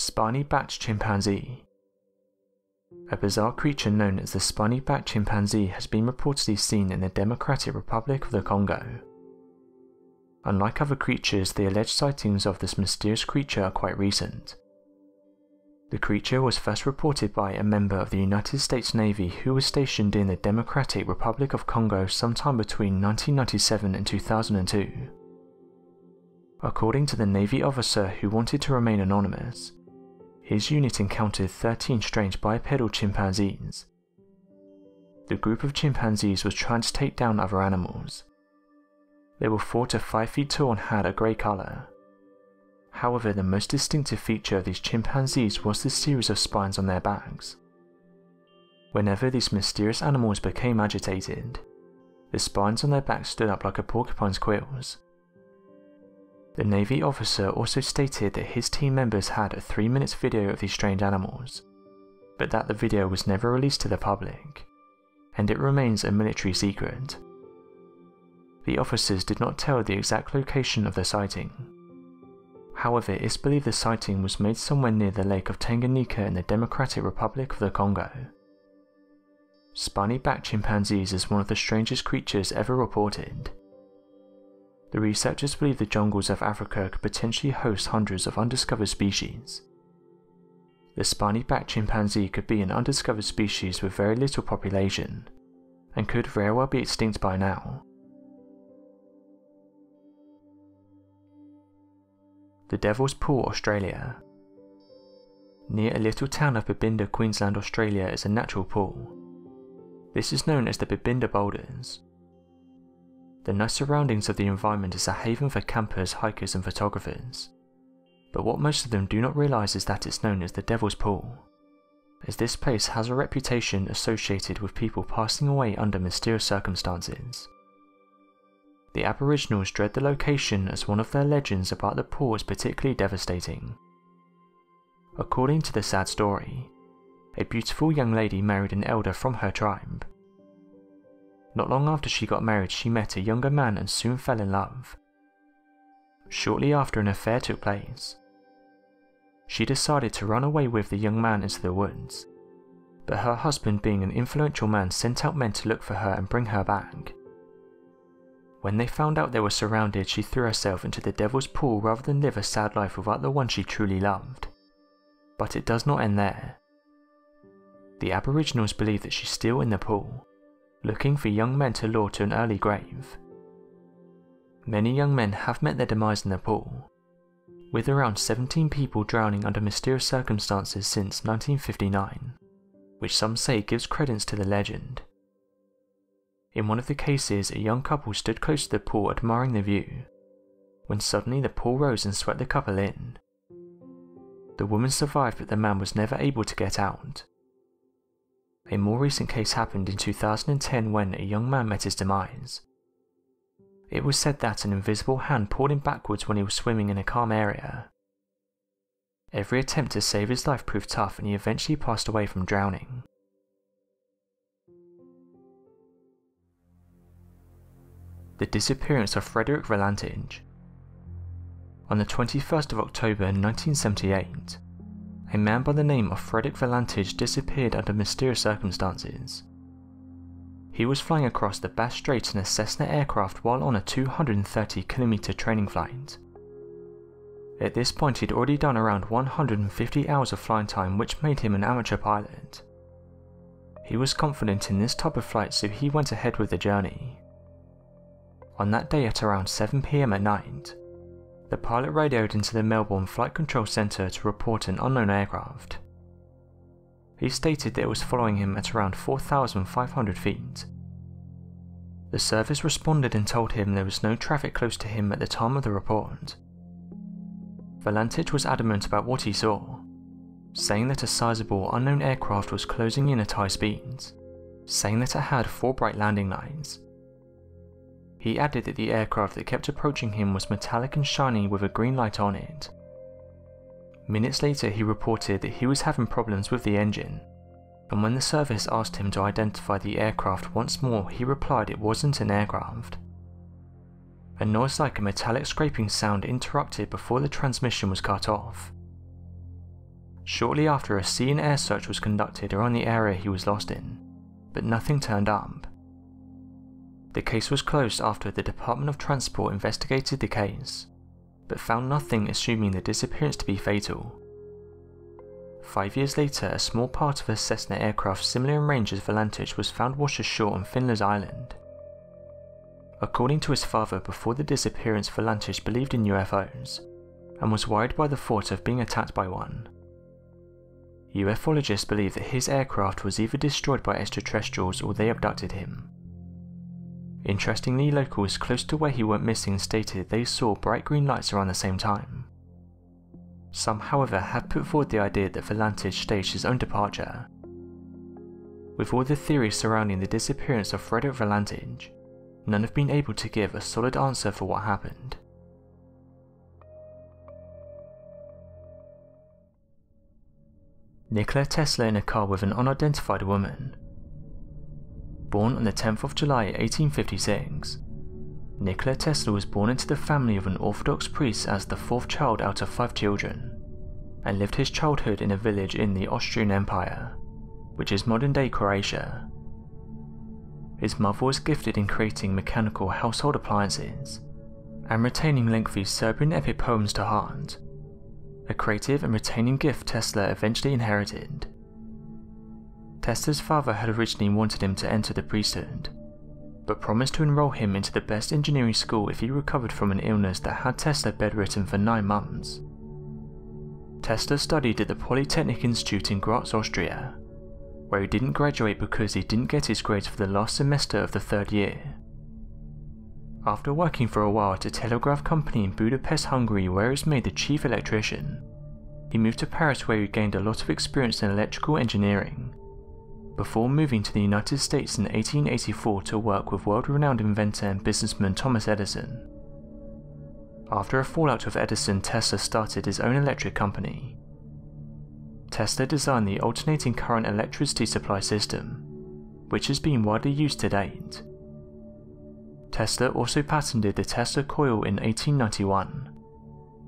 Spiny-backed chimpanzee. A bizarre creature known as the spiny-backed chimpanzee has been reportedly seen in the Democratic Republic of the Congo. Unlike other creatures, the alleged sightings of this mysterious creature are quite recent. The creature was first reported by a member of the United States Navy who was stationed in the Democratic Republic of Congo sometime between 1997 and 2002. According to the Navy officer who wanted to remain anonymous, his unit encountered 13 strange bipedal chimpanzees. The group of chimpanzees was trying to take down other animals. They were 4 to 5 feet tall and had a grey colour. However, the most distinctive feature of these chimpanzees was the series of spines on their backs. Whenever these mysterious animals became agitated, the spines on their backs stood up like a porcupine's quills. The Navy officer also stated that his team members had a 3 minutes video of these strange animals, but that the video was never released to the public, and it remains a military secret. The officers did not tell the exact location of the sighting. However, it is believed the sighting was made somewhere near the lake of Tanganyika in the Democratic Republic of the Congo. Spiny-backed chimpanzees is one of the strangest creatures ever reported, the researchers believe the jungles of Africa could potentially host hundreds of undiscovered species. The spiny-backed chimpanzee could be an undiscovered species with very little population, and could very well be extinct by now. The Devil's Pool, Australia Near a little town of Babinda, Queensland, Australia is a natural pool. This is known as the Babinda Boulders. The nice surroundings of the environment is a haven for campers, hikers and photographers. But what most of them do not realise is that it's known as the Devil's Pool, as this place has a reputation associated with people passing away under mysterious circumstances. The Aboriginals dread the location as one of their legends about the pool is particularly devastating. According to the sad story, a beautiful young lady married an elder from her tribe not long after she got married, she met a younger man and soon fell in love. Shortly after an affair took place, she decided to run away with the young man into the woods, but her husband, being an influential man, sent out men to look for her and bring her back. When they found out they were surrounded, she threw herself into the devil's pool rather than live a sad life without the one she truly loved. But it does not end there. The Aboriginals believe that she's still in the pool, looking for young men to lure to an early grave. Many young men have met their demise in the pool, with around 17 people drowning under mysterious circumstances since 1959, which some say gives credence to the legend. In one of the cases, a young couple stood close to the pool admiring the view, when suddenly the pool rose and swept the couple in. The woman survived but the man was never able to get out. A more recent case happened in 2010 when a young man met his demise. It was said that an invisible hand pulled him backwards when he was swimming in a calm area. Every attempt to save his life proved tough and he eventually passed away from drowning. The disappearance of Frederick Valentich. On the 21st of October 1978, a man by the name of Frederick Valentich disappeared under mysterious circumstances. He was flying across the Bass Strait in a Cessna aircraft while on a 230 kilometer training flight. At this point he'd already done around 150 hours of flying time which made him an amateur pilot. He was confident in this type of flight so he went ahead with the journey. On that day at around 7pm at night, the pilot radioed into the Melbourne Flight Control Centre to report an unknown aircraft. He stated that it was following him at around 4,500 feet. The service responded and told him there was no traffic close to him at the time of the report. Valentich was adamant about what he saw, saying that a sizable unknown aircraft was closing in at high speeds, saying that it had four bright landing lights, he added that the aircraft that kept approaching him was metallic and shiny with a green light on it. Minutes later he reported that he was having problems with the engine, and when the service asked him to identify the aircraft once more he replied it wasn't an aircraft. A noise like a metallic scraping sound interrupted before the transmission was cut off. Shortly after, a sea and air search was conducted around the area he was lost in, but nothing turned up. The case was closed after the Department of Transport investigated the case, but found nothing assuming the disappearance to be fatal. Five years later, a small part of a Cessna aircraft similar in range as Valentich was found washed ashore on Flinders Island. According to his father, before the disappearance, Valentich believed in UFOs and was worried by the thought of being attacked by one. UFOlogists believe that his aircraft was either destroyed by extraterrestrials or they abducted him. Interestingly, locals close to where he went missing stated they saw bright green lights around the same time. Some, however, have put forward the idea that Valentich staged his own departure. With all the theories surrounding the disappearance of Frederick Valentich, none have been able to give a solid answer for what happened. Nikola Tesla in a car with an unidentified woman. Born on the 10th of July 1856, Nikola Tesla was born into the family of an Orthodox priest as the fourth child out of five children, and lived his childhood in a village in the Austrian Empire, which is modern-day Croatia. His mother was gifted in creating mechanical household appliances, and retaining lengthy Serbian epic poems to heart, a creative and retaining gift Tesla eventually inherited. Tesla's father had originally wanted him to enter the priesthood, but promised to enroll him into the best engineering school if he recovered from an illness that had Tesla bedridden for nine months. Tesla studied at the Polytechnic Institute in Graz, Austria, where he didn't graduate because he didn't get his grades for the last semester of the third year. After working for a while at a telegraph company in Budapest, Hungary where he was made the chief electrician, he moved to Paris where he gained a lot of experience in electrical engineering, before moving to the United States in 1884 to work with world-renowned inventor and businessman Thomas Edison. After a fallout with Edison, Tesla started his own electric company. Tesla designed the alternating current electricity supply system, which has been widely used to date. Tesla also patented the Tesla coil in 1891,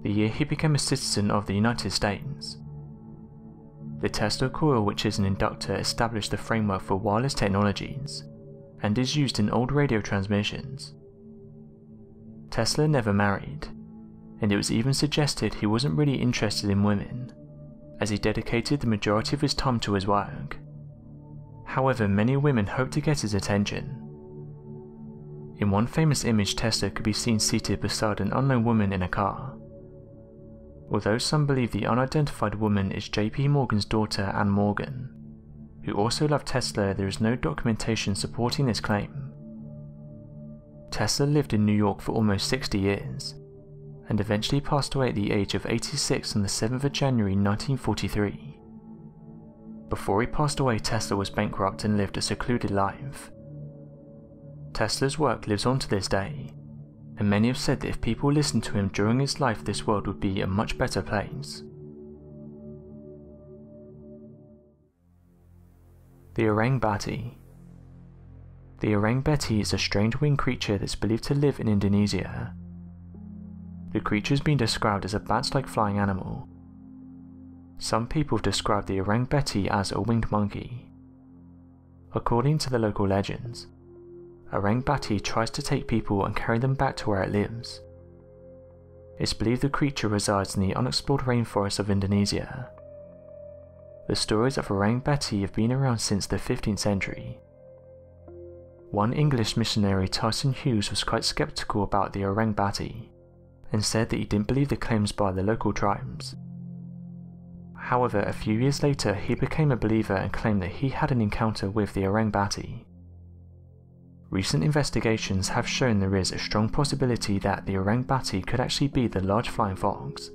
the year he became a citizen of the United States. The Tesla coil, which is an inductor, established the framework for wireless technologies and is used in old radio transmissions. Tesla never married, and it was even suggested he wasn't really interested in women, as he dedicated the majority of his time to his work. However, many women hoped to get his attention, in one famous image Tesla could be seen seated beside an unknown woman in a car. Although some believe the unidentified woman is JP Morgan's daughter Anne Morgan, who also loved Tesla, there is no documentation supporting this claim. Tesla lived in New York for almost 60 years, and eventually passed away at the age of 86 on the 7th of January 1943. Before he passed away, Tesla was bankrupt and lived a secluded life. Tesla's work lives on to this day, and many have said that if people listened to him during his life this world would be a much better place. The Orang Bati The Orang Bati is a strange winged creature that's believed to live in Indonesia. The creature has been described as a bat-like flying animal. Some people have described the Orang Bati as a winged monkey. According to the local legends, Orang Bati tries to take people and carry them back to where it lives. It's believed the creature resides in the unexplored rainforests of Indonesia. The stories of Orang Bati have been around since the 15th century. One English missionary, Tyson Hughes, was quite skeptical about the Orang Bati and said that he didn't believe the claims by the local tribes. However, a few years later, he became a believer and claimed that he had an encounter with the Orang Bati. Recent investigations have shown there is a strong possibility that the Orang Bati could actually be the large flying fox.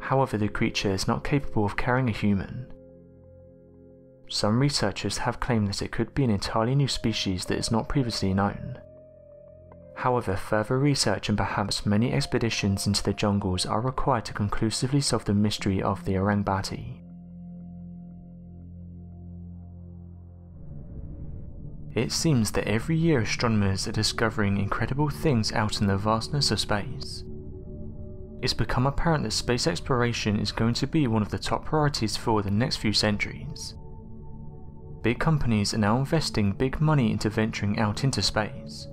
However, the creature is not capable of carrying a human. Some researchers have claimed that it could be an entirely new species that is not previously known. However, further research and perhaps many expeditions into the jungles are required to conclusively solve the mystery of the Orang Bati. It seems that every year astronomers are discovering incredible things out in the vastness of space. it's become apparent that space exploration is going to be one of the top priorities for the next few centuries. Big companies are now investing big money into venturing out into space,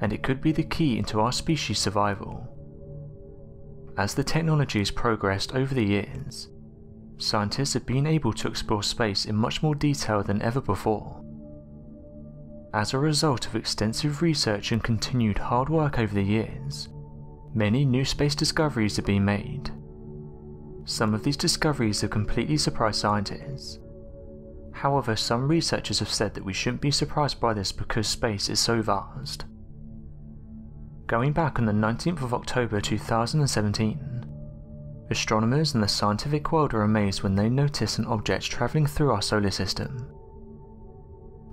and it could be the key into our species' survival. As the technology has progressed over the years, scientists have been able to explore space in much more detail than ever before. As a result of extensive research and continued hard work over the years, many new space discoveries have been made. Some of these discoveries have completely surprised scientists. However, some researchers have said that we shouldn't be surprised by this because space is so vast. Going back on the 19th of October 2017, astronomers in the scientific world are amazed when they notice an object travelling through our solar system.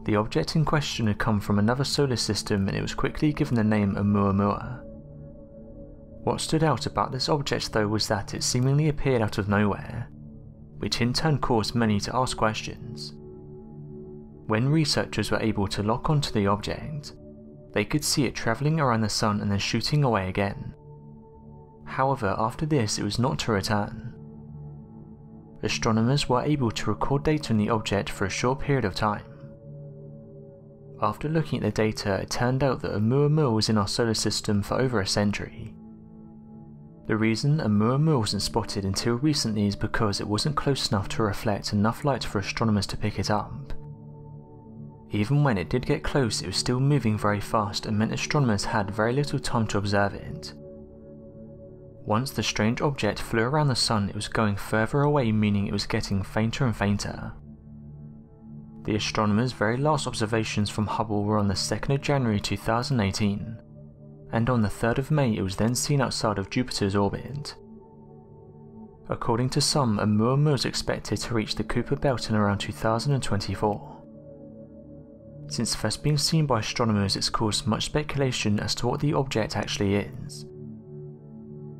The object in question had come from another solar system and it was quickly given the name Oumuamua. What stood out about this object though was that it seemingly appeared out of nowhere, which in turn caused many to ask questions. When researchers were able to lock onto the object, they could see it travelling around the sun and then shooting away again. However, after this it was not to return. Astronomers were able to record data on the object for a short period of time. After looking at the data, it turned out that Oumuamua was in our solar system for over a century. The reason Oumuamua wasn't spotted until recently is because it wasn't close enough to reflect enough light for astronomers to pick it up. Even when it did get close, it was still moving very fast and meant astronomers had very little time to observe it. Once the strange object flew around the sun, it was going further away, meaning it was getting fainter and fainter. The astronomers' very last observations from Hubble were on the 2nd of January 2018, and on the 3rd of May it was then seen outside of Jupiter's orbit. According to some, Oumuamua is expected to reach the Kuiper Belt in around 2024. Since first being seen by astronomers it's caused much speculation as to what the object actually is.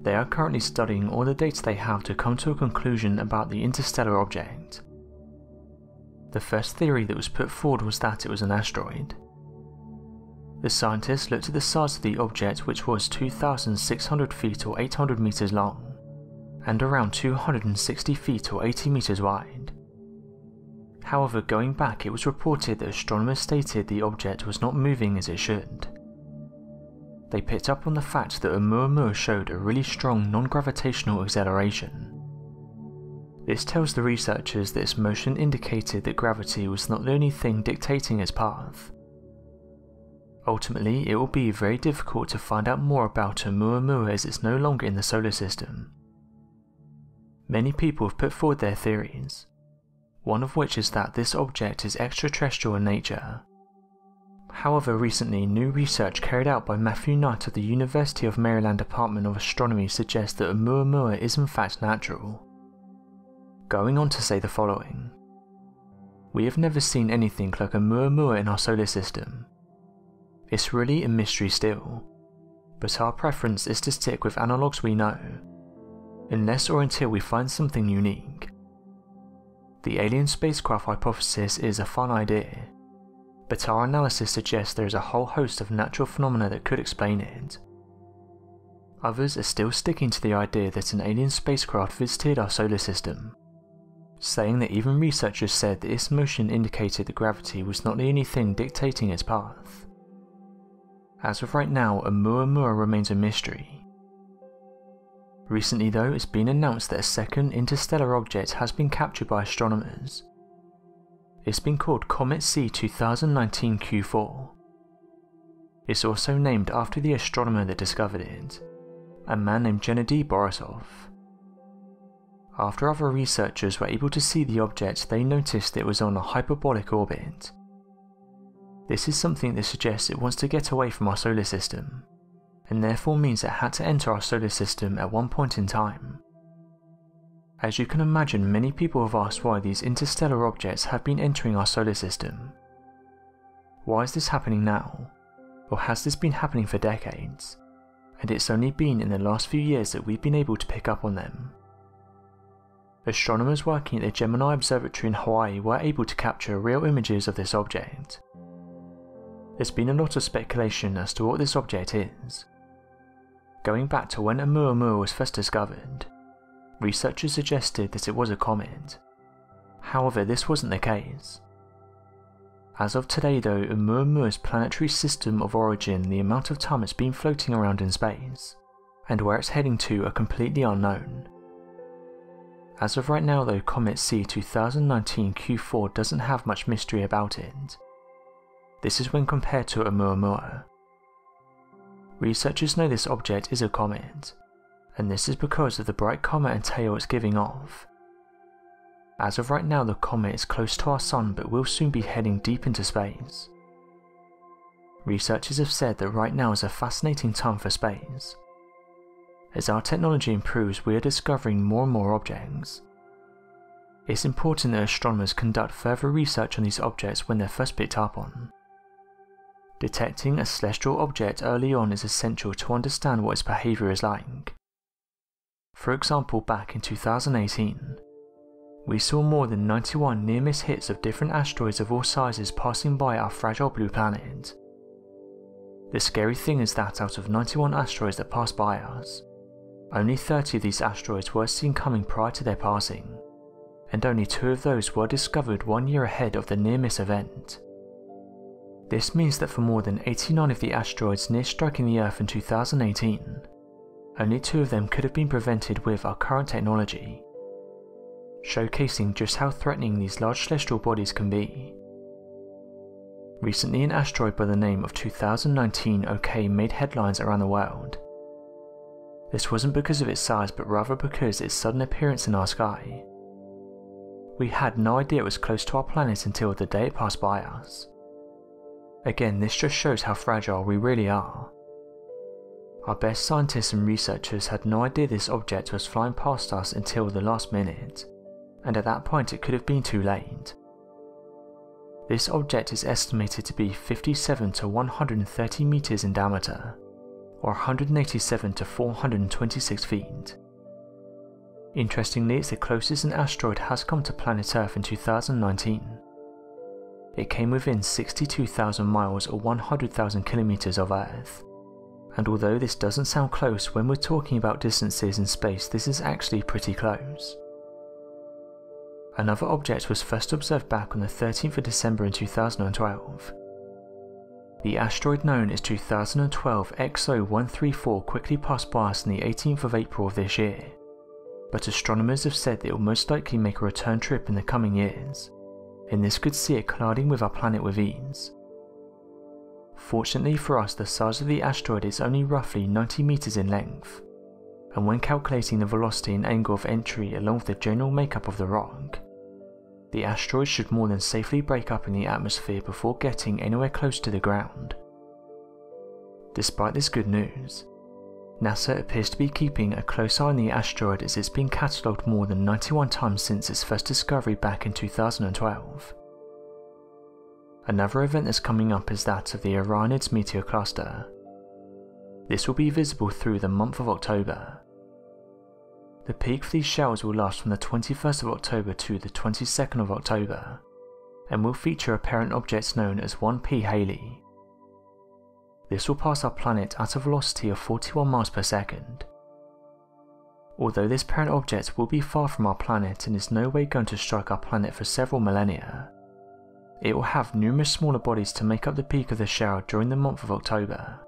They are currently studying all the data they have to come to a conclusion about the interstellar object. The first theory that was put forward was that it was an asteroid. The scientists looked at the size of the object which was 2,600 feet or 800 meters long, and around 260 feet or 80 meters wide. However, going back, it was reported that astronomers stated the object was not moving as it should. They picked up on the fact that Oumuamua showed a really strong non-gravitational acceleration. This tells the researchers that its motion indicated that gravity was not the only thing dictating its path. Ultimately, it will be very difficult to find out more about Oumuamua as it's no longer in the solar system. Many people have put forward their theories, one of which is that this object is extraterrestrial in nature. However, recently, new research carried out by Matthew Knight of the University of Maryland Department of Astronomy suggests that Oumuamua is in fact natural. Going on to say the following. We have never seen anything like Oumuamua in our solar system. It's really a mystery still, but our preference is to stick with analogues we know, unless or until we find something unique. The alien spacecraft hypothesis is a fun idea, but our analysis suggests there is a whole host of natural phenomena that could explain it. Others are still sticking to the idea that an alien spacecraft visited our solar system, saying that even researchers said that its motion indicated that gravity was not the only thing dictating its path. As of right now, a Oumuamua remains a mystery, Recently though, it's been announced that a second interstellar object has been captured by astronomers. It's been called Comet C 2019 Q4. It's also named after the astronomer that discovered it, a man named Gennady Borisov. After other researchers were able to see the object, they noticed it was on a hyperbolic orbit. This is something that suggests it wants to get away from our solar system and therefore means it had to enter our solar system at one point in time. As you can imagine, many people have asked why these interstellar objects have been entering our solar system. Why is this happening now? Or has this been happening for decades? And it's only been in the last few years that we've been able to pick up on them. Astronomers working at the Gemini Observatory in Hawaii were able to capture real images of this object. There's been a lot of speculation as to what this object is, going back to when Oumuamua was first discovered, researchers suggested that it was a comet. However, this wasn't the case. As of today though, Oumuamua's planetary system of origin, the amount of time it's been floating around in space, and where it's heading to are completely unknown. As of right now though, Comet C 2019 Q4 doesn't have much mystery about it. This is when compared to Oumuamua. Researchers know this object is a comet, and this is because of the bright comet and tail it's giving off. As of right now the comet is close to our sun but will soon be heading deep into space. Researchers have said that right now is a fascinating time for space. As our technology improves we are discovering more and more objects. It's important that astronomers conduct further research on these objects when they're first picked up on. Detecting a celestial object early on is essential to understand what its behaviour is like. For example, back in 2018, we saw more than 91 near-miss hits of different asteroids of all sizes passing by our fragile blue planet. The scary thing is that out of 91 asteroids that passed by us, only 30 of these asteroids were seen coming prior to their passing, and only two of those were discovered one year ahead of the near-miss event. This means that for more than 89 of the asteroids near striking the Earth in 2018, only two of them could have been prevented with our current technology, showcasing just how threatening these large celestial bodies can be. Recently an asteroid by the name of 2019 OK made headlines around the world. This wasn't because of its size but rather because its sudden appearance in our sky. We had no idea it was close to our planet until the day it passed by us. Again, this just shows how fragile we really are. Our best scientists and researchers had no idea this object was flying past us until the last minute, and at that point it could have been too late. This object is estimated to be 57 to 130 meters in diameter, or 187 to 426 feet. Interestingly, it's the closest an asteroid has come to planet Earth in 2019, it came within 62,000 miles or 100,000 kilometers of Earth. And although this doesn't sound close when we're talking about distances in space, this is actually pretty close. Another object was first observed back on the 13th of December in 2012. The asteroid known as 2012 XO134 quickly passed by us on the 18th of April of this year, but astronomers have said that it will most likely make a return trip in the coming years. And this could see it colliding with our planet with ease. Fortunately for us, the size of the asteroid is only roughly 90 meters in length, and when calculating the velocity and angle of entry along with the general makeup of the rock, the asteroid should more than safely break up in the atmosphere before getting anywhere close to the ground. Despite this good news, NASA appears to be keeping a close eye on the asteroid as it's been catalogued more than 91 times since its first discovery back in 2012. Another event that's coming up is that of the Orionids meteor cluster. This will be visible through the month of October. The peak for these showers will last from the 21st of October to the 22nd of October, and will feature apparent objects known as 1P Halley, this will pass our planet at a velocity of 41 miles per second. Although this parent object will be far from our planet and is no way going to strike our planet for several millennia, it will have numerous smaller bodies to make up the peak of the shower during the month of October.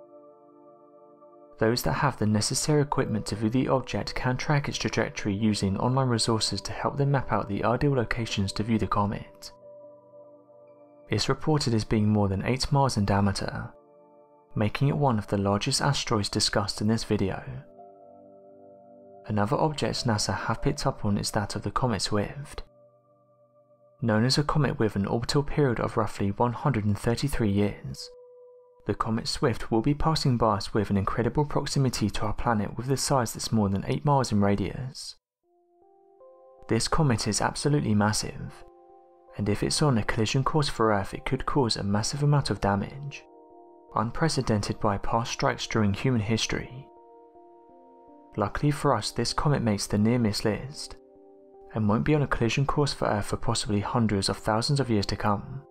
Those that have the necessary equipment to view the object can track its trajectory using online resources to help them map out the ideal locations to view the comet. It's reported as being more than 8 miles in diameter, making it one of the largest asteroids discussed in this video. Another object NASA have picked up on is that of the comet Swift. Known as a comet with an orbital period of roughly 133 years, the comet Swift will be passing by us with an incredible proximity to our planet with a size that's more than 8 miles in radius. This comet is absolutely massive, and if it's on a collision course for Earth it could cause a massive amount of damage unprecedented by past strikes during human history. Luckily for us, this comet makes the near-miss list, and won't be on a collision course for Earth for possibly hundreds of thousands of years to come.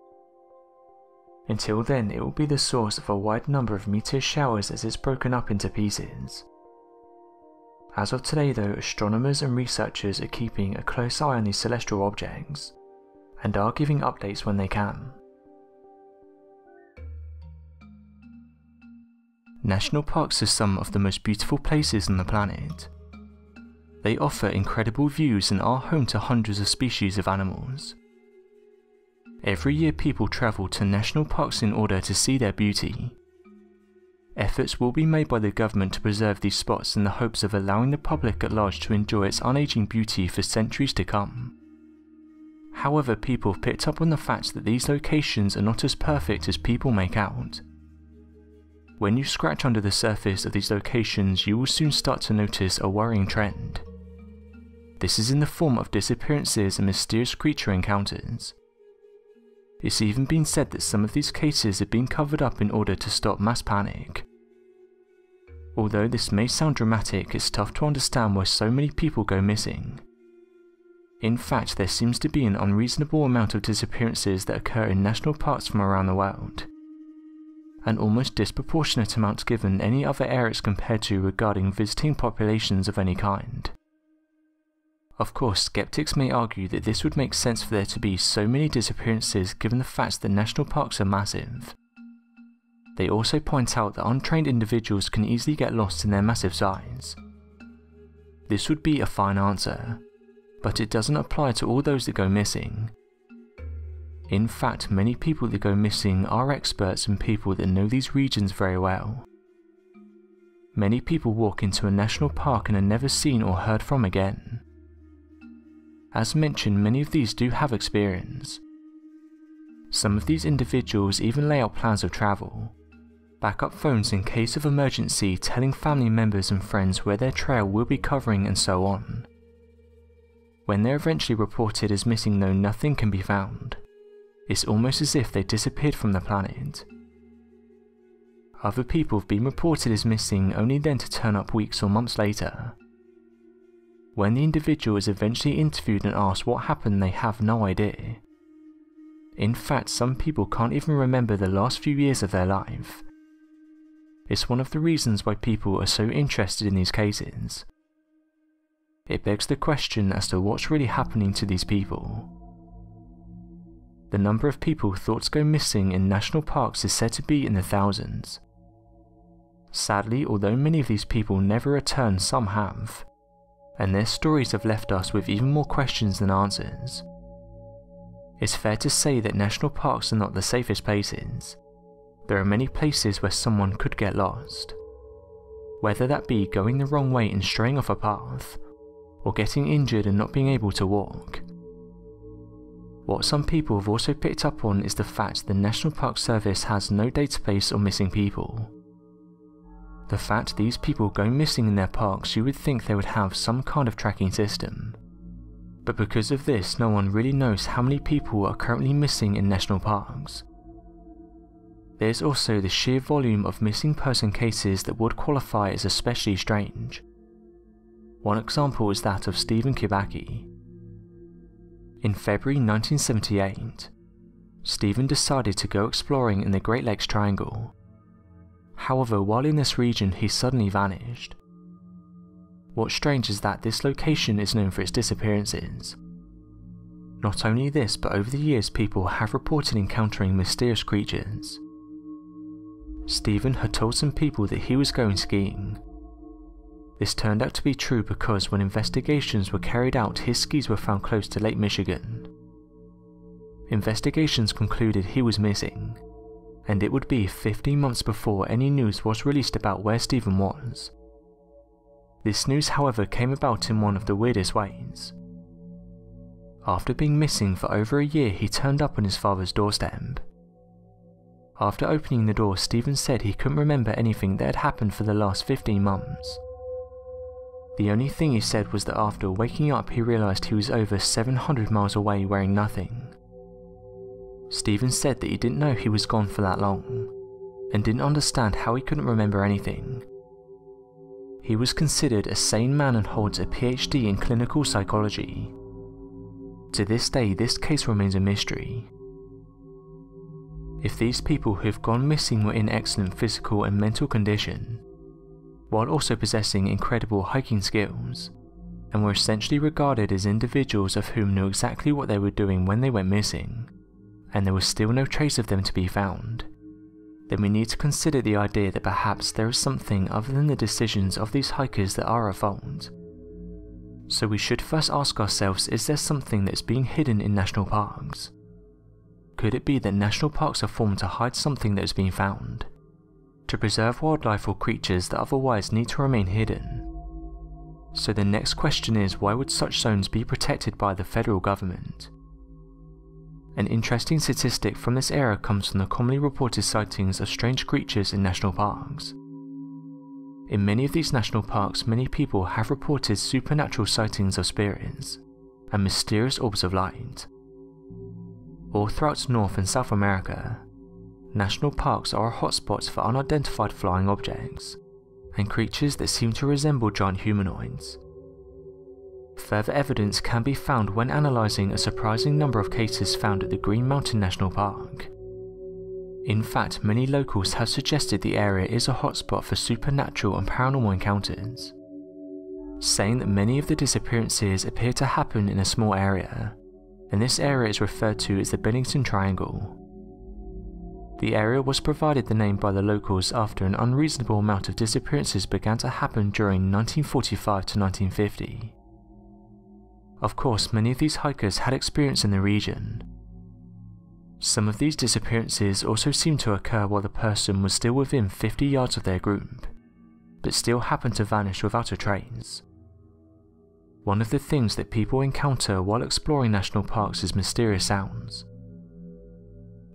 Until then, it will be the source of a wide number of meteor showers as it's broken up into pieces, As of today though, astronomers and researchers are keeping a close eye on these celestial objects, and are giving updates when they can. National parks are some of the most beautiful places on the planet. They offer incredible views and are home to hundreds of species of animals. Every year people travel to national parks in order to see their beauty. Efforts will be made by the government to preserve these spots in the hopes of allowing the public at large to enjoy its unaging beauty for centuries to come. However, people have picked up on the fact that these locations are not as perfect as people make out. When you scratch under the surface of these locations, you will soon start to notice a worrying trend. This is in the form of disappearances and mysterious creature encounters. It's even been said that some of these cases have been covered up in order to stop mass panic. Although this may sound dramatic, it's tough to understand why so many people go missing. In fact, there seems to be an unreasonable amount of disappearances that occur in national parks from around the world an almost disproportionate amount given any other areas compared to regarding visiting populations of any kind. Of course, skeptics may argue that this would make sense for there to be so many disappearances given the fact that national parks are massive. They also point out that untrained individuals can easily get lost in their massive size. This would be a fine answer, but it doesn't apply to all those that go missing, in fact, many people that go missing are experts and people that know these regions very well. Many people walk into a national park and are never seen or heard from again. As mentioned, many of these do have experience. Some of these individuals even lay out plans of travel, backup phones in case of emergency telling family members and friends where their trail will be covering and so on. When they're eventually reported as missing though nothing can be found, it's almost as if they disappeared from the planet. Other people have been reported as missing only then to turn up weeks or months later. When the individual is eventually interviewed and asked what happened, they have no idea. In fact, some people can't even remember the last few years of their life. It's one of the reasons why people are so interested in these cases. It begs the question as to what's really happening to these people the number of people thought to go missing in national parks is said to be in the thousands. Sadly, although many of these people never return, some have, and their stories have left us with even more questions than answers. It's fair to say that national parks are not the safest places. There are many places where someone could get lost. Whether that be going the wrong way and straying off a path, or getting injured and not being able to walk, what some people have also picked up on is the fact that the National Park Service has no database on missing people. The fact these people go missing in their parks you would think they would have some kind of tracking system. But because of this no one really knows how many people are currently missing in national parks. There's also the sheer volume of missing person cases that would qualify as especially strange. One example is that of Stephen Kubacki, in February 1978, Stephen decided to go exploring in the Great Lakes Triangle. However, while in this region, he suddenly vanished. What's strange is that this location is known for its disappearances. Not only this, but over the years people have reported encountering mysterious creatures. Stephen had told some people that he was going skiing, this turned out to be true because when investigations were carried out, his skis were found close to Lake Michigan. Investigations concluded he was missing, and it would be 15 months before any news was released about where Stephen was. This news, however, came about in one of the weirdest ways. After being missing for over a year, he turned up on his father's doorstep. After opening the door, Stephen said he couldn't remember anything that had happened for the last 15 months. The only thing he said was that after waking up he realised he was over 700 miles away wearing nothing. Stephen said that he didn't know he was gone for that long, and didn't understand how he couldn't remember anything. He was considered a sane man and holds a PhD in clinical psychology. To this day, this case remains a mystery. If these people who have gone missing were in excellent physical and mental condition, while also possessing incredible hiking skills, and were essentially regarded as individuals of whom knew exactly what they were doing when they went missing, and there was still no trace of them to be found, then we need to consider the idea that perhaps there is something other than the decisions of these hikers that are fault. So we should first ask ourselves is there something that is being hidden in national parks? Could it be that national parks are formed to hide something that has been found? To preserve wildlife or creatures that otherwise need to remain hidden? So the next question is why would such zones be protected by the federal government? An interesting statistic from this era comes from the commonly reported sightings of strange creatures in national parks. In many of these national parks, many people have reported supernatural sightings of spirits and mysterious orbs of light. All throughout North and South America, national parks are hotspots for unidentified flying objects and creatures that seem to resemble giant humanoids. Further evidence can be found when analysing a surprising number of cases found at the Green Mountain National Park. In fact, many locals have suggested the area is a hotspot for supernatural and paranormal encounters, saying that many of the disappearances appear to happen in a small area, and this area is referred to as the Bennington Triangle. The area was provided the name by the locals after an unreasonable amount of disappearances began to happen during 1945 to 1950. Of course, many of these hikers had experience in the region. Some of these disappearances also seemed to occur while the person was still within 50 yards of their group, but still happened to vanish without a trace. One of the things that people encounter while exploring national parks is mysterious sounds.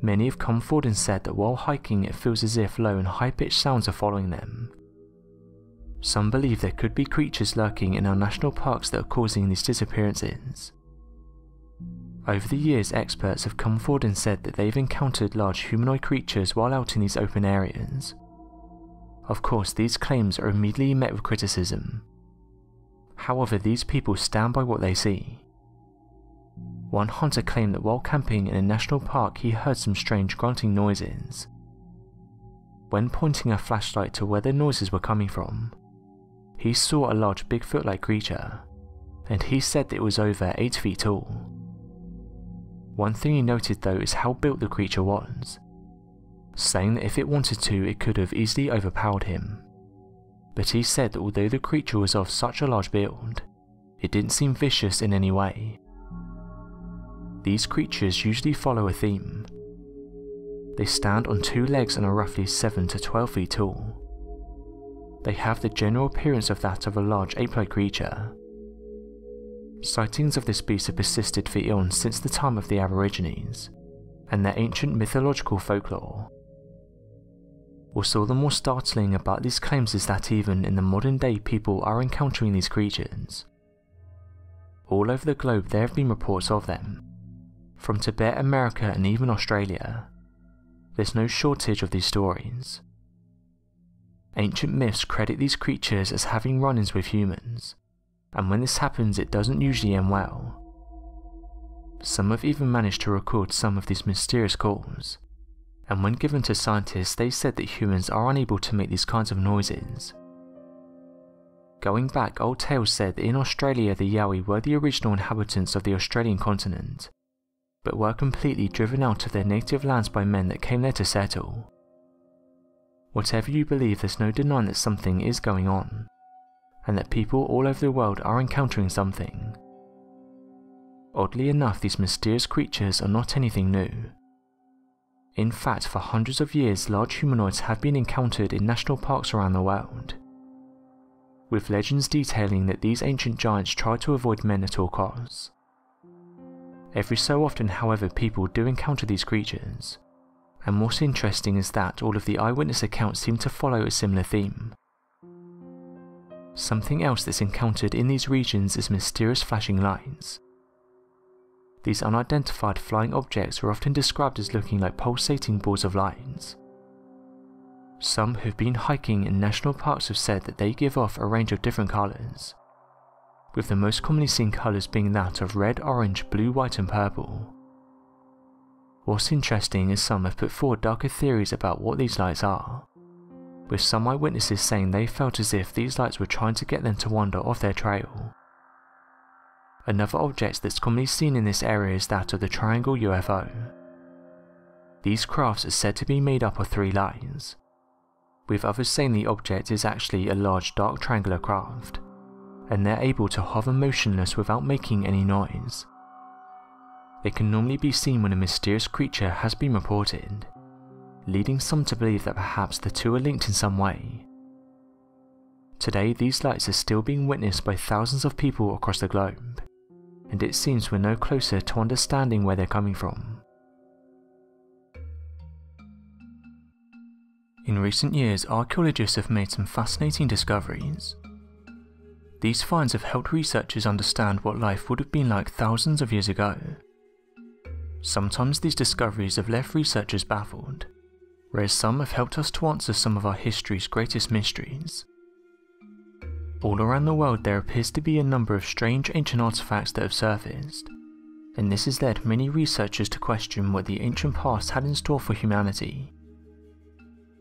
Many have come forward and said that while hiking it feels as if low and high pitched sounds are following them, some believe there could be creatures lurking in our national parks that are causing these disappearances. Over the years, experts have come forward and said that they've encountered large humanoid creatures while out in these open areas. Of course, these claims are immediately met with criticism. However, these people stand by what they see. One hunter claimed that while camping in a national park he heard some strange grunting noises. When pointing a flashlight to where the noises were coming from, he saw a large Bigfoot-like creature, and he said that it was over 8 feet tall. One thing he noted though is how built the creature was, saying that if it wanted to it could have easily overpowered him. But he said that although the creature was of such a large build, it didn't seem vicious in any way. These creatures usually follow a theme. They stand on two legs and are roughly 7 to 12 feet tall they have the general appearance of that of a large ape-like creature. Sightings of this beast have persisted for eons since the time of the Aborigines, and their ancient mythological folklore. What's all the more startling about these claims is that even in the modern day people are encountering these creatures. All over the globe there have been reports of them, from Tibet, America and even Australia. There's no shortage of these stories. Ancient myths credit these creatures as having run-ins with humans, and when this happens it doesn't usually end well. Some have even managed to record some of these mysterious calls, and when given to scientists they said that humans are unable to make these kinds of noises. Going back, old tales said that in Australia the Yowie were the original inhabitants of the Australian continent, but were completely driven out of their native lands by men that came there to settle. Whatever you believe, there's no denying that something is going on, and that people all over the world are encountering something. Oddly enough, these mysterious creatures are not anything new. In fact, for hundreds of years, large humanoids have been encountered in national parks around the world, with legends detailing that these ancient giants tried to avoid men at all costs. Every so often, however, people do encounter these creatures, and what's interesting is that all of the eyewitness accounts seem to follow a similar theme. Something else that's encountered in these regions is mysterious flashing lights. These unidentified flying objects are often described as looking like pulsating balls of light. Some who've been hiking in national parks have said that they give off a range of different colours, with the most commonly seen colours being that of red, orange, blue, white and purple. What's interesting is some have put forward darker theories about what these lights are. with some eyewitnesses saying they felt as if these lights were trying to get them to wander off their trail. Another object that's commonly seen in this area is that of the triangle UFO. These crafts are said to be made up of three lines, with others saying the object is actually a large dark triangular craft, and they're able to hover motionless without making any noise. They can normally be seen when a mysterious creature has been reported, leading some to believe that perhaps the two are linked in some way. Today, these lights are still being witnessed by thousands of people across the globe, and it seems we're no closer to understanding where they're coming from. In recent years, archaeologists have made some fascinating discoveries. These finds have helped researchers understand what life would have been like thousands of years ago. Sometimes these discoveries have left researchers baffled, whereas some have helped us to answer some of our history's greatest mysteries. All around the world there appears to be a number of strange ancient artifacts that have surfaced, and this has led many researchers to question what the ancient past had in store for humanity.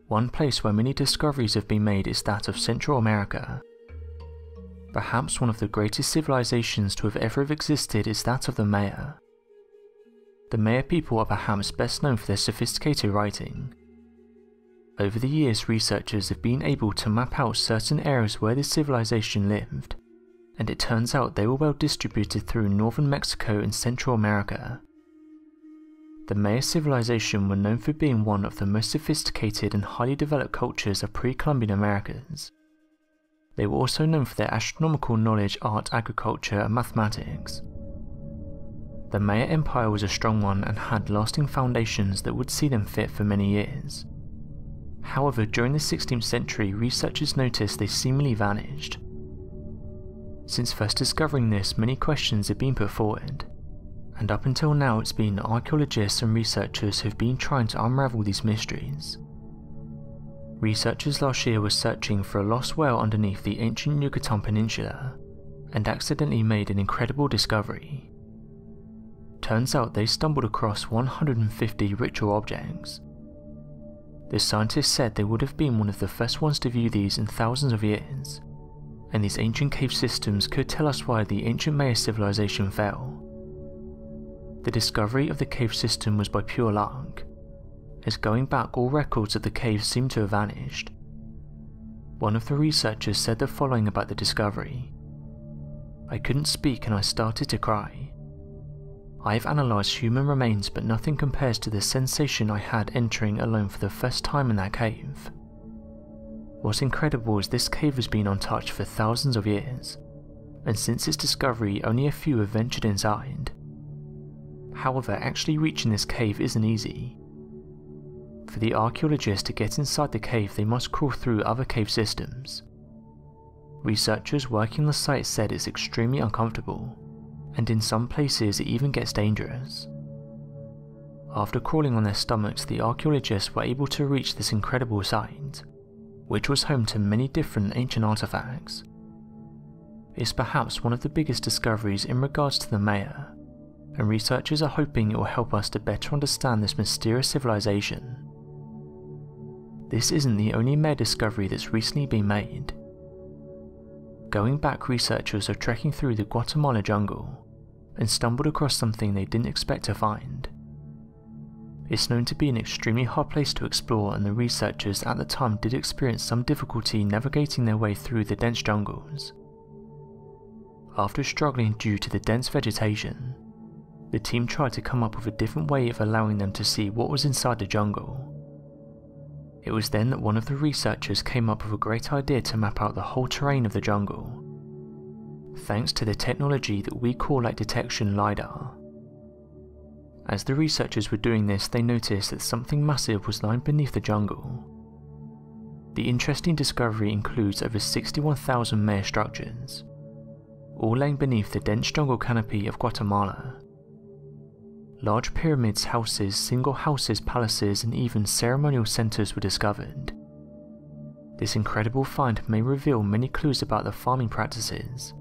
One place where many discoveries have been made is that of Central America. Perhaps one of the greatest civilizations to have ever existed is that of the Maya. The Maya people are perhaps best known for their sophisticated writing. Over the years, researchers have been able to map out certain areas where this civilization lived, and it turns out they were well distributed through northern Mexico and Central America. The Maya civilization were known for being one of the most sophisticated and highly developed cultures of pre-Columbian Americas. They were also known for their astronomical knowledge, art, agriculture, and mathematics. The Maya Empire was a strong one and had lasting foundations that would see them fit for many years. However, during the 16th century, researchers noticed they seemingly vanished. Since first discovering this, many questions have been put forward and up until now it's been archaeologists and researchers who've been trying to unravel these mysteries. Researchers last year were searching for a lost well underneath the ancient Yucatan Peninsula and accidentally made an incredible discovery. Turns out they stumbled across 150 ritual objects. The scientists said they would have been one of the first ones to view these in thousands of years, and these ancient cave systems could tell us why the ancient Maya civilization fell the discovery of the cave system was by pure luck, as going back all records of the cave seemed to have vanished. One of the researchers said the following about the discovery. I couldn't speak and I started to cry. I've analysed human remains but nothing compares to the sensation I had entering alone for the first time in that cave. What's incredible is this cave has been untouched for thousands of years, and since its discovery only a few have ventured inside. However, actually reaching this cave isn't easy. For the archaeologists to get inside the cave they must crawl through other cave systems. Researchers working the site said it's extremely uncomfortable, and in some places it even gets dangerous. After crawling on their stomachs, the archaeologists were able to reach this incredible site, which was home to many different ancient artifacts. It's perhaps one of the biggest discoveries in regards to the Maya, and researchers are hoping it will help us to better understand this mysterious civilization. This isn't the only Maya discovery that's recently been made. Going back, researchers are trekking through the Guatemala jungle and stumbled across something they didn't expect to find. It's known to be an extremely hard place to explore and the researchers at the time did experience some difficulty navigating their way through the dense jungles. After struggling due to the dense vegetation, the team tried to come up with a different way of allowing them to see what was inside the jungle. It was then that one of the researchers came up with a great idea to map out the whole terrain of the jungle, thanks to the technology that we call light detection LiDAR. As the researchers were doing this, they noticed that something massive was lying beneath the jungle. The interesting discovery includes over 61,000 Maya structures, all laying beneath the dense jungle canopy of Guatemala. Large pyramids, houses, single houses, palaces, and even ceremonial centres were discovered. This incredible find may reveal many clues about the farming practices,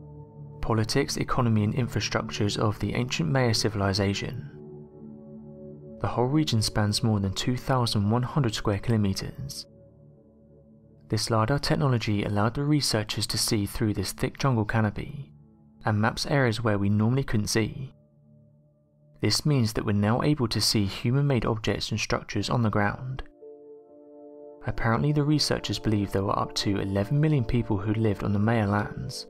politics, economy, and infrastructures of the ancient Maya civilization. The whole region spans more than 2,100 square kilometres. This LiDAR technology allowed the researchers to see through this thick jungle canopy and maps areas where we normally couldn't see. This means that we're now able to see human-made objects and structures on the ground. Apparently the researchers believe there were up to 11 million people who lived on the Maya lands.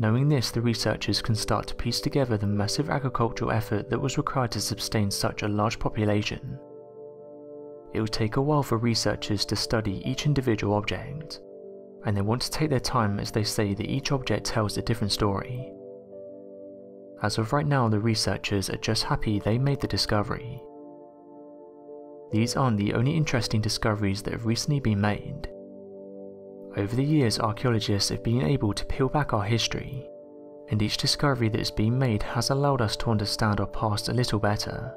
Knowing this, the researchers can start to piece together the massive agricultural effort that was required to sustain such a large population. It will take a while for researchers to study each individual object, and they want to take their time as they say that each object tells a different story. As of right now, the researchers are just happy they made the discovery. These aren't the only interesting discoveries that have recently been made. Over the years, archaeologists have been able to peel back our history, and each discovery that has been made has allowed us to understand our past a little better.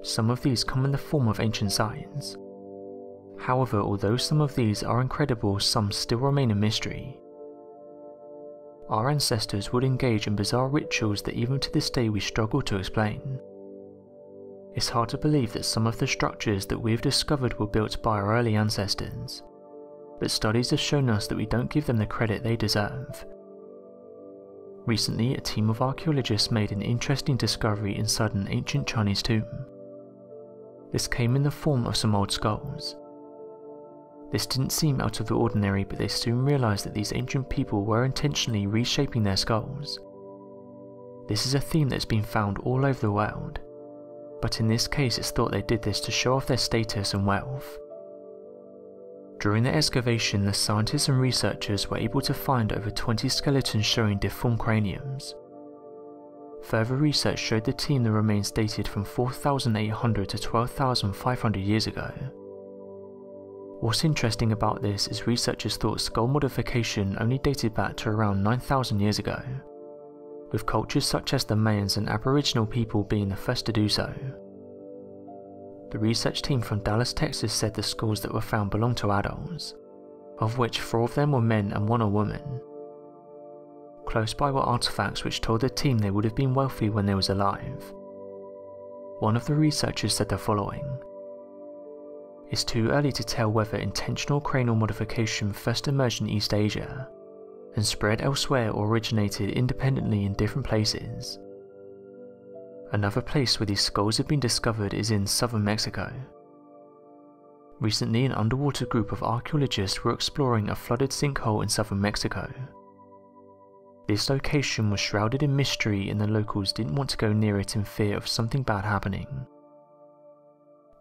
Some of these come in the form of ancient signs. However, although some of these are incredible, some still remain a mystery. Our ancestors would engage in bizarre rituals that even to this day we struggle to explain. It's hard to believe that some of the structures that we've discovered were built by our early ancestors, but studies have shown us that we don't give them the credit they deserve. Recently, a team of archaeologists made an interesting discovery inside an ancient Chinese tomb. This came in the form of some old skulls. This didn't seem out of the ordinary, but they soon realised that these ancient people were intentionally reshaping their skulls. This is a theme that's been found all over the world, but in this case it's thought they did this to show off their status and wealth. During the excavation, the scientists and researchers were able to find over 20 skeletons showing deformed craniums. Further research showed the team the remains dated from 4,800 to 12,500 years ago. What's interesting about this is researchers thought skull modification only dated back to around 9,000 years ago, with cultures such as the Mayans and Aboriginal people being the first to do so. The research team from Dallas, Texas said the skulls that were found belonged to adults, of which four of them were men and one a woman. Close by were artifacts which told the team they would have been wealthy when they was alive. One of the researchers said the following. It's too early to tell whether intentional cranial modification first emerged in East Asia and spread elsewhere or originated independently in different places. Another place where these skulls have been discovered is in southern Mexico. Recently an underwater group of archaeologists were exploring a flooded sinkhole in southern Mexico this location was shrouded in mystery and the locals didn't want to go near it in fear of something bad happening.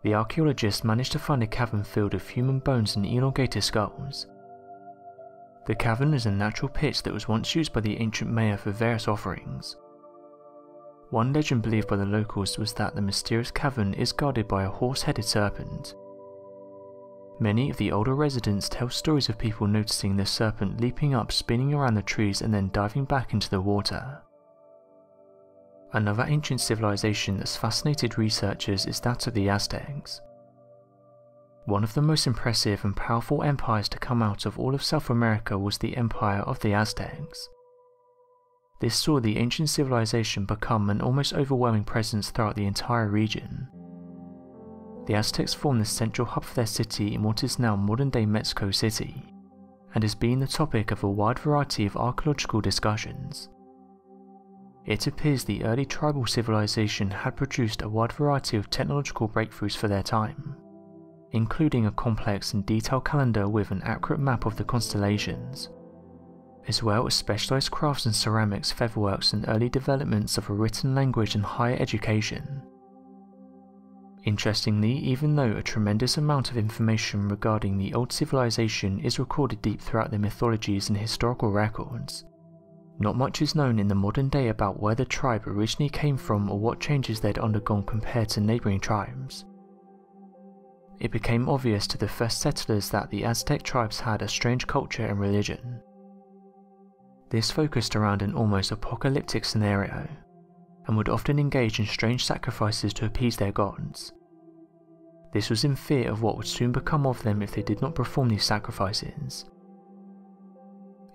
The archaeologists managed to find a cavern filled with human bones and elongated skulls. The cavern is a natural pit that was once used by the ancient Maya for various offerings. One legend believed by the locals was that the mysterious cavern is guarded by a horse-headed serpent, Many of the older residents tell stories of people noticing the serpent leaping up, spinning around the trees and then diving back into the water. Another ancient civilization that's fascinated researchers is that of the Aztecs. One of the most impressive and powerful empires to come out of all of South America was the Empire of the Aztecs. This saw the ancient civilization become an almost overwhelming presence throughout the entire region. The Aztecs formed the central hub for their city in what is now modern-day Mexico City, and has been the topic of a wide variety of archaeological discussions. It appears the early tribal civilization had produced a wide variety of technological breakthroughs for their time, including a complex and detailed calendar with an accurate map of the constellations, as well as specialized crafts in ceramics, featherworks and early developments of a written language and higher education. Interestingly, even though a tremendous amount of information regarding the old civilization is recorded deep throughout their mythologies and historical records, not much is known in the modern day about where the tribe originally came from or what changes they'd undergone compared to neighbouring tribes. It became obvious to the first settlers that the Aztec tribes had a strange culture and religion. This focused around an almost apocalyptic scenario, and would often engage in strange sacrifices to appease their gods. This was in fear of what would soon become of them if they did not perform these sacrifices.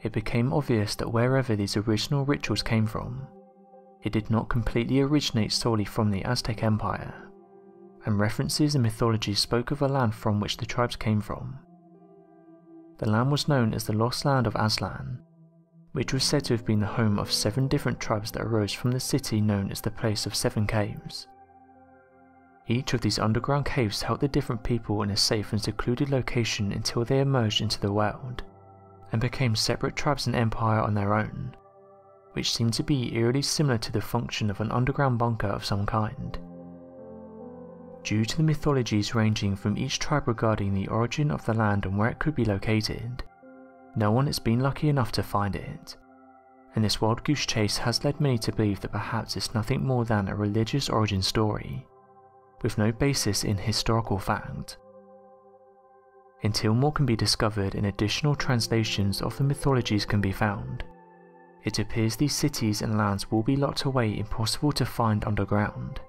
It became obvious that wherever these original rituals came from, it did not completely originate solely from the Aztec Empire, and references and mythology spoke of a land from which the tribes came from. the land was known as the Lost Land of Aztlan, which was said to have been the home of seven different tribes that arose from the city known as the Place of Seven Caves. Each of these underground caves held the different people in a safe and secluded location until they emerged into the world, and became separate tribes and empire on their own, which seemed to be eerily similar to the function of an underground bunker of some kind. Due to the mythologies ranging from each tribe regarding the origin of the land and where it could be located, no one has been lucky enough to find it, and this wild goose chase has led many to believe that perhaps it's nothing more than a religious origin story, with no basis in historical fact. Until more can be discovered and additional translations of the mythologies can be found, it appears these cities and lands will be locked away impossible to find underground.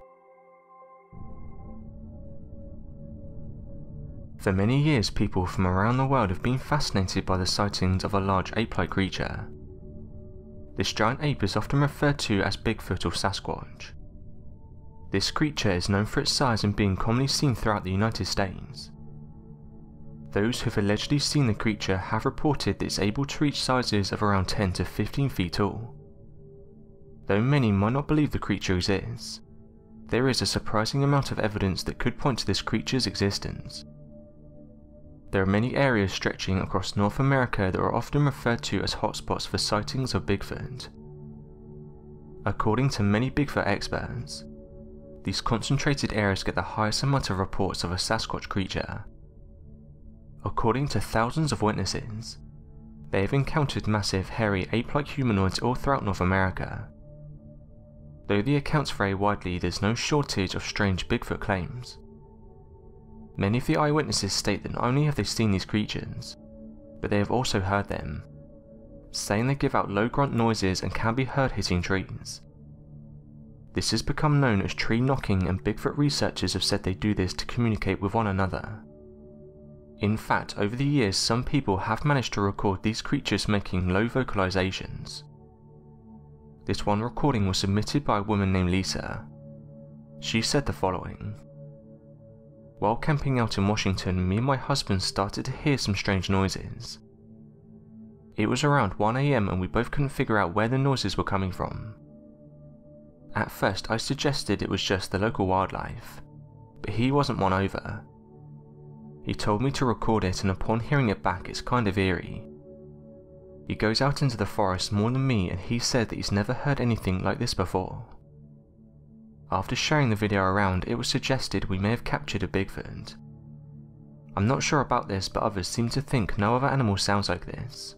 For many years people from around the world have been fascinated by the sightings of a large ape-like creature. This giant ape is often referred to as Bigfoot or Sasquatch. This creature is known for its size and being commonly seen throughout the United States. Those who have allegedly seen the creature have reported that it's able to reach sizes of around 10 to 15 feet tall. Though many might not believe the creature exists, there is a surprising amount of evidence that could point to this creature's existence. There are many areas stretching across North America that are often referred to as hotspots for sightings of Bigfoot. According to many Bigfoot experts, these concentrated areas get the highest amount of reports of a Sasquatch creature. According to thousands of witnesses, they have encountered massive, hairy, ape-like humanoids all throughout North America. Though the accounts vary widely, there's no shortage of strange Bigfoot claims. Many of the eyewitnesses state that not only have they seen these creatures, but they have also heard them, saying they give out low grunt noises and can be heard hitting trees. This has become known as tree knocking and Bigfoot researchers have said they do this to communicate with one another. In fact, over the years some people have managed to record these creatures making low vocalizations. This one recording was submitted by a woman named Lisa. She said the following. While camping out in Washington, me and my husband started to hear some strange noises. It was around 1am and we both couldn't figure out where the noises were coming from. At first I suggested it was just the local wildlife, but he wasn't won over. He told me to record it and upon hearing it back it's kind of eerie. He goes out into the forest more than me and he said that he's never heard anything like this before. After sharing the video around, it was suggested we may have captured a Bigfoot. I'm not sure about this, but others seem to think no other animal sounds like this.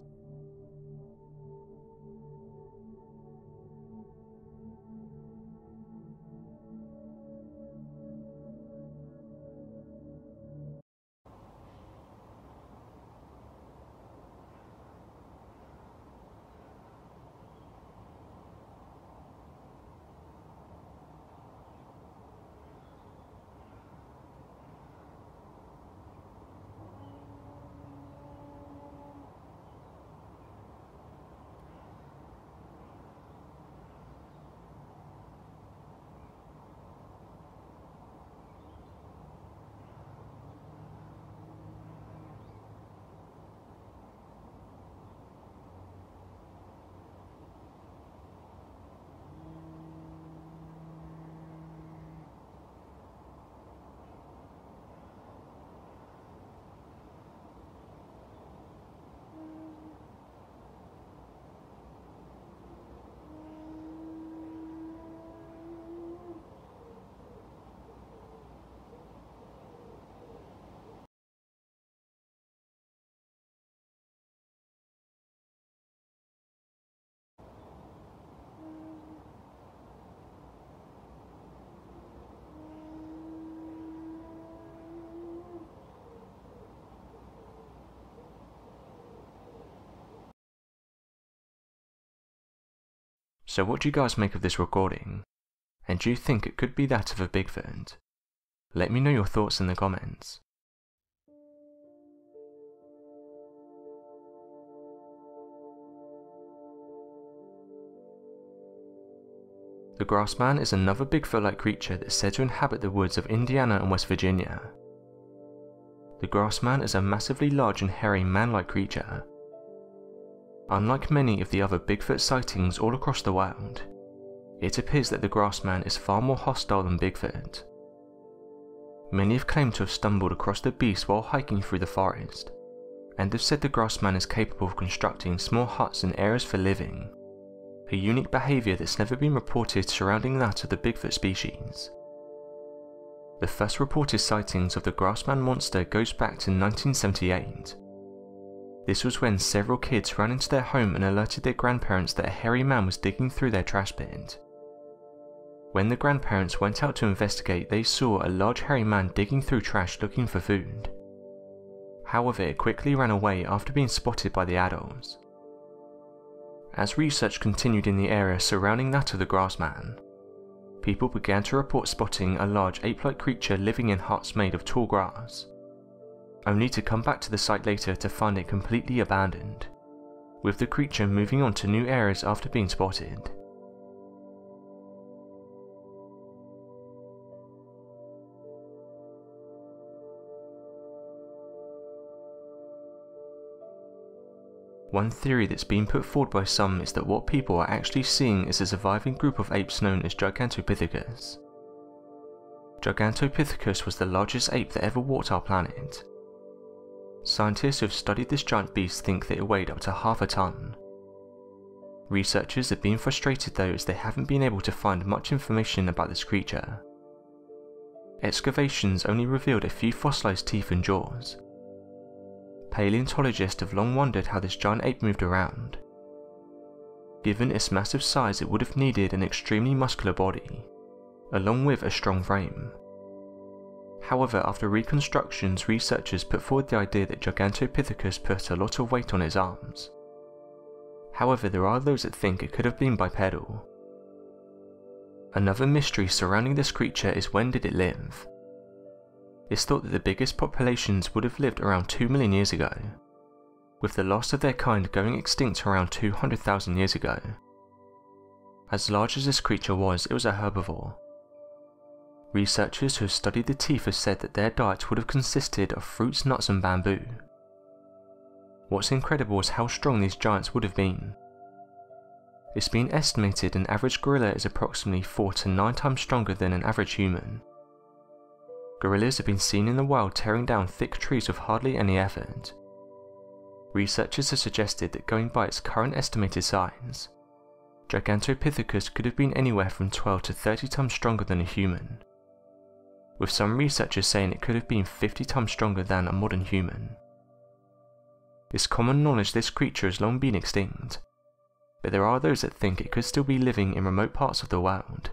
So what do you guys make of this recording? And do you think it could be that of a Bigfoot? Let me know your thoughts in the comments. The Grassman is another Bigfoot-like creature that's said to inhabit the woods of Indiana and West Virginia. the grassman is a massively large and hairy man-like creature. Unlike many of the other Bigfoot sightings all across the world, it appears that the grassman is far more hostile than Bigfoot. Many have claimed to have stumbled across the beast while hiking through the forest, and have said the grassman is capable of constructing small huts and areas for living, a unique behaviour that's never been reported surrounding that of the Bigfoot species. The first reported sightings of the grassman monster goes back to 1978. This was when several kids ran into their home and alerted their grandparents that a hairy man was digging through their trash bins. When the grandparents went out to investigate, they saw a large hairy man digging through trash looking for food. However, it quickly ran away after being spotted by the adults. As research continued in the area surrounding that of the grassman, people began to report spotting a large ape-like creature living in huts made of tall grass, only to come back to the site later to find it completely abandoned, with the creature moving on to new areas after being spotted. One theory that's been put forward by some is that what people are actually seeing is a surviving group of apes known as Gigantopithecus. Gigantopithecus was the largest ape that ever walked our planet. Scientists who have studied this giant beast think that it weighed up to half a ton. Researchers have been frustrated though as they haven't been able to find much information about this creature. Excavations only revealed a few fossilized teeth and jaws, paleontologists have long wondered how this giant ape moved around. Given its massive size, it would have needed an extremely muscular body, along with a strong frame. However, after reconstructions, researchers put forward the idea that Gigantopithecus put a lot of weight on his arms. However, there are those that think it could have been bipedal. Another mystery surrounding this creature is when did it live? It's thought that the biggest populations would have lived around 2 million years ago, with the last of their kind going extinct around 200,000 years ago. As large as this creature was, it was a herbivore. Researchers who have studied the teeth have said that their diet would have consisted of fruits, nuts and bamboo. What's incredible is how strong these giants would have been. It's been estimated an average gorilla is approximately 4 to 9 times stronger than an average human, gorillas have been seen in the wild tearing down thick trees with hardly any effort. Researchers have suggested that going by its current estimated size, Gigantopithecus could have been anywhere from 12 to 30 times stronger than a human, with some researchers saying it could have been 50 times stronger than a modern human. It's common knowledge this creature has long been extinct, but there are those that think it could still be living in remote parts of the world.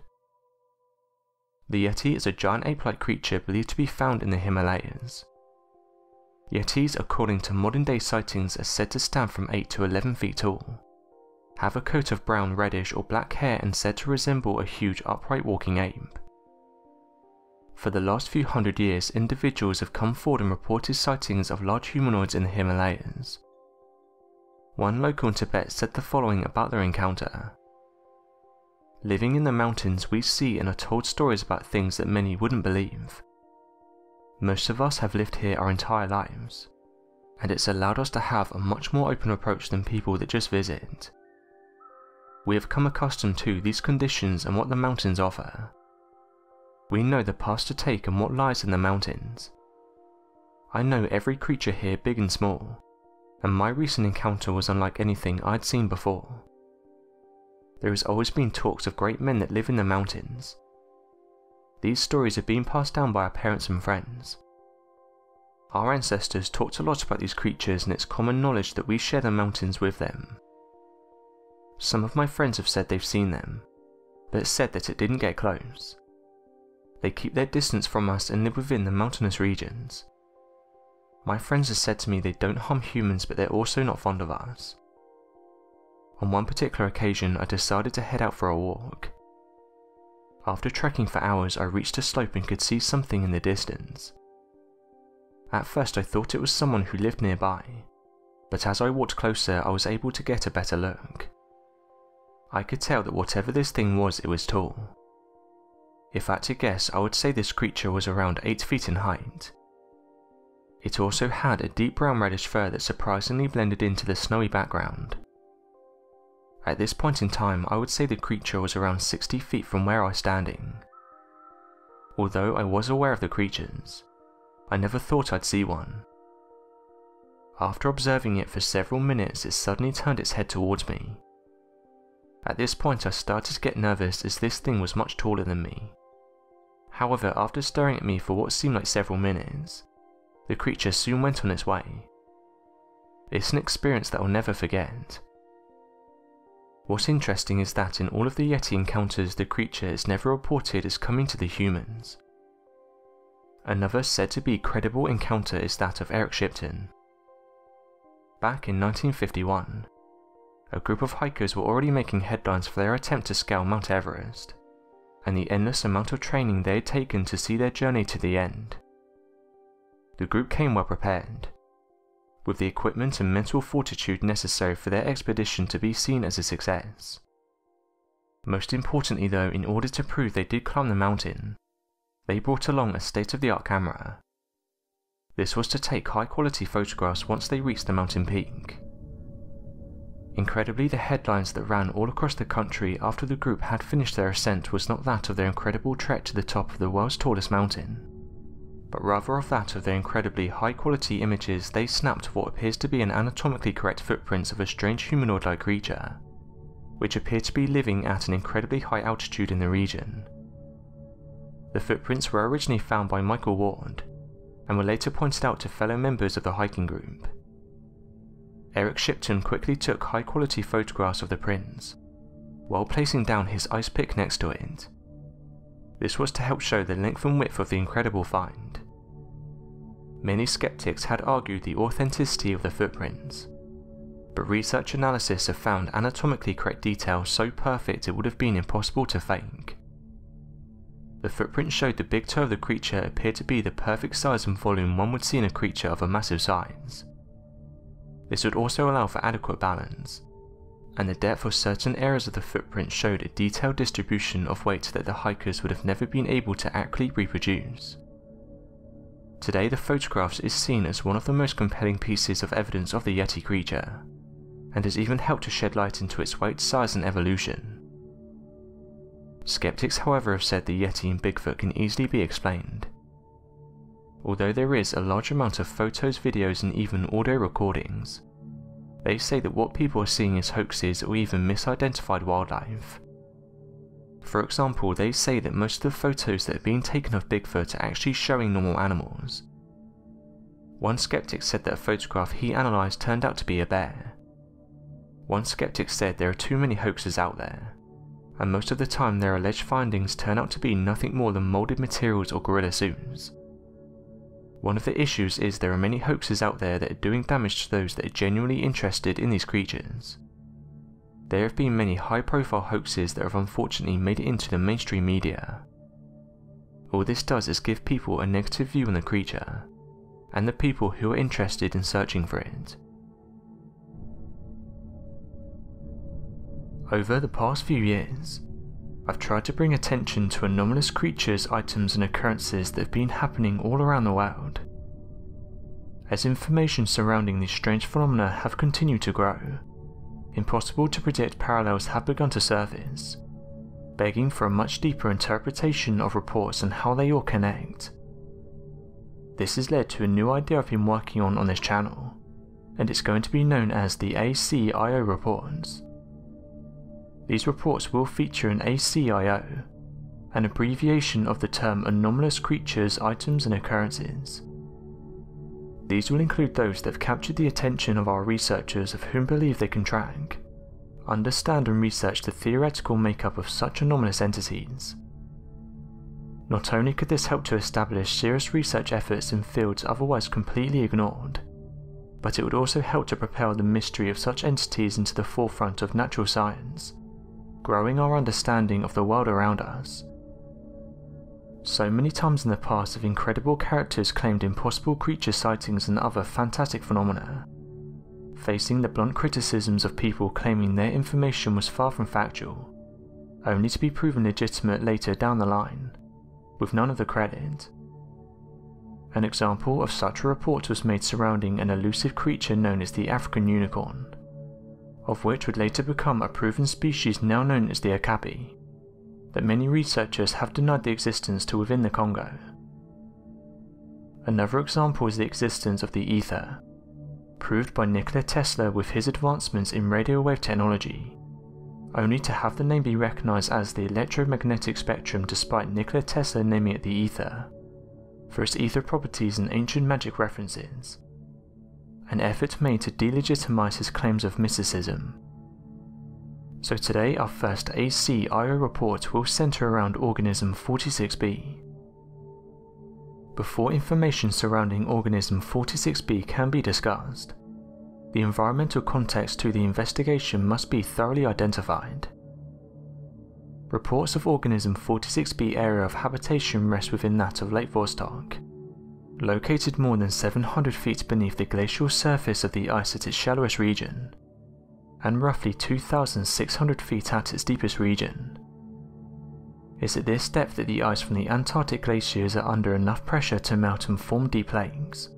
The Yeti is a giant ape-like creature believed to be found in the Himalayas. Yetis, according to modern day sightings, are said to stand from 8 to 11 feet tall, have a coat of brown, reddish or black hair and said to resemble a huge upright walking ape. For the last few hundred years, individuals have come forward and reported sightings of large humanoids in the Himalayas. One local in Tibet said the following about their encounter. Living in the mountains, we see and are told stories about things that many wouldn't believe. Most of us have lived here our entire lives, and it's allowed us to have a much more open approach than people that just visit. We have come accustomed to these conditions and what the mountains offer. We know the paths to take and what lies in the mountains. I know every creature here big and small, and my recent encounter was unlike anything I'd seen before there has always been talks of great men that live in the mountains. These stories have been passed down by our parents and friends. Our ancestors talked a lot about these creatures and it's common knowledge that we share the mountains with them. Some of my friends have said they've seen them, but said that it didn't get close. They keep their distance from us and live within the mountainous regions. My friends have said to me they don't harm humans but they're also not fond of us. On one particular occasion, I decided to head out for a walk. After trekking for hours, I reached a slope and could see something in the distance. At first, I thought it was someone who lived nearby, but as I walked closer, I was able to get a better look. I could tell that whatever this thing was, it was tall. If I had to guess, I would say this creature was around 8 feet in height. It also had a deep brown reddish fur that surprisingly blended into the snowy background. At this point in time, I would say the creature was around 60 feet from where I was standing. Although I was aware of the creatures, I never thought I'd see one. After observing it for several minutes, it suddenly turned its head towards me. At this point I started to get nervous as this thing was much taller than me. However, after staring at me for what seemed like several minutes, the creature soon went on its way. It's an experience that I'll never forget. What's interesting is that in all of the Yeti encounters, the creature is never reported as coming to the humans. Another said to be credible encounter is that of Eric Shipton. Back in 1951, a group of hikers were already making headlines for their attempt to scale Mount Everest, and the endless amount of training they had taken to see their journey to the end. The group came well prepared, with the equipment and mental fortitude necessary for their expedition to be seen as a success. Most importantly though, in order to prove they did climb the mountain, they brought along a state-of-the-art camera. This was to take high-quality photographs once they reached the mountain peak. Incredibly, the headlines that ran all across the country after the group had finished their ascent was not that of their incredible trek to the top of the world's tallest mountain, but rather of that of their incredibly high quality images they snapped of what appears to be an anatomically correct footprints of a strange humanoid like creature, which appeared to be living at an incredibly high altitude in the region. The footprints were originally found by Michael Ward, and were later pointed out to fellow members of the hiking group. Eric Shipton quickly took high quality photographs of the prints, while placing down his ice pick next to it. This was to help show the length and width of the incredible find. Many skeptics had argued the authenticity of the footprints, but research analysis have found anatomically correct details so perfect it would have been impossible to fake. The footprint showed the big toe of the creature appeared to be the perfect size and volume one would see in a creature of a massive size. This would also allow for adequate balance, and the depth of certain areas of the footprint showed a detailed distribution of weight that the hikers would have never been able to accurately reproduce. Today the photographs is seen as one of the most compelling pieces of evidence of the Yeti creature, and has even helped to shed light into its weight, size and evolution. Skeptics however have said the Yeti and Bigfoot can easily be explained, Although there is a large amount of photos, videos and even audio recordings, they say that what people are seeing is hoaxes or even misidentified wildlife. For example, they say that most of the photos that are being taken of Bigfoot are actually showing normal animals. One skeptic said that a photograph he analysed turned out to be a bear. One skeptic said there are too many hoaxes out there, and most of the time their alleged findings turn out to be nothing more than moulded materials or gorilla suits. One of the issues is there are many hoaxes out there that are doing damage to those that are genuinely interested in these creatures. There have been many high profile hoaxes that have unfortunately made it into the mainstream media. All this does is give people a negative view on the creature, and the people who are interested in searching for it. Over the past few years, I've tried to bring attention to anomalous creatures, items and occurrences that have been happening all around the world. As information surrounding these strange phenomena have continued to grow, impossible to predict parallels have begun to surface, begging for a much deeper interpretation of reports and how they all connect. This has led to a new idea I've been working on on this channel, and it's going to be known as the ACIO reports. These reports will feature an ACIO, an abbreviation of the term anomalous creatures, items and occurrences. These will include those that have captured the attention of our researchers of whom believe they can track, understand and research the theoretical makeup of such anomalous entities. Not only could this help to establish serious research efforts in fields otherwise completely ignored, but it would also help to propel the mystery of such entities into the forefront of natural science growing our understanding of the world around us. So many times in the past have incredible characters claimed impossible creature sightings and other fantastic phenomena, facing the blunt criticisms of people claiming their information was far from factual, only to be proven legitimate later down the line, with none of the credit. An example of such a report was made surrounding an elusive creature known as the African unicorn, of which would later become a proven species now known as the okapi, that many researchers have denied the existence to within the Congo. Another example is the existence of the ether, proved by Nikola Tesla with his advancements in radio wave technology, only to have the name be recognized as the electromagnetic spectrum despite Nikola Tesla naming it the ether for its ether properties and ancient magic references, an effort made to delegitimize his claims of mysticism. So today our first ACIO report will center around organism 46b. Before information surrounding organism 46b can be discussed, the environmental context to the investigation must be thoroughly identified. Reports of organism 46b area of habitation rest within that of Lake Vostok, located more than 700 feet beneath the glacial surface of the ice at its shallowest region, and roughly 2,600 feet at its deepest region. It's at this depth that the ice from the Antarctic glaciers are under enough pressure to melt and form deep lakes.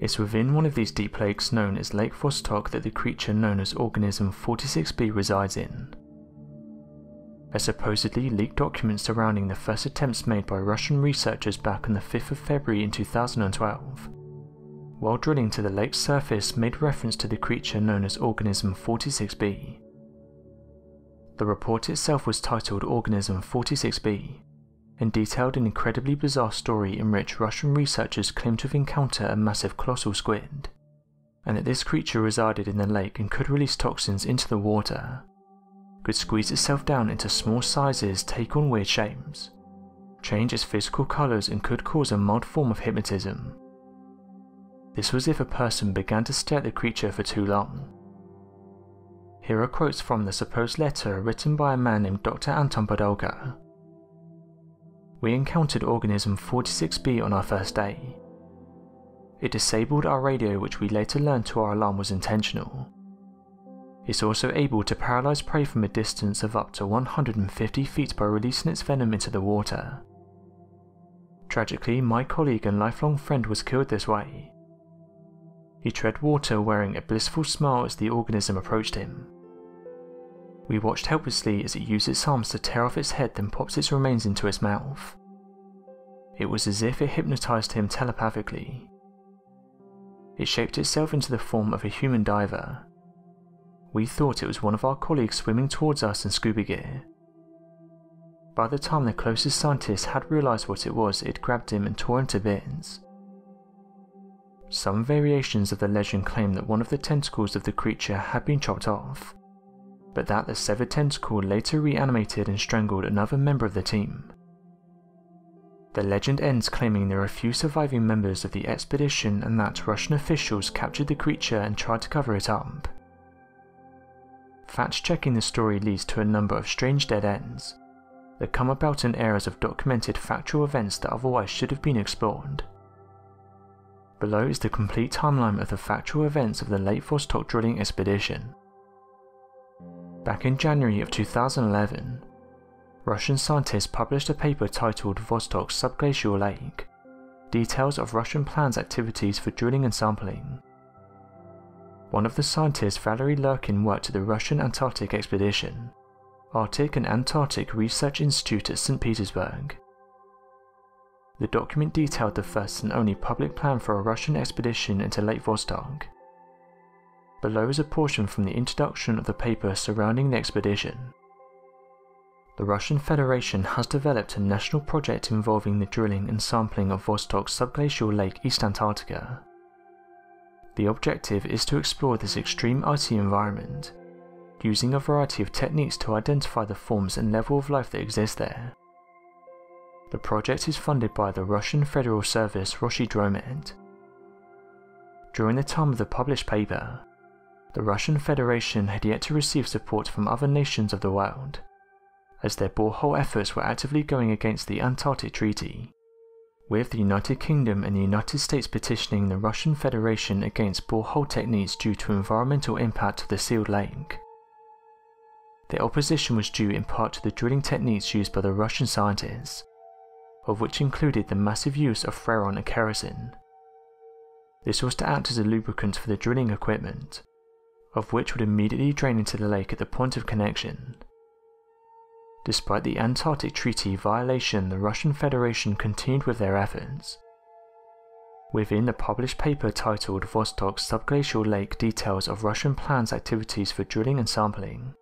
It's within one of these deep lakes known as Lake Vostok that the creature known as Organism 46b resides in a supposedly leaked document surrounding the first attempts made by Russian researchers back on the 5th of February in 2012. While drilling to the lake's surface made reference to the creature known as Organism 46b. The report itself was titled Organism 46b and detailed an incredibly bizarre story in which Russian researchers claimed to have encountered a massive colossal squid, and that this creature resided in the lake and could release toxins into the water, could squeeze itself down into small sizes, take on weird shapes, change its physical colours and could cause a mild form of hypnotism. This was if a person began to stare at the creature for too long. Here are quotes from the supposed letter written by a man named Dr. Anton Podolka. We encountered organism 46b on our first day. It disabled our radio which we later learned to our alarm was intentional. It's also able to paralyze prey from a distance of up to 150 feet by releasing its venom into the water. Tragically, my colleague and lifelong friend was killed this way. He tread water wearing a blissful smile as the organism approached him. We watched helplessly as it used its arms to tear off its head then pops its remains into its mouth. It was as if it hypnotized him telepathically. It shaped itself into the form of a human diver, we thought it was one of our colleagues swimming towards us in scuba gear. By the time the closest scientist had realised what it was, it grabbed him and tore him to bits. Some variations of the legend claim that one of the tentacles of the creature had been chopped off, but that the severed tentacle later reanimated and strangled another member of the team. The legend ends claiming there are few surviving members of the expedition and that Russian officials captured the creature and tried to cover it up. Fact checking the story leads to a number of strange dead ends that come about in areas of documented factual events that otherwise should have been explored. Below is the complete timeline of the factual events of the Lake Vostok drilling expedition. Back in January of 2011, Russian scientists published a paper titled Vostok Subglacial Lake, Details of Russian Plans Activities for Drilling and Sampling. One of the scientists, Valery Lukin, worked at the Russian Antarctic Expedition, Arctic and Antarctic Research Institute at St. Petersburg. The document detailed the first and only public plan for a Russian expedition into Lake Vostok. Below is a portion from the introduction of the paper surrounding the expedition. The Russian Federation has developed a national project involving the drilling and sampling of Vostok's subglacial lake East Antarctica. The objective is to explore this extreme icy environment, using a variety of techniques to identify the forms and level of life that exist there. The project is funded by the Russian Federal Service Roshydromet. During the time of the published paper, the Russian Federation had yet to receive support from other nations of the world, as their borehole efforts were actively going against the Antarctic Treaty with the United Kingdom and the United States petitioning the Russian Federation against borehole techniques due to environmental impact of the sealed lake. The opposition was due in part to the drilling techniques used by the Russian scientists, of which included the massive use of freon and kerosene. This was to act as a lubricant for the drilling equipment, of which would immediately drain into the lake at the point of connection. Despite the Antarctic Treaty violation, the Russian Federation continued with their efforts. Within a published paper titled Vostok Subglacial Lake Details of Russian Plans Activities for Drilling and Sampling,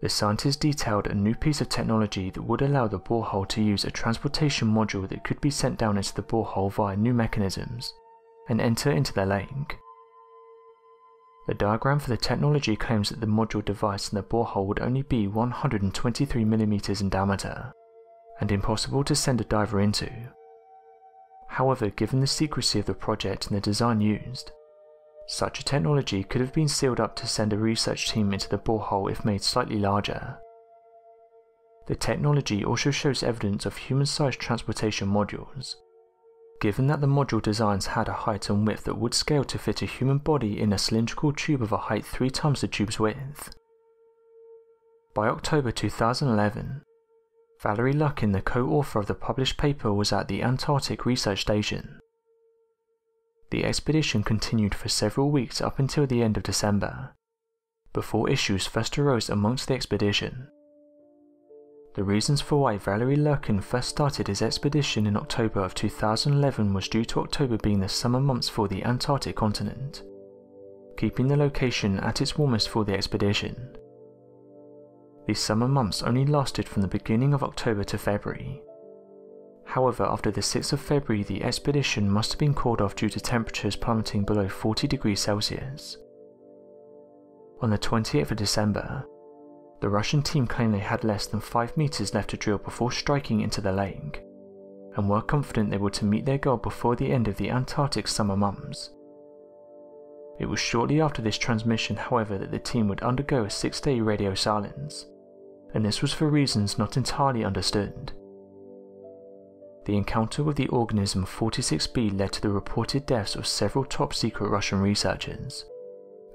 the scientists detailed a new piece of technology that would allow the borehole to use a transportation module that could be sent down into the borehole via new mechanisms and enter into the lake. The diagram for the technology claims that the module device in the borehole would only be 123mm in diameter, and impossible to send a diver into. However, given the secrecy of the project and the design used, such a technology could have been sealed up to send a research team into the borehole if made slightly larger. The technology also shows evidence of human-sized transportation modules. Given that the module designs had a height and width that would scale to fit a human body in a cylindrical tube of a height three times the tube's width. By October 2011, Valery Lukin, the co-author of the published paper, was at the Antarctic Research Station. The expedition continued for several weeks up until the end of December, before issues first arose amongst the expedition. The reasons for why Valery Lukin first started his expedition in October of 2011 was due to October being the summer months for the Antarctic continent, keeping the location at its warmest for the expedition. These summer months only lasted from the beginning of October to February, However, after the 6th of February, the expedition must have been called off due to temperatures plummeting below 40 degrees Celsius. On the 28th of December, the Russian team claimed they had less than 5 meters left to drill before striking into the lake, and were confident they were to meet their goal before the end of the Antarctic summer months. It was shortly after this transmission, however, that the team would undergo a six day radio silence, and this was for reasons not entirely understood. The encounter with the organism 46b led to the reported deaths of several top secret Russian researchers,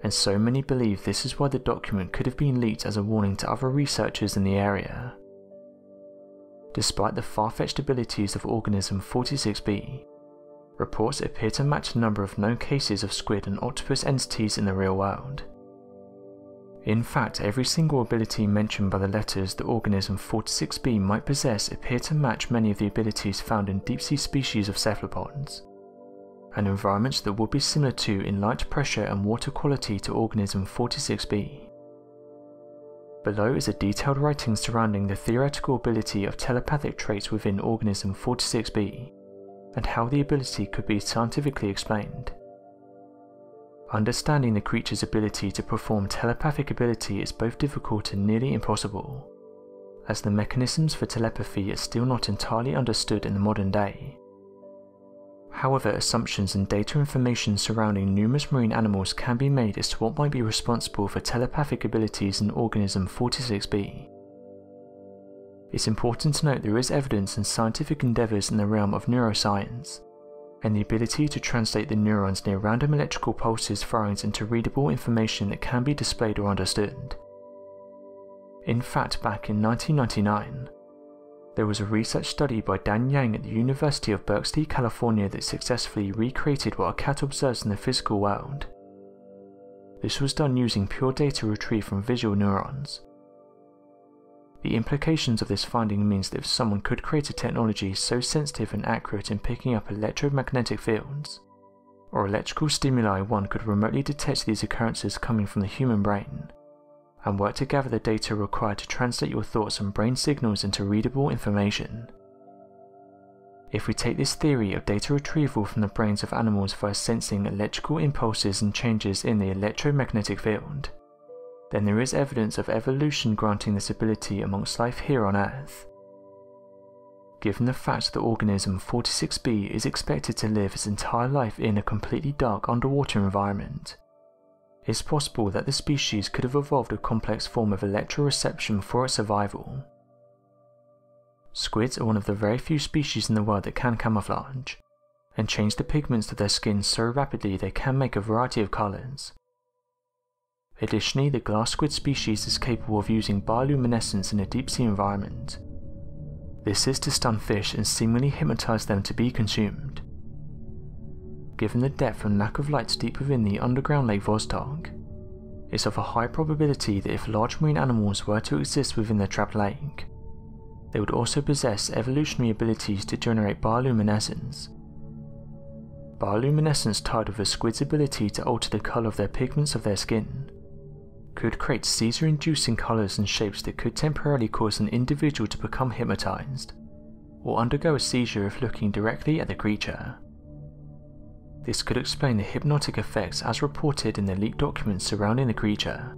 and so many believe this is why the document could have been leaked as a warning to other researchers in the area. Despite the far-fetched abilities of organism 46b, reports appear to match the number of known cases of squid and octopus entities in the real world. In fact, every single ability mentioned by the letters the organism 46b might possess appear to match many of the abilities found in deep sea species of cephalopods, and environments that would be similar to in light pressure and water quality to organism 46b. Below is a detailed writing surrounding the theoretical ability of telepathic traits within organism 46b, and how the ability could be scientifically explained. Understanding the creature's ability to perform telepathic ability is both difficult and nearly impossible, as the mechanisms for telepathy are still not entirely understood in the modern day. However, assumptions and data information surrounding numerous marine animals can be made as to what might be responsible for telepathic abilities in organism 46b. It's important to note there is evidence in scientific endeavours in the realm of neuroscience and the ability to translate the neurons near random electrical pulses firing into readable information that can be displayed or understood. In fact, back in 1999, there was a research study by Dan Yang at the University of Berkeley, California that successfully recreated what a cat observes in the physical world. This was done using pure data retrieved from visual neurons. The implications of this finding means that if someone could create a technology so sensitive and accurate in picking up electromagnetic fields, or electrical stimuli one could remotely detect these occurrences coming from the human brain, and work to gather the data required to translate your thoughts and brain signals into readable information. If we take this theory of data retrieval from the brains of animals via sensing electrical impulses and changes in the electromagnetic field, then there is evidence of evolution granting this ability amongst life here on Earth. Given the fact that organism 46b is expected to live its entire life in a completely dark underwater environment, it's possible that the species could have evolved a complex form of electroreception for its survival. Squids are one of the very few species in the world that can camouflage, and change the pigments of their skin so rapidly they can make a variety of colours, Additionally, the glass squid species is capable of using bioluminescence in a deep sea environment. This is to stun fish and seemingly hypnotize them to be consumed. Given the depth and lack of lights deep within the underground Lake Vostok, it's of a high probability that if large marine animals were to exist within the trapped lake, they would also possess evolutionary abilities to generate bioluminescence. Bioluminescence tied with a squid's ability to alter the colour of their pigments of their skin could create seizure-inducing colours and shapes that could temporarily cause an individual to become hypnotized, or undergo a seizure if looking directly at the creature. This could explain the hypnotic effects as reported in the leaked documents surrounding the creature.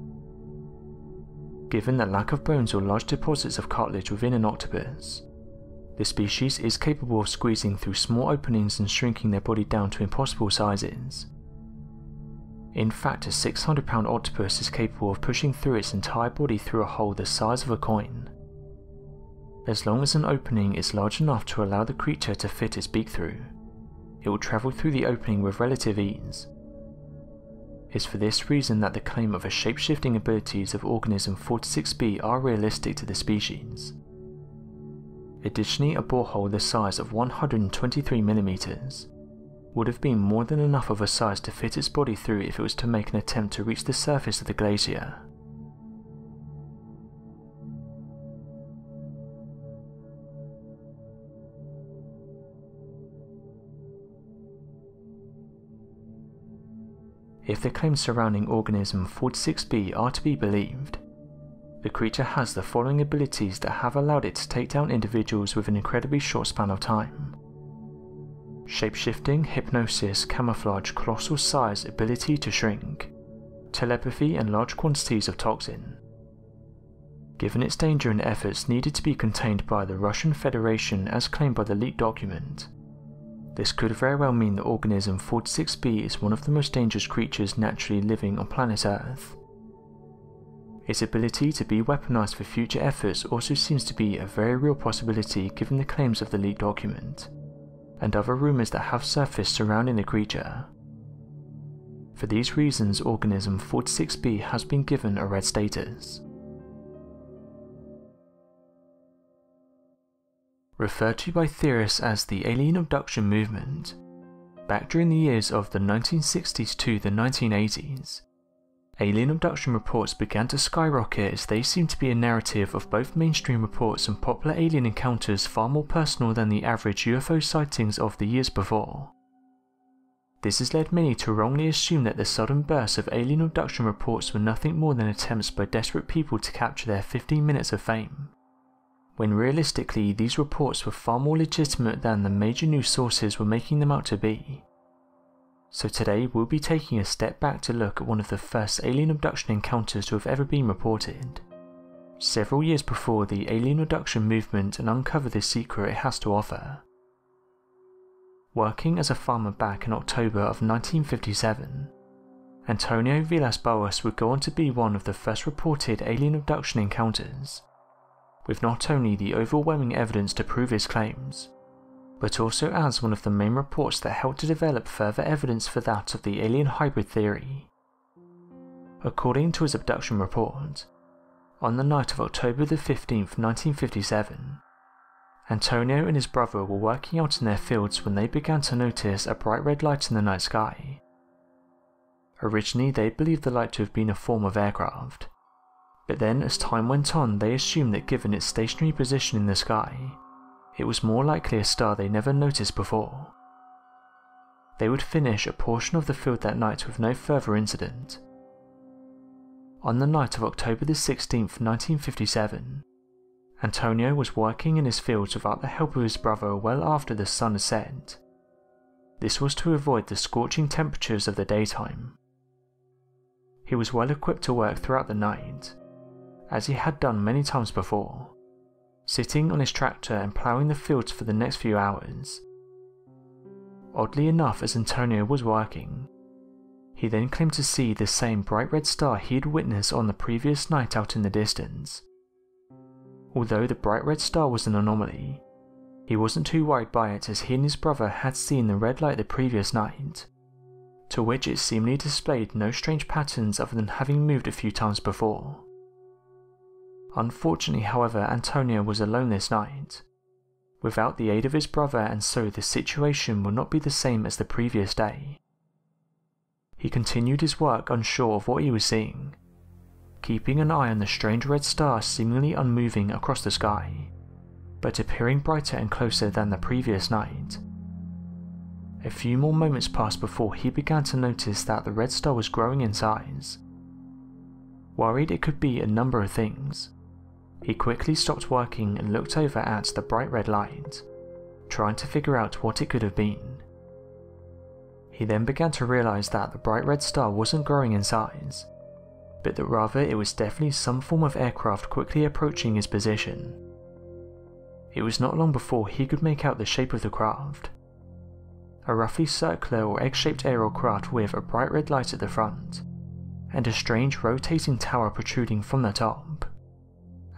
Given the lack of bones or large deposits of cartilage within an octopus, the species is capable of squeezing through small openings and shrinking their body down to impossible sizes. In fact, a 600 pound octopus is capable of pushing through its entire body through a hole the size of a coin. As long as an opening is large enough to allow the creature to fit its beak through, it will travel through the opening with relative ease. It's for this reason that the claim of the shape-shifting abilities of organism 46b are realistic to the species. Additionally, a borehole the size of 123mm would have been more than enough of a size to fit its body through if it was to make an attempt to reach the surface of the glacier. If the claims surrounding organism 46b are to be believed, the creature has the following abilities that have allowed it to take down individuals with an incredibly short span of time. Shapeshifting, hypnosis, camouflage, colossal size, ability to shrink, telepathy and large quantities of toxin. Given its danger and efforts needed to be contained by the Russian Federation as claimed by the leaked document, this could very well mean that organism 46b is one of the most dangerous creatures naturally living on planet Earth. Its ability to be weaponized for future efforts also seems to be a very real possibility given the claims of the leaked document and other rumours that have surfaced surrounding the creature. For these reasons, organism 46b has been given a red status. Referred to by theorists as the alien abduction movement, back during the years of the 1960s to the 1980s, Alien abduction reports began to skyrocket as they seemed to be a narrative of both mainstream reports and popular alien encounters far more personal than the average UFO sightings of the years before. This has led many to wrongly assume that the sudden bursts of alien abduction reports were nothing more than attempts by desperate people to capture their 15 minutes of fame. When realistically, these reports were far more legitimate than the major news sources were making them out to be. So today we'll be taking a step back to look at one of the first alien abduction encounters to have ever been reported. Several years before the alien abduction movement and uncover the secret it has to offer. Working as a farmer back in October of 1957, Antonio Vilas Boas would go on to be one of the first reported alien abduction encounters, with not only the overwhelming evidence to prove his claims, but also as one of the main reports that helped to develop further evidence for that of the alien hybrid theory. According to his abduction report, on the night of October the 15th, 1957, Antonio and his brother were working out in their fields when they began to notice a bright red light in the night sky. Originally, they believed the light to have been a form of aircraft, but then as time went on, they assumed that given its stationary position in the sky, it was more likely a star they never noticed before. They would finish a portion of the field that night with no further incident. On the night of October the 16th, 1957, Antonio was working in his fields without the help of his brother well after the sun had set. This was to avoid the scorching temperatures of the daytime. He was well equipped to work throughout the night, as he had done many times before sitting on his tractor and ploughing the fields for the next few hours. Oddly enough, as Antonio was working, he then claimed to see the same bright red star he had witnessed on the previous night out in the distance. Although the bright red star was an anomaly, he wasn't too worried by it as he and his brother had seen the red light the previous night, to which it seemingly displayed no strange patterns other than having moved a few times before. Unfortunately, however, Antonio was alone this night, without the aid of his brother and so the situation will not be the same as the previous day. He continued his work unsure of what he was seeing, keeping an eye on the strange red star seemingly unmoving across the sky, but appearing brighter and closer than the previous night. A few more moments passed before he began to notice that the red star was growing in size. Worried it could be a number of things, he quickly stopped working and looked over at the bright red light, trying to figure out what it could have been. He then began to realize that the bright red star wasn't growing in size, but that rather it was definitely some form of aircraft quickly approaching his position. It was not long before he could make out the shape of the craft. A roughly circular or egg-shaped aerocraft with a bright red light at the front, and a strange rotating tower protruding from the top,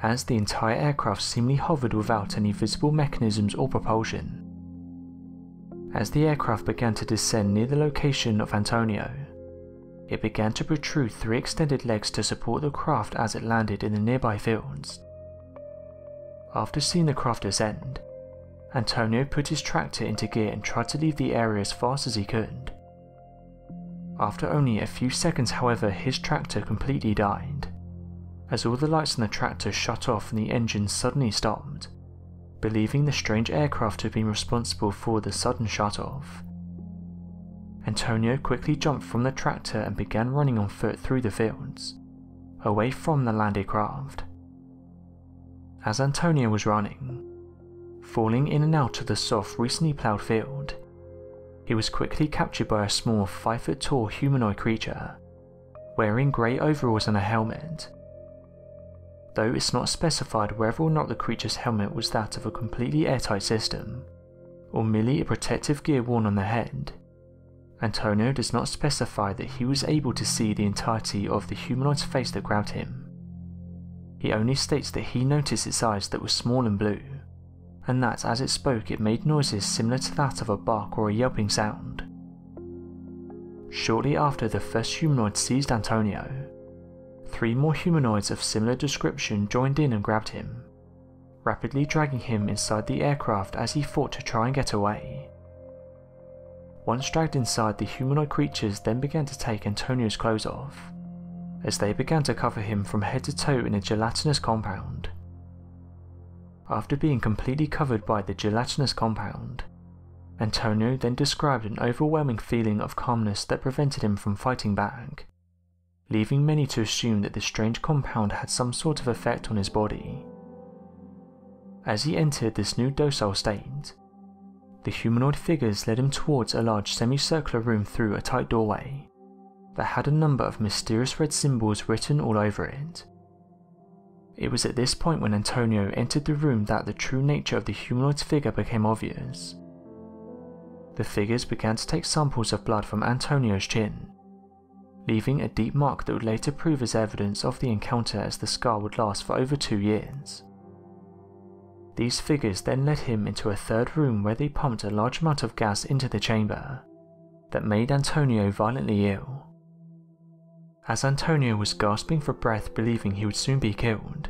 as the entire aircraft seemingly hovered without any visible mechanisms or propulsion. As the aircraft began to descend near the location of Antonio, it began to protrude three extended legs to support the craft as it landed in the nearby fields. After seeing the craft descend, Antonio put his tractor into gear and tried to leave the area as fast as he could. After only a few seconds however his tractor completely died, as all the lights on the tractor shut off and the engine suddenly stopped, believing the strange aircraft had been responsible for the sudden shut off. Antonio quickly jumped from the tractor and began running on foot through the fields, away from the landed craft. As Antonio was running, falling in and out of the soft, recently ploughed field, he was quickly captured by a small, 5 foot tall humanoid creature, wearing grey overalls and a helmet. Though it's not specified whether or not the creature's helmet was that of a completely airtight system, or merely a protective gear worn on the head, Antonio does not specify that he was able to see the entirety of the humanoid's face that grabbed him. He only states that he noticed its eyes that were small and blue, and that as it spoke it made noises similar to that of a bark or a yelping sound. Shortly after the first humanoid seized Antonio, three more humanoids of similar description joined in and grabbed him, rapidly dragging him inside the aircraft as he fought to try and get away. Once dragged inside, the humanoid creatures then began to take Antonio's clothes off, as they began to cover him from head to toe in a gelatinous compound. After being completely covered by the gelatinous compound, Antonio then described an overwhelming feeling of calmness that prevented him from fighting back, leaving many to assume that this strange compound had some sort of effect on his body. As he entered this new docile state, the humanoid figures led him towards a large semicircular room through a tight doorway that had a number of mysterious red symbols written all over it. It was at this point when Antonio entered the room that the true nature of the humanoid's figure became obvious. The figures began to take samples of blood from Antonio's chin, leaving a deep mark that would later prove as evidence of the encounter as the scar would last for over two years. These figures then led him into a third room where they pumped a large amount of gas into the chamber that made Antonio violently ill. As Antonio was gasping for breath believing he would soon be killed,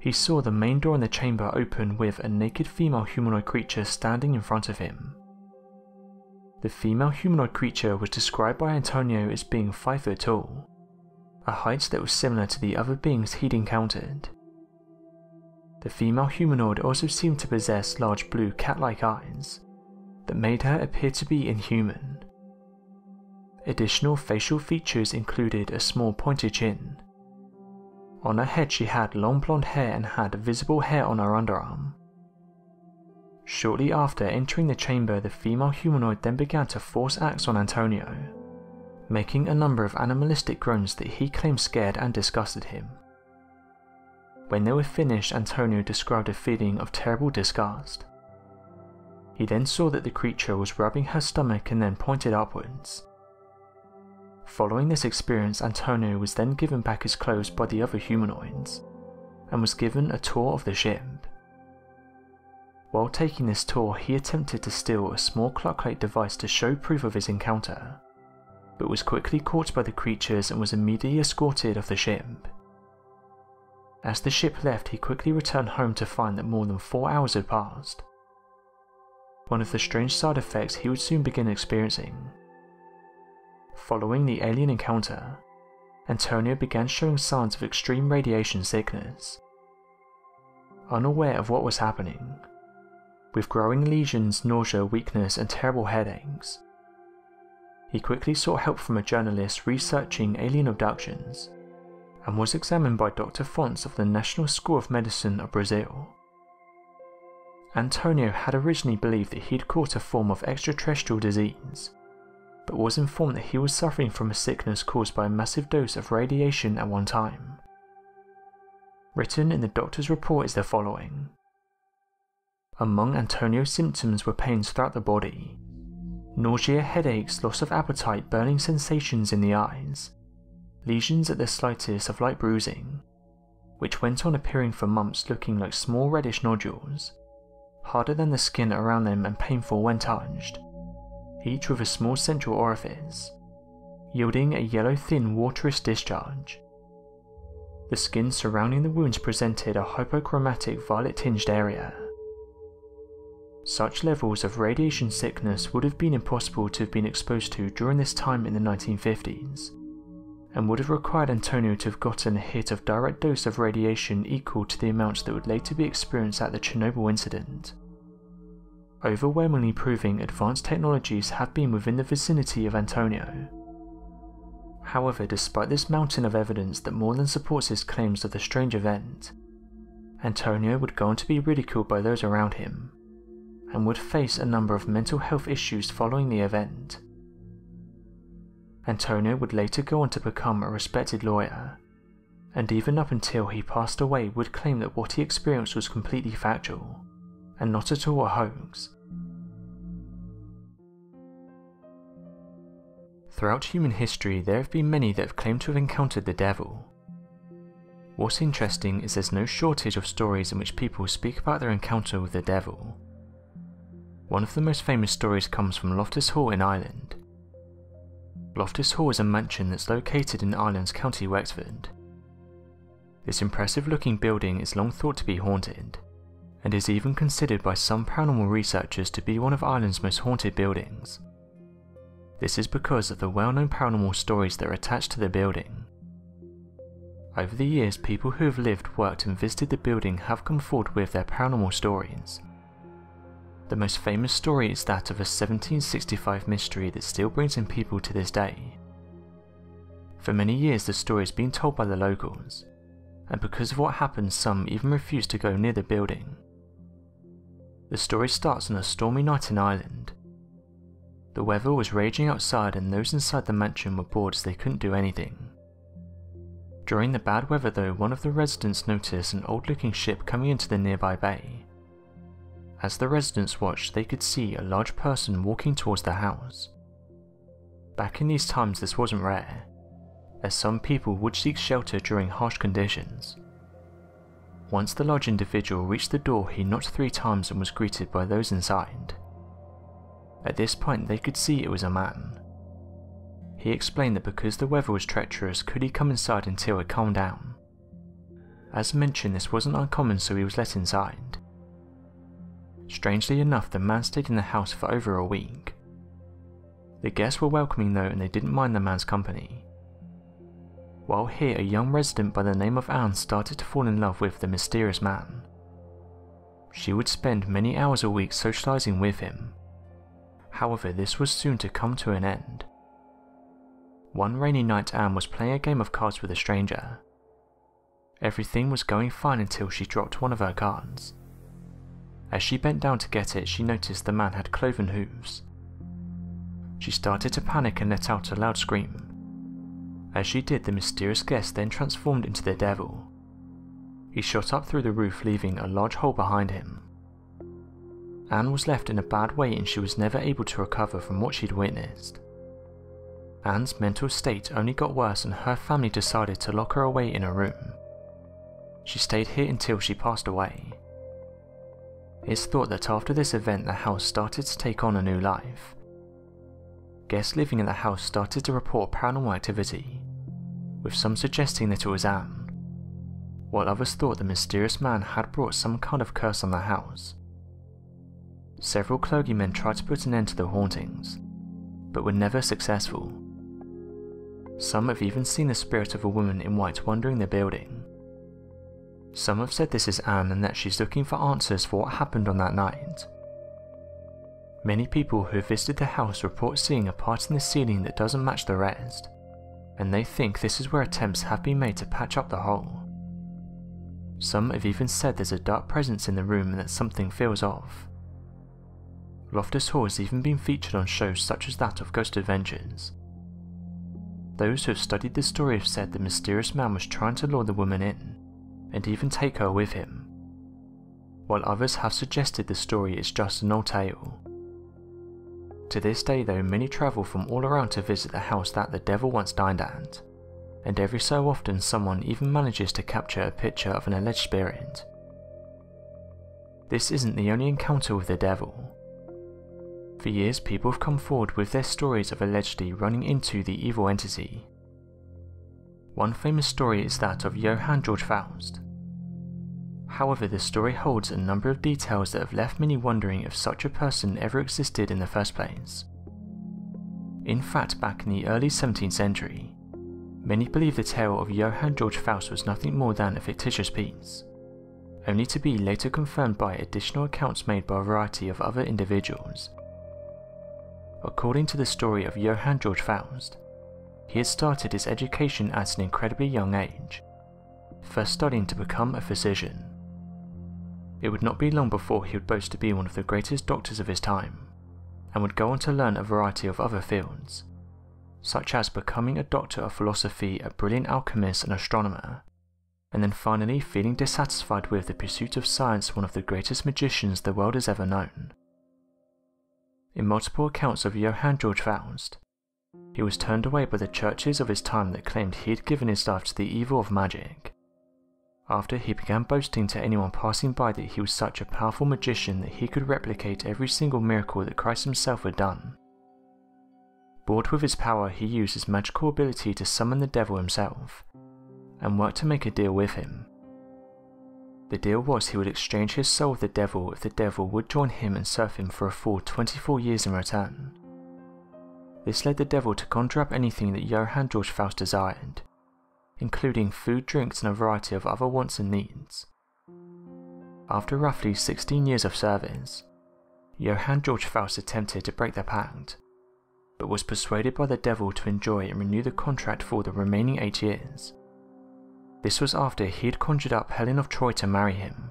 he saw the main door in the chamber open with a naked female humanoid creature standing in front of him. The female humanoid creature was described by Antonio as being 5 foot tall, a height that was similar to the other beings he'd encountered. The female humanoid also seemed to possess large blue cat-like eyes that made her appear to be inhuman. Additional facial features included a small pointed chin. On her head she had long blonde hair and had visible hair on her underarm. Shortly after entering the chamber, the female humanoid then began to force acts on Antonio, making a number of animalistic groans that he claimed scared and disgusted him. When they were finished, Antonio described a feeling of terrible disgust. He then saw that the creature was rubbing her stomach and then pointed upwards. Following this experience, Antonio was then given back his clothes by the other humanoids, and was given a tour of the ship. While taking this tour, he attempted to steal a small clock-like device to show proof of his encounter, but was quickly caught by the creatures and was immediately escorted off the ship. As the ship left, he quickly returned home to find that more than four hours had passed, one of the strange side effects he would soon begin experiencing. Following the alien encounter, Antonio began showing signs of extreme radiation sickness. Unaware of what was happening, with growing lesions, nausea, weakness, and terrible headaches, he quickly sought help from a journalist researching alien abductions and was examined by Dr. Fontes of the National School of Medicine of Brazil. Antonio had originally believed that he'd caught a form of extraterrestrial disease, but was informed that he was suffering from a sickness caused by a massive dose of radiation at one time. Written in the doctor's report is the following. Among Antonio's symptoms were pains throughout the body, nausea, headaches, loss of appetite, burning sensations in the eyes, lesions at the slightest of light bruising, which went on appearing for months looking like small reddish nodules, harder than the skin around them and painful when touched, each with a small central orifice, yielding a yellow thin waterous discharge. The skin surrounding the wounds presented a hypochromatic violet tinged area. Such levels of radiation sickness would have been impossible to have been exposed to during this time in the 1950s, and would have required Antonio to have gotten a hit of direct dose of radiation equal to the amounts that would later be experienced at the Chernobyl incident. Overwhelmingly proving advanced technologies have been within the vicinity of Antonio. However, despite this mountain of evidence that more than supports his claims of the strange event, Antonio would go on to be ridiculed by those around him, and would face a number of mental health issues following the event. Antonio would later go on to become a respected lawyer, and even up until he passed away would claim that what he experienced was completely factual, and not at all a hoax. Throughout human history there have been many that have claimed to have encountered the devil. What's interesting is there's no shortage of stories in which people speak about their encounter with the devil. One of the most famous stories comes from Loftus Hall in Ireland, Loftus Hall is a mansion that's located in Ireland's County Wexford. This impressive looking building is long thought to be haunted, and is even considered by some paranormal researchers to be one of Ireland's most haunted buildings. This is because of the well-known paranormal stories that are attached to the building. Over the years, people who have lived, worked and visited the building have come forward with their paranormal stories, the most famous story is that of a 1765 mystery that still brings in people to this day. For many years the story has been told by the locals, and because of what happened some even refuse to go near the building. The story starts on a stormy night in Ireland. The weather was raging outside and those inside the mansion were bored as they couldn't do anything. During the bad weather though, one of the residents noticed an old looking ship coming into the nearby bay. As the residents watched, they could see a large person walking towards the house. Back in these times, this wasn't rare, as some people would seek shelter during harsh conditions. Once the large individual reached the door, he knocked three times and was greeted by those inside. At this point, they could see it was a man. He explained that because the weather was treacherous, could he come inside until it calmed down? As mentioned, this wasn't uncommon, so he was let inside. Strangely enough, the man stayed in the house for over a week. The guests were welcoming though and they didn't mind the man's company. While here, a young resident by the name of Anne started to fall in love with the mysterious man. She would spend many hours a week socializing with him. However, this was soon to come to an end. One rainy night Anne was playing a game of cards with a stranger. Everything was going fine until she dropped one of her cards. As she bent down to get it, she noticed the man had cloven hooves. She started to panic and let out a loud scream. As she did, the mysterious guest then transformed into the devil. He shot up through the roof, leaving a large hole behind him. Anne was left in a bad way and she was never able to recover from what she'd witnessed. Anne's mental state only got worse and her family decided to lock her away in a room. She stayed here until she passed away. It's thought that after this event the house started to take on a new life. Guests living in the house started to report paranormal activity, with some suggesting that it was Anne, while others thought the mysterious man had brought some kind of curse on the house. several clergymen tried to put an end to the hauntings, but were never successful. Some have even seen the spirit of a woman in white wandering the building. Some have said this is Anne and that she's looking for answers for what happened on that night. Many people who have visited the house report seeing a part in the ceiling that doesn't match the rest, and they think this is where attempts have been made to patch up the hole. Some have even said there's a dark presence in the room and that something feels off. Loftus Hall has even been featured on shows such as that of Ghost Adventures. Those who have studied the story have said the mysterious man was trying to lure the woman in, and even take her with him, while others have suggested the story is just an old tale. To this day though, many travel from all around to visit the house that the devil once dined at, and every so often someone even manages to capture a picture of an alleged spirit. This isn't the only encounter with the devil. For years people have come forward with their stories of allegedly running into the evil entity. One famous story is that of Johann Georg Faust, However, this story holds a number of details that have left many wondering if such a person ever existed in the first place. In fact, back in the early 17th century, many believe the tale of Johann Georg Faust was nothing more than a fictitious piece, only to be later confirmed by additional accounts made by a variety of other individuals. According to the story of Johann Georg Faust, he had started his education at an incredibly young age, first studying to become a physician. It would not be long before he would boast to be one of the greatest doctors of his time, and would go on to learn a variety of other fields, such as becoming a doctor of philosophy, a brilliant alchemist and astronomer, and then finally feeling dissatisfied with the pursuit of science one of the greatest magicians the world has ever known. In multiple accounts of Johann Georg Faust, he was turned away by the churches of his time that claimed he had given his life to the evil of magic, after he began boasting to anyone passing by that he was such a powerful magician that he could replicate every single miracle that Christ himself had done. Bored with his power, he used his magical ability to summon the devil himself, and worked to make a deal with him. The deal was he would exchange his soul with the devil if the devil would join him and serve him for a full 24 years in return. This led the devil to conjure up anything that Johann Georg Faust desired, including food, drinks, and a variety of other wants and needs. After roughly 16 years of service, Johann Georg Faust attempted to break the pact, but was persuaded by the devil to enjoy and renew the contract for the remaining eight years. This was after he had conjured up Helen of Troy to marry him.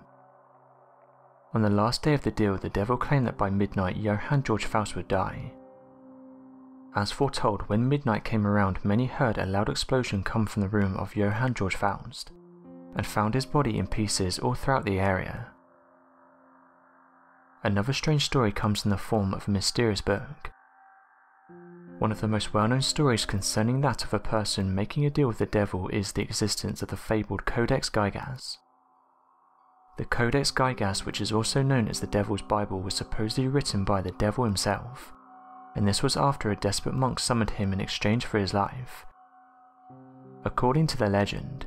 On the last day of the deal, the devil claimed that by midnight Johann Georg Faust would die, as foretold, when midnight came around, many heard a loud explosion come from the room of Johann Georg Faust, and found his body in pieces all throughout the area. Another strange story comes in the form of a mysterious book. One of the most well-known stories concerning that of a person making a deal with the devil is the existence of the fabled Codex Gigas. The Codex Gigas, which is also known as the Devil's Bible, was supposedly written by the devil himself and this was after a desperate monk summoned him in exchange for his life. According to the legend,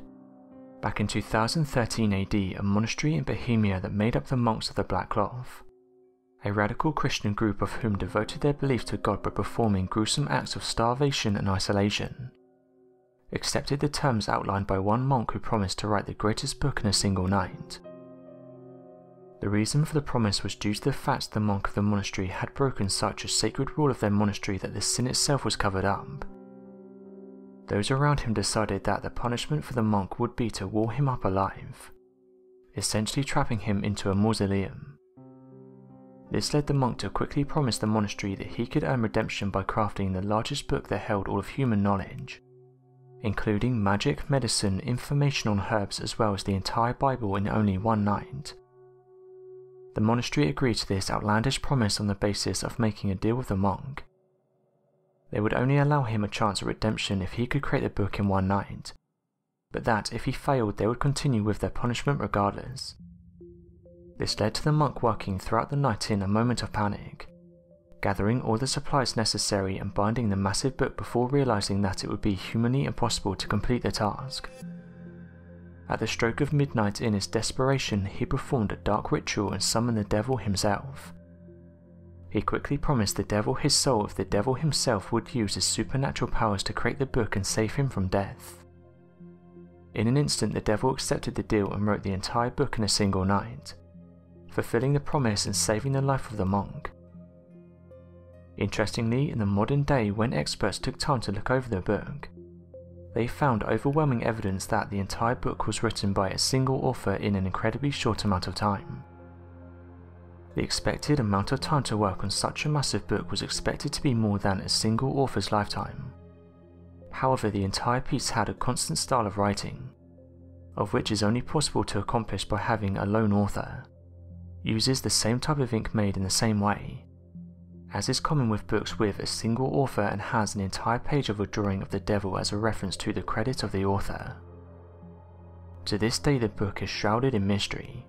back in 2013 AD, a monastery in Bohemia that made up the monks of the Black Cloth, a radical Christian group of whom devoted their belief to God by performing gruesome acts of starvation and isolation, accepted the terms outlined by one monk who promised to write the greatest book in a single night. The reason for the promise was due to the fact the monk of the monastery had broken such a sacred rule of their monastery that the sin itself was covered up. Those around him decided that the punishment for the monk would be to wall him up alive, essentially trapping him into a mausoleum. This led the monk to quickly promise the monastery that he could earn redemption by crafting the largest book that held all of human knowledge, including magic, medicine, information on herbs, as well as the entire Bible in only one night. The monastery agreed to this outlandish promise on the basis of making a deal with the monk. They would only allow him a chance at redemption if he could create the book in one night, but that if he failed they would continue with their punishment regardless. This led to the monk working throughout the night in a moment of panic, gathering all the supplies necessary and binding the massive book before realizing that it would be humanly impossible to complete the task. At the stroke of midnight in his desperation he performed a dark ritual and summoned the devil himself. he quickly promised the devil his soul if the devil himself would use his supernatural powers to create the book and save him from death. In an instant, the devil accepted the deal and wrote the entire book in a single night, fulfilling the promise and saving the life of the monk. Interestingly, in the modern day, when experts took time to look over the book, they found overwhelming evidence that the entire book was written by a single author in an incredibly short amount of time. The expected amount of time to work on such a massive book was expected to be more than a single author's lifetime. However, the entire piece had a constant style of writing, of which is only possible to accomplish by having a lone author, uses the same type of ink made in the same way, as is common with books with a single author and has an entire page of a drawing of the devil as a reference to the credit of the author. To this day the book is shrouded in mystery,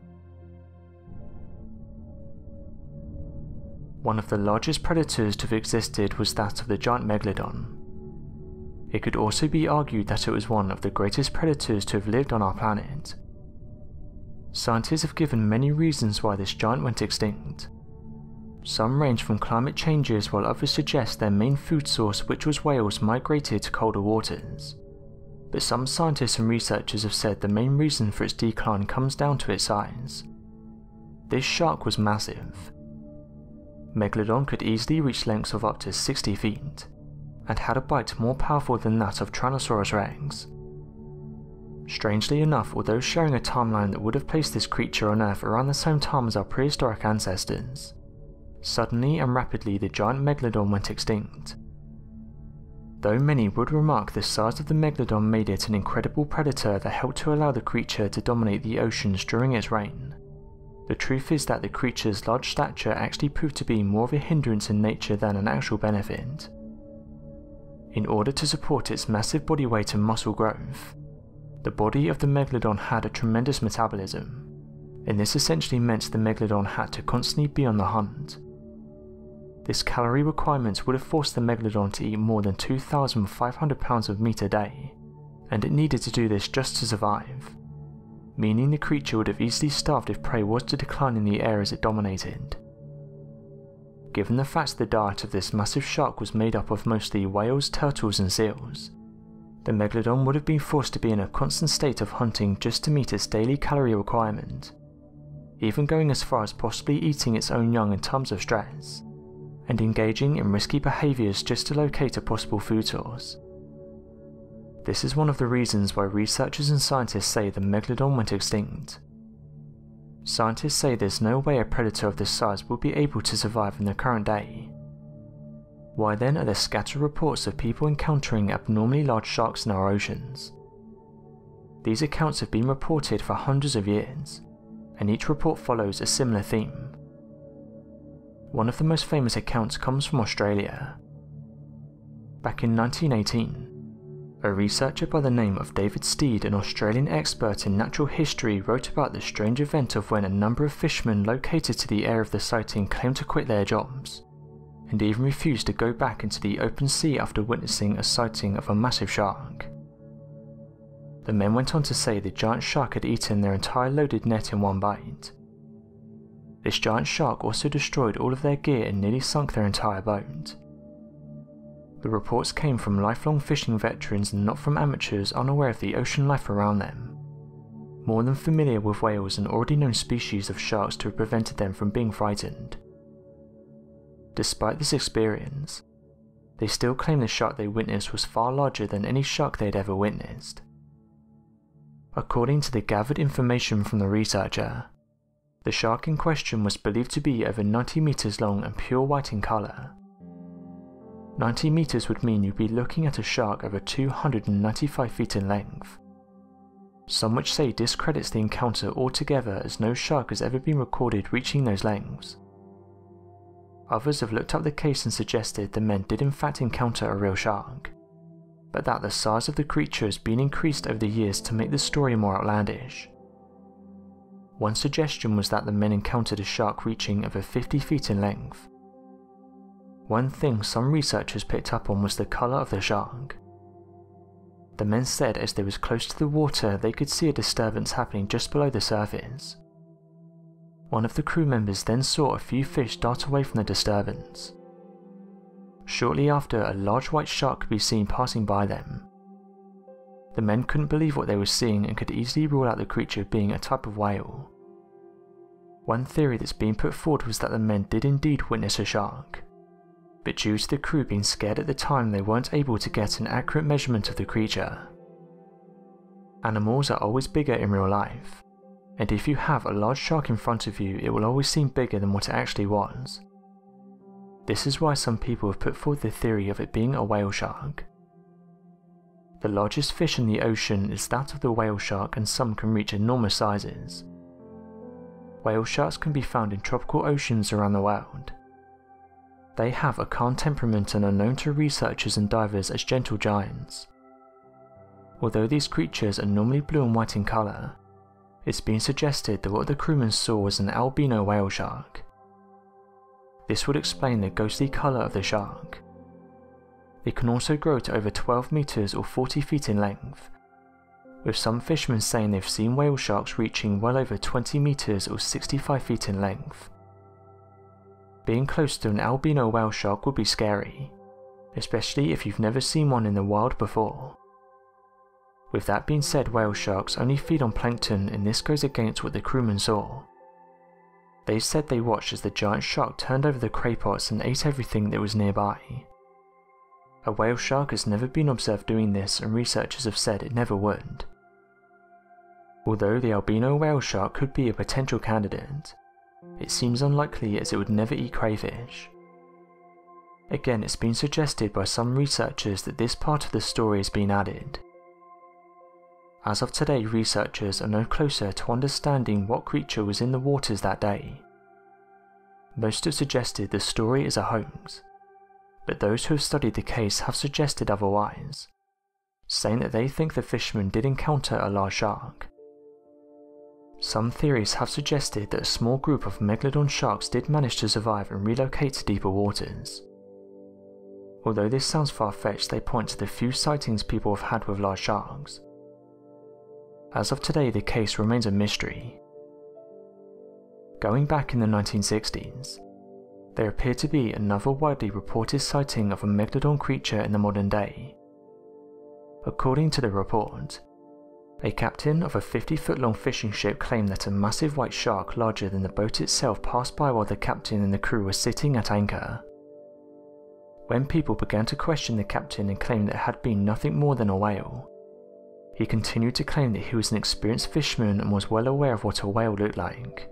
One of the largest predators to have existed was that of the giant megalodon. It could also be argued that it was one of the greatest predators to have lived on our planet. Scientists have given many reasons why this giant went extinct. Some range from climate changes while others suggest their main food source which was whales migrated to colder waters. But some scientists and researchers have said the main reason for its decline comes down to its size. This shark was massive, Megalodon could easily reach lengths of up to 60 feet, and had a bite more powerful than that of Tyrannosaurus rex. Strangely enough, although sharing a timeline that would have placed this creature on Earth around the same time as our prehistoric ancestors, suddenly and rapidly the giant Megalodon went extinct. Though many would remark the size of the Megalodon made it an incredible predator that helped to allow the creature to dominate the oceans during its reign, the truth is that the creature's large stature actually proved to be more of a hindrance in nature than an actual benefit. In order to support its massive body weight and muscle growth, the body of the megalodon had a tremendous metabolism, and this essentially meant the megalodon had to constantly be on the hunt. This calorie requirement would have forced the megalodon to eat more than 2,500 pounds of meat a day, and it needed to do this just to survive meaning the creature would have easily starved if prey was to decline in the areas it dominated. Given the fact the diet of this massive shark was made up of mostly whales, turtles and seals, the megalodon would have been forced to be in a constant state of hunting just to meet its daily calorie requirement, even going as far as possibly eating its own young in times of stress, and engaging in risky behaviours just to locate a possible food source. This is one of the reasons why researchers and scientists say the megalodon went extinct. Scientists say there's no way a predator of this size would be able to survive in the current day. Why then are there scattered reports of people encountering abnormally large sharks in our oceans? These accounts have been reported for hundreds of years, and each report follows a similar theme. One of the most famous accounts comes from Australia. Back in 1918, a researcher by the name of David Stead, an Australian expert in natural history, wrote about the strange event of when a number of fishermen located to the area of the sighting claimed to quit their jobs, and even refused to go back into the open sea after witnessing a sighting of a massive shark. The men went on to say the giant shark had eaten their entire loaded net in one bite. This giant shark also destroyed all of their gear and nearly sunk their entire boat. The reports came from lifelong fishing veterans and not from amateurs unaware of the ocean life around them. More than familiar with whales and already known species of sharks to have prevented them from being frightened. Despite this experience, they still claim the shark they witnessed was far larger than any shark they had ever witnessed. According to the gathered information from the researcher, the shark in question was believed to be over 90 meters long and pure white in colour. 90 meters would mean you'd be looking at a shark over 295 feet in length. Some which say discredits the encounter altogether as no shark has ever been recorded reaching those lengths. Others have looked up the case and suggested the men did in fact encounter a real shark, but that the size of the creature has been increased over the years to make the story more outlandish. One suggestion was that the men encountered a shark reaching over 50 feet in length, one thing some researchers picked up on was the colour of the shark. The men said as they was close to the water they could see a disturbance happening just below the surface. One of the crew members then saw a few fish dart away from the disturbance. Shortly after, a large white shark could be seen passing by them. The men couldn't believe what they were seeing and could easily rule out the creature being a type of whale. One theory that's been put forward was that the men did indeed witness a shark, but due to the crew being scared at the time they weren't able to get an accurate measurement of the creature. Animals are always bigger in real life, and if you have a large shark in front of you it will always seem bigger than what it actually was. This is why some people have put forward the theory of it being a whale shark. The largest fish in the ocean is that of the whale shark and some can reach enormous sizes. Whale sharks can be found in tropical oceans around the world. They have a calm temperament and are known to researchers and divers as gentle giants. Although these creatures are normally blue and white in colour, it's been suggested that what the crewmen saw was an albino whale shark. This would explain the ghostly colour of the shark. They can also grow to over 12 metres or 40 feet in length, with some fishermen saying they've seen whale sharks reaching well over 20 metres or 65 feet in length. Being close to an albino whale shark would be scary, especially if you've never seen one in the wild before. With that being said, whale sharks only feed on plankton and this goes against what the crewmen saw. They said they watched as the giant shark turned over the cray pots and ate everything that was nearby. A whale shark has never been observed doing this and researchers have said it never would. Although the albino whale shark could be a potential candidate, it seems unlikely as it would never eat crayfish. Again, it's been suggested by some researchers that this part of the story has been added, as of today, researchers are no closer to understanding what creature was in the waters that day. Most have suggested the story is a hoax, but those who have studied the case have suggested otherwise, saying that they think the fishermen did encounter a large shark. Some theories have suggested that a small group of megalodon sharks did manage to survive and relocate to deeper waters. Although this sounds far-fetched, they point to the few sightings people have had with large sharks, as of today, the case remains a mystery. Going back in the 1960s, there appeared to be another widely reported sighting of a megalodon creature in the modern day. According to the report, a captain of a 50 foot long fishing ship claimed that a massive white shark larger than the boat itself passed by while the captain and the crew were sitting at anchor. When people began to question the captain and claim that it had been nothing more than a whale, he continued to claim that he was an experienced fisherman and was well aware of what a whale looked like.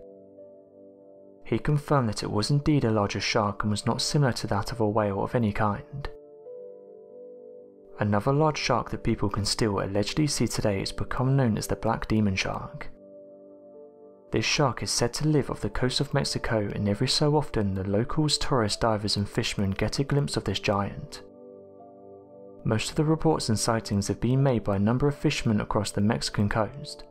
He confirmed that it was indeed a larger shark and was not similar to that of a whale of any kind. Another large shark that people can still allegedly see today has become known as the black demon shark. This shark is said to live off the coast of Mexico and every so often the locals, tourists, divers and fishermen get a glimpse of this giant. Most of the reports and sightings have been made by a number of fishermen across the Mexican coast,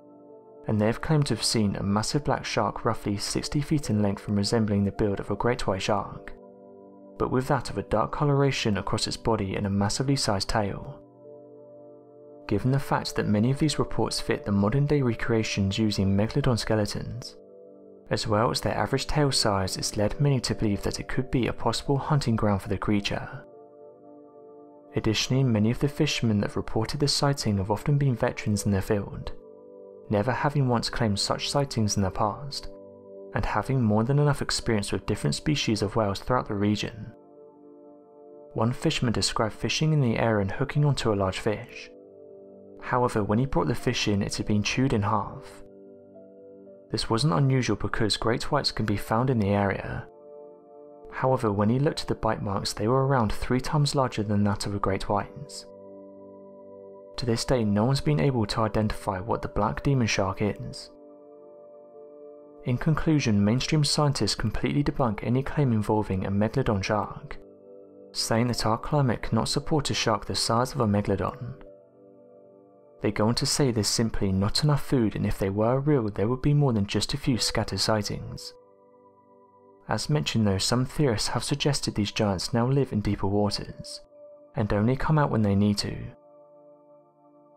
and they have claimed to have seen a massive black shark roughly 60 feet in length and resembling the build of a great white shark, but with that of a dark coloration across its body and a massively sized tail. Given the fact that many of these reports fit the modern day recreations using megalodon skeletons, as well as their average tail size, it's led many to believe that it could be a possible hunting ground for the creature. Additionally, many of the fishermen that have reported the sighting have often been veterans in their field, never having once claimed such sightings in the past, and having more than enough experience with different species of whales throughout the region. One fisherman described fishing in the area and hooking onto a large fish. However, when he brought the fish in, it had been chewed in half. This wasn't unusual because great whites can be found in the area, However, when he looked at the bite marks, they were around three times larger than that of a great whites. To this day, no one's been able to identify what the black demon shark is. In conclusion, mainstream scientists completely debunk any claim involving a megalodon shark, saying that our climate cannot support a shark the size of a megalodon. They go on to say there's simply not enough food and if they were real there would be more than just a few scattered sightings. As mentioned though, some theorists have suggested these giants now live in deeper waters, and only come out when they need to.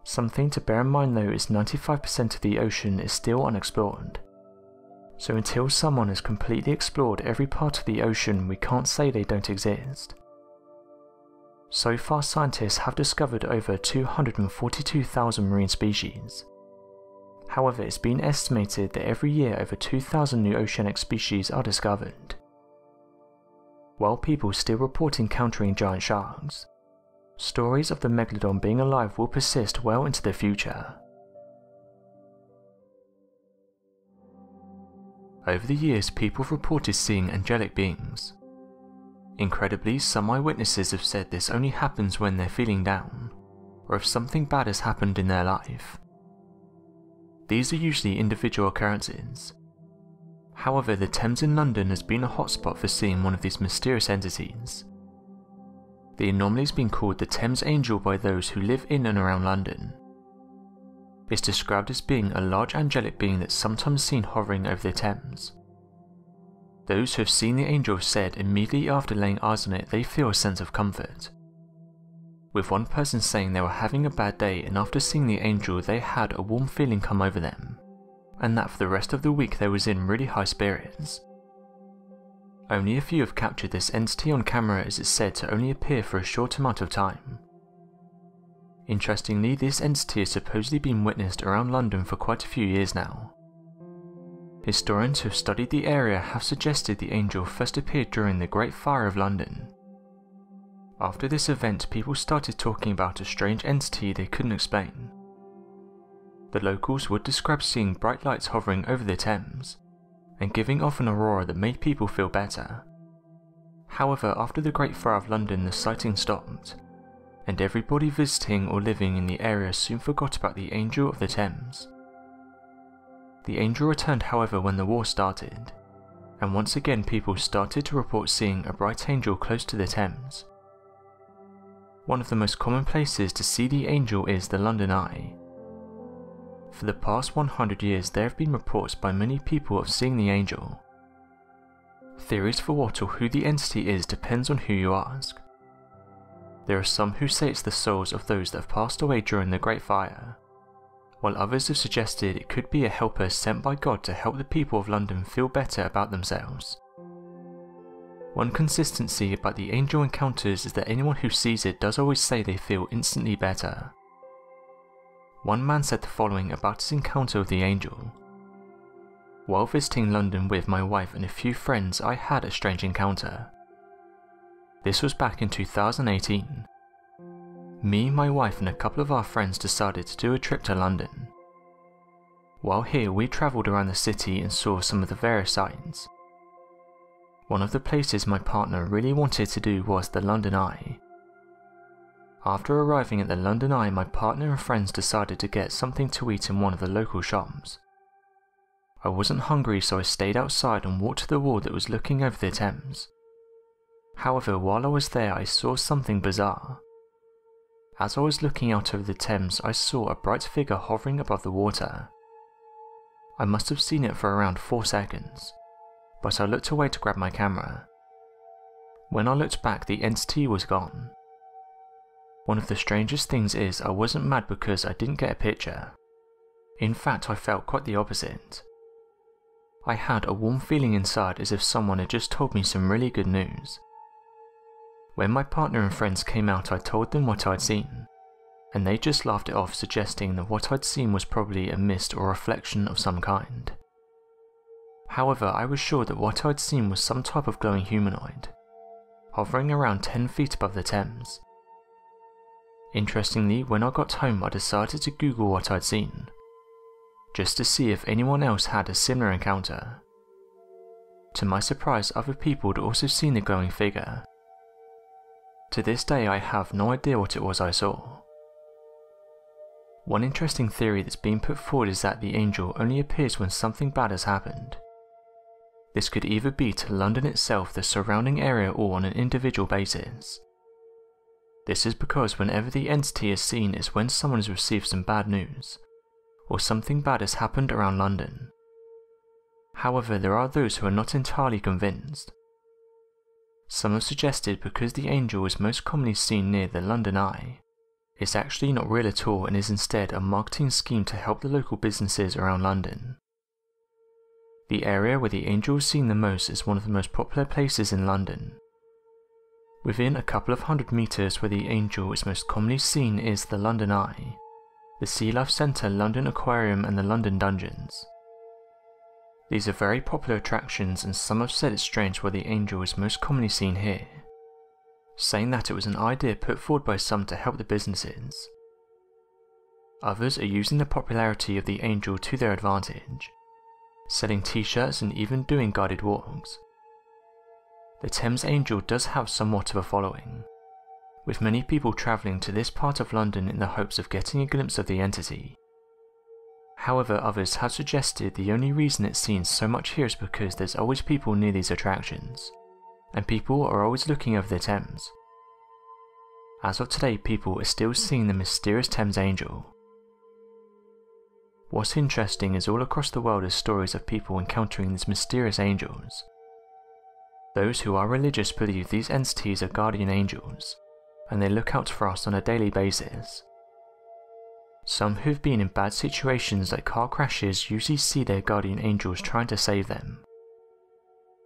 Something to bear in mind though is 95% of the ocean is still unexplored. So until someone has completely explored every part of the ocean, we can't say they don't exist. So far scientists have discovered over 242,000 marine species. However, it's been estimated that every year over 2,000 new oceanic species are discovered. While people still report encountering giant sharks, stories of the megalodon being alive will persist well into the future. Over the years, people have reported seeing angelic beings. Incredibly, some eyewitnesses have said this only happens when they're feeling down, or if something bad has happened in their life. These are usually individual occurrences. However, the Thames in London has been a hotspot for seeing one of these mysterious entities. The anomaly has been called the Thames Angel by those who live in and around London. It's described as being a large angelic being that's sometimes seen hovering over the Thames. Those who have seen the angel said immediately after laying eyes on it they feel a sense of comfort. With one person saying they were having a bad day and after seeing the angel they had a warm feeling come over them, and that for the rest of the week they was in really high spirits. Only a few have captured this entity on camera as it's said to only appear for a short amount of time. Interestingly, this entity has supposedly been witnessed around London for quite a few years now. Historians who have studied the area have suggested the angel first appeared during the Great Fire of London. After this event, people started talking about a strange entity they couldn't explain. The locals would describe seeing bright lights hovering over the Thames and giving off an aurora that made people feel better. However, after the Great Fire of London, the sighting stopped, and everybody visiting or living in the area soon forgot about the Angel of the Thames. The angel returned however when the war started, and once again people started to report seeing a bright angel close to the Thames. One of the most common places to see the angel is the London Eye. For the past 100 years there have been reports by many people of seeing the angel. Theories for what or who the entity is depends on who you ask. There are some who say it's the souls of those that have passed away during the Great Fire, while others have suggested it could be a helper sent by God to help the people of London feel better about themselves. One consistency about the angel encounters is that anyone who sees it does always say they feel instantly better. One man said the following about his encounter with the angel. While visiting London with my wife and a few friends, I had a strange encounter. This was back in 2018. Me, my wife and a couple of our friends decided to do a trip to London. While here we travelled around the city and saw some of the various sights. One of the places my partner really wanted to do was the London Eye. After arriving at the London Eye my partner and friends decided to get something to eat in one of the local shops. I wasn't hungry so I stayed outside and walked to the wall that was looking over the Thames. However, while I was there, I saw something bizarre. As I was looking out over the Thames, I saw a bright figure hovering above the water. I must have seen it for around 4 seconds, but I looked away to grab my camera. When I looked back, the entity was gone. One of the strangest things is I wasn't mad because I didn't get a picture. In fact, I felt quite the opposite. I had a warm feeling inside as if someone had just told me some really good news. When my partner and friends came out I told them what I'd seen, and they just laughed it off suggesting that what I'd seen was probably a mist or reflection of some kind. However, I was sure that what I'd seen was some type of glowing humanoid, hovering around 10 feet above the Thames. Interestingly, when I got home I decided to google what I'd seen, just to see if anyone else had a similar encounter. To my surprise, other people had also seen the glowing figure, to this day I have no idea what it was I saw. One interesting theory that's been put forward is that the angel only appears when something bad has happened. This could either be to London itself, the surrounding area or on an individual basis. This is because whenever the entity is seen is when someone has received some bad news, or something bad has happened around London. However, there are those who are not entirely convinced. Some have suggested because the angel is most commonly seen near the London Eye, it's actually not real at all and is instead a marketing scheme to help the local businesses around London. The area where the angel is seen the most is one of the most popular places in London. Within a couple of hundred metres where the angel is most commonly seen is the London Eye, the Sea Life Centre London Aquarium and the London Dungeons. These are very popular attractions and some have said it's strange why the angel is most commonly seen here, saying that it was an idea put forward by some to help the businesses. Others are using the popularity of the angel to their advantage, selling t-shirts and even doing guided walks. The Thames Angel does have somewhat of a following, with many people travelling to this part of London in the hopes of getting a glimpse of the entity. However, others have suggested the only reason it's seen so much here is because there's always people near these attractions, and people are always looking over the Thames. As of today, people are still seeing the mysterious Thames Angel, What's interesting is all across the world are stories of people encountering these mysterious angels. Those who are religious believe these entities are guardian angels, and they look out for us on a daily basis. Some who've been in bad situations like car crashes usually see their guardian angels trying to save them.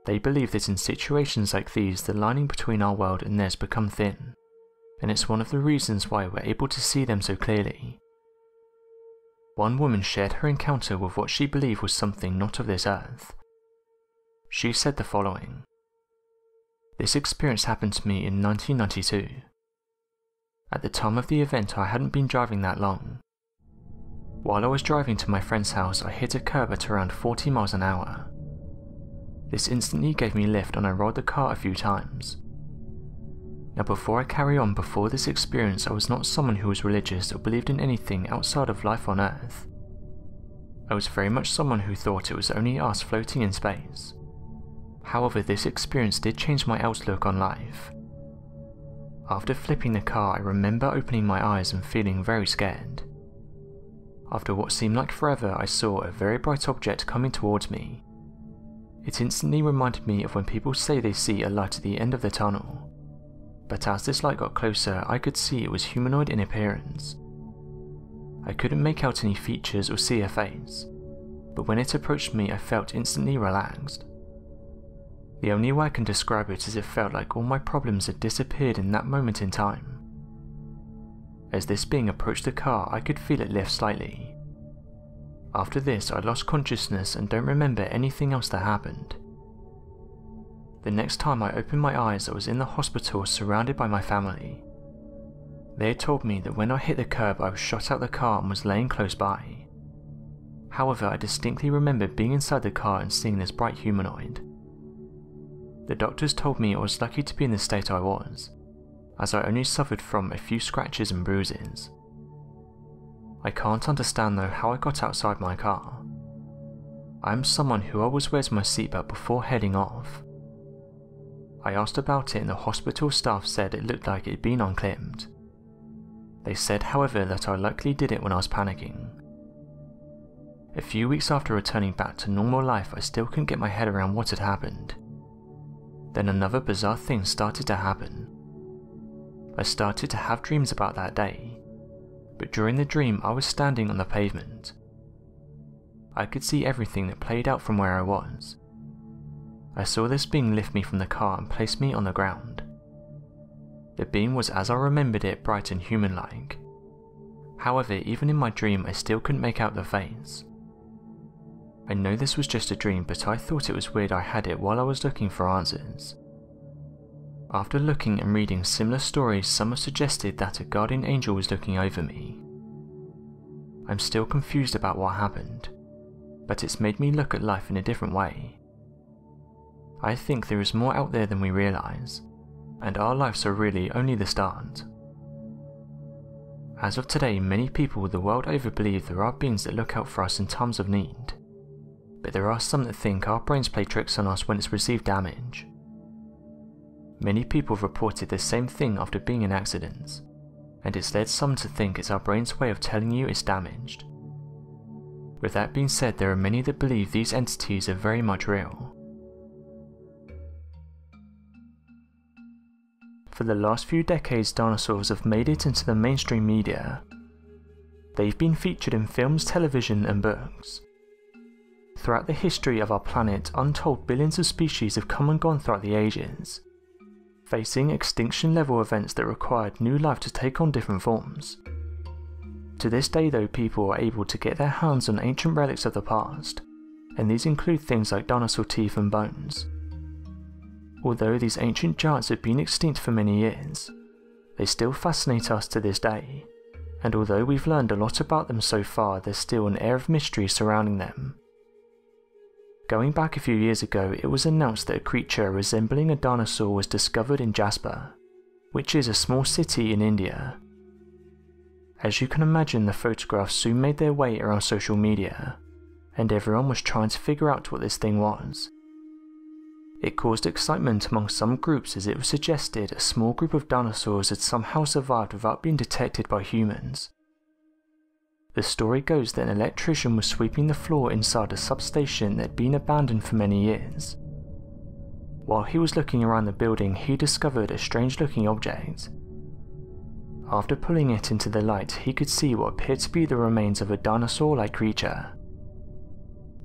They believe that in situations like these the lining between our world and theirs become thin, and it's one of the reasons why we're able to see them so clearly. One woman shared her encounter with what she believed was something not of this earth. She said the following This experience happened to me in 1992. At the time of the event, I hadn't been driving that long. While I was driving to my friend's house, I hit a curb at around 40 miles an hour. This instantly gave me lift and I rolled the car a few times. Now before I carry on, before this experience I was not someone who was religious or believed in anything outside of life on earth. I was very much someone who thought it was only us floating in space. However, this experience did change my outlook on life. After flipping the car, I remember opening my eyes and feeling very scared. After what seemed like forever, I saw a very bright object coming towards me. It instantly reminded me of when people say they see a light at the end of the tunnel but as this light got closer, I could see it was humanoid in appearance. I couldn't make out any features or see a face, but when it approached me, I felt instantly relaxed. The only way I can describe it is it felt like all my problems had disappeared in that moment in time. As this being approached the car, I could feel it lift slightly. After this, I lost consciousness and don't remember anything else that happened. The next time I opened my eyes, I was in the hospital surrounded by my family. They had told me that when I hit the curb, I was shot out the car and was laying close by. However, I distinctly remember being inside the car and seeing this bright humanoid. The doctors told me I was lucky to be in the state I was, as I only suffered from a few scratches and bruises. I can't understand though how I got outside my car. I am someone who always wears my seatbelt before heading off, I asked about it and the hospital staff said it looked like it had been unclipped. They said however that I likely did it when I was panicking. A few weeks after returning back to normal life I still couldn't get my head around what had happened. Then another bizarre thing started to happen. I started to have dreams about that day, but during the dream I was standing on the pavement. I could see everything that played out from where I was, I saw this being lift me from the car and place me on the ground. The beam was as I remembered it bright and human-like. However, even in my dream I still couldn't make out the face. I know this was just a dream but I thought it was weird I had it while I was looking for answers. After looking and reading similar stories some have suggested that a guardian angel was looking over me. I'm still confused about what happened, but it's made me look at life in a different way. I think there is more out there than we realise, and our lives are really only the start. As of today, many people the world over believe there are beings that look out for us in times of need, but there are some that think our brains play tricks on us when it's received damage. Many people have reported the same thing after being in accidents, and it's led some to think it's our brain's way of telling you it's damaged. With that being said, there are many that believe these entities are very much real, For the last few decades dinosaurs have made it into the mainstream media. They've been featured in films, television and books. throughout the history of our planet, untold billions of species have come and gone throughout the ages, facing extinction level events that required new life to take on different forms. To this day though people are able to get their hands on ancient relics of the past, and these include things like dinosaur teeth and bones. Although these ancient giants have been extinct for many years, they still fascinate us to this day, and although we've learned a lot about them so far there's still an air of mystery surrounding them. Going back a few years ago, it was announced that a creature resembling a dinosaur was discovered in Jajpur, which is a small city in India. As you can imagine, the photographs soon made their way around social media, and everyone was trying to figure out what this thing was. It caused excitement among some groups as it was suggested a small group of dinosaurs had somehow survived without being detected by humans, the story goes that an electrician was sweeping the floor inside a substation that had been abandoned for many years. While he was looking around the building, he discovered a strange looking object. After pulling it into the light, he could see what appeared to be the remains of a dinosaur like creature.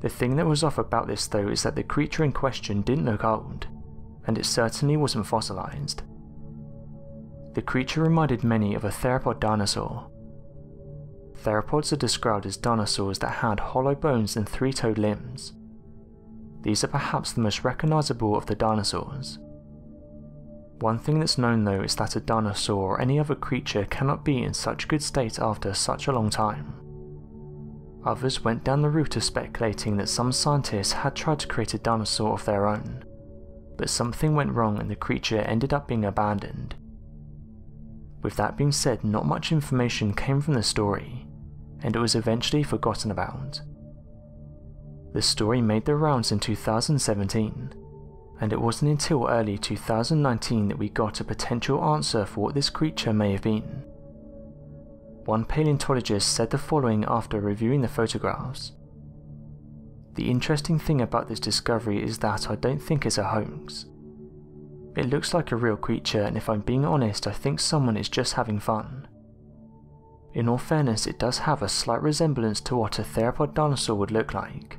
The thing that was off about this though is that the creature in question didn't look old, and it certainly wasn't fossilized. The creature reminded many of a theropod dinosaur, Theropods are described as dinosaurs that had hollow bones and three-toed limbs. These are perhaps the most recognizable of the dinosaurs. One thing that's known though is that a dinosaur or any other creature cannot be in such good state after such a long time. Others went down the route of speculating that some scientists had tried to create a dinosaur of their own, but something went wrong and the creature ended up being abandoned. With that being said, not much information came from the story, and it was eventually forgotten about. The story made the rounds in 2017, and it wasn't until early 2019 that we got a potential answer for what this creature may have been. One paleontologist said the following after reviewing the photographs. The interesting thing about this discovery is that I don't think it's a hoax. It looks like a real creature and if I'm being honest I think someone is just having fun. In all fairness, it does have a slight resemblance to what a theropod dinosaur would look like.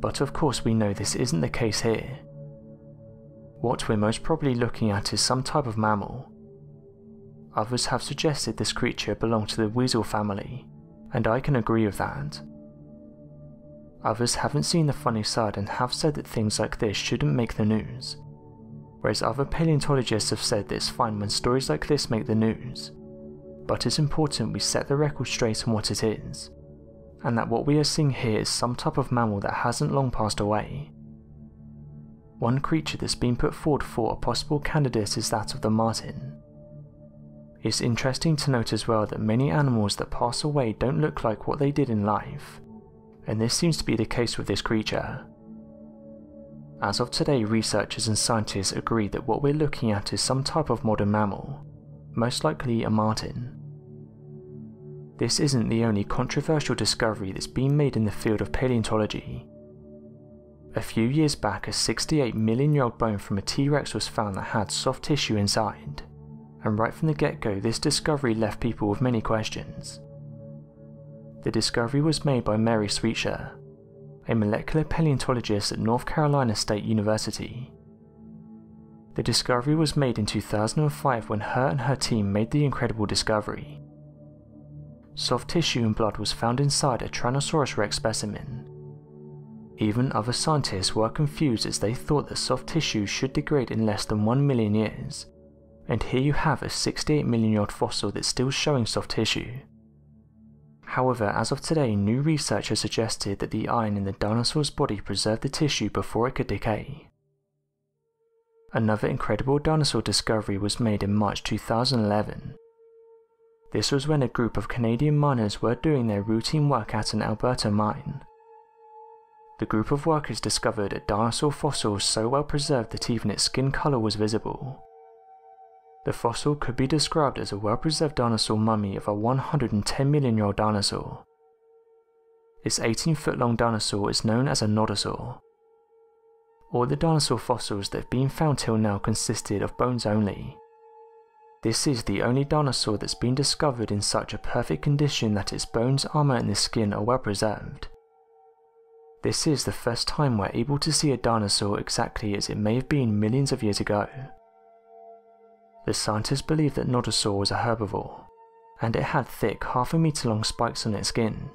But of course we know this isn't the case here. What we're most probably looking at is some type of mammal. Others have suggested this creature belonged to the weasel family, and I can agree with that. Others haven't seen the funny side and have said that things like this shouldn't make the news, whereas other paleontologists have said that it's fine when stories like this make the news, but it's important we set the record straight on what it is, and that what we are seeing here is some type of mammal that hasn't long passed away. One creature that's been put forward for a possible candidate is that of the marten. It's interesting to note as well that many animals that pass away don't look like what they did in life, and this seems to be the case with this creature. As of today, researchers and scientists agree that what we're looking at is some type of modern mammal, most likely a marten. This isn't the only controversial discovery that's been made in the field of paleontology. A few years back, a 68 million year old bone from a T-Rex was found that had soft tissue inside, and right from the get-go this discovery left people with many questions. The discovery was made by Mary Schweitzer, a molecular paleontologist at North Carolina State University. The discovery was made in 2005 when her and her team made the incredible discovery. Soft tissue and blood was found inside a Tyrannosaurus rex specimen. Even other scientists were confused as they thought that soft tissue should degrade in less than 1 million years, and here you have a 68 million year old fossil that's still showing soft tissue. However, as of today, new research has suggested that the iron in the dinosaur's body preserved the tissue before it could decay. Another incredible dinosaur discovery was made in March 2011. This was when a group of Canadian miners were doing their routine work at an Alberta mine. The group of workers discovered a dinosaur fossil so well preserved that even its skin colour was visible. The fossil could be described as a well preserved dinosaur mummy of a 110 million year old dinosaur. This 18 foot long dinosaur is known as a nodosaur. All the dinosaur fossils that have been found till now consisted of bones only. This is the only dinosaur that's been discovered in such a perfect condition that its bones, armour and the skin are well preserved. This is the first time we're able to see a dinosaur exactly as it may have been millions of years ago. The scientists believe that Nodosaur was a herbivore, and it had thick half a meter long spikes on its skin.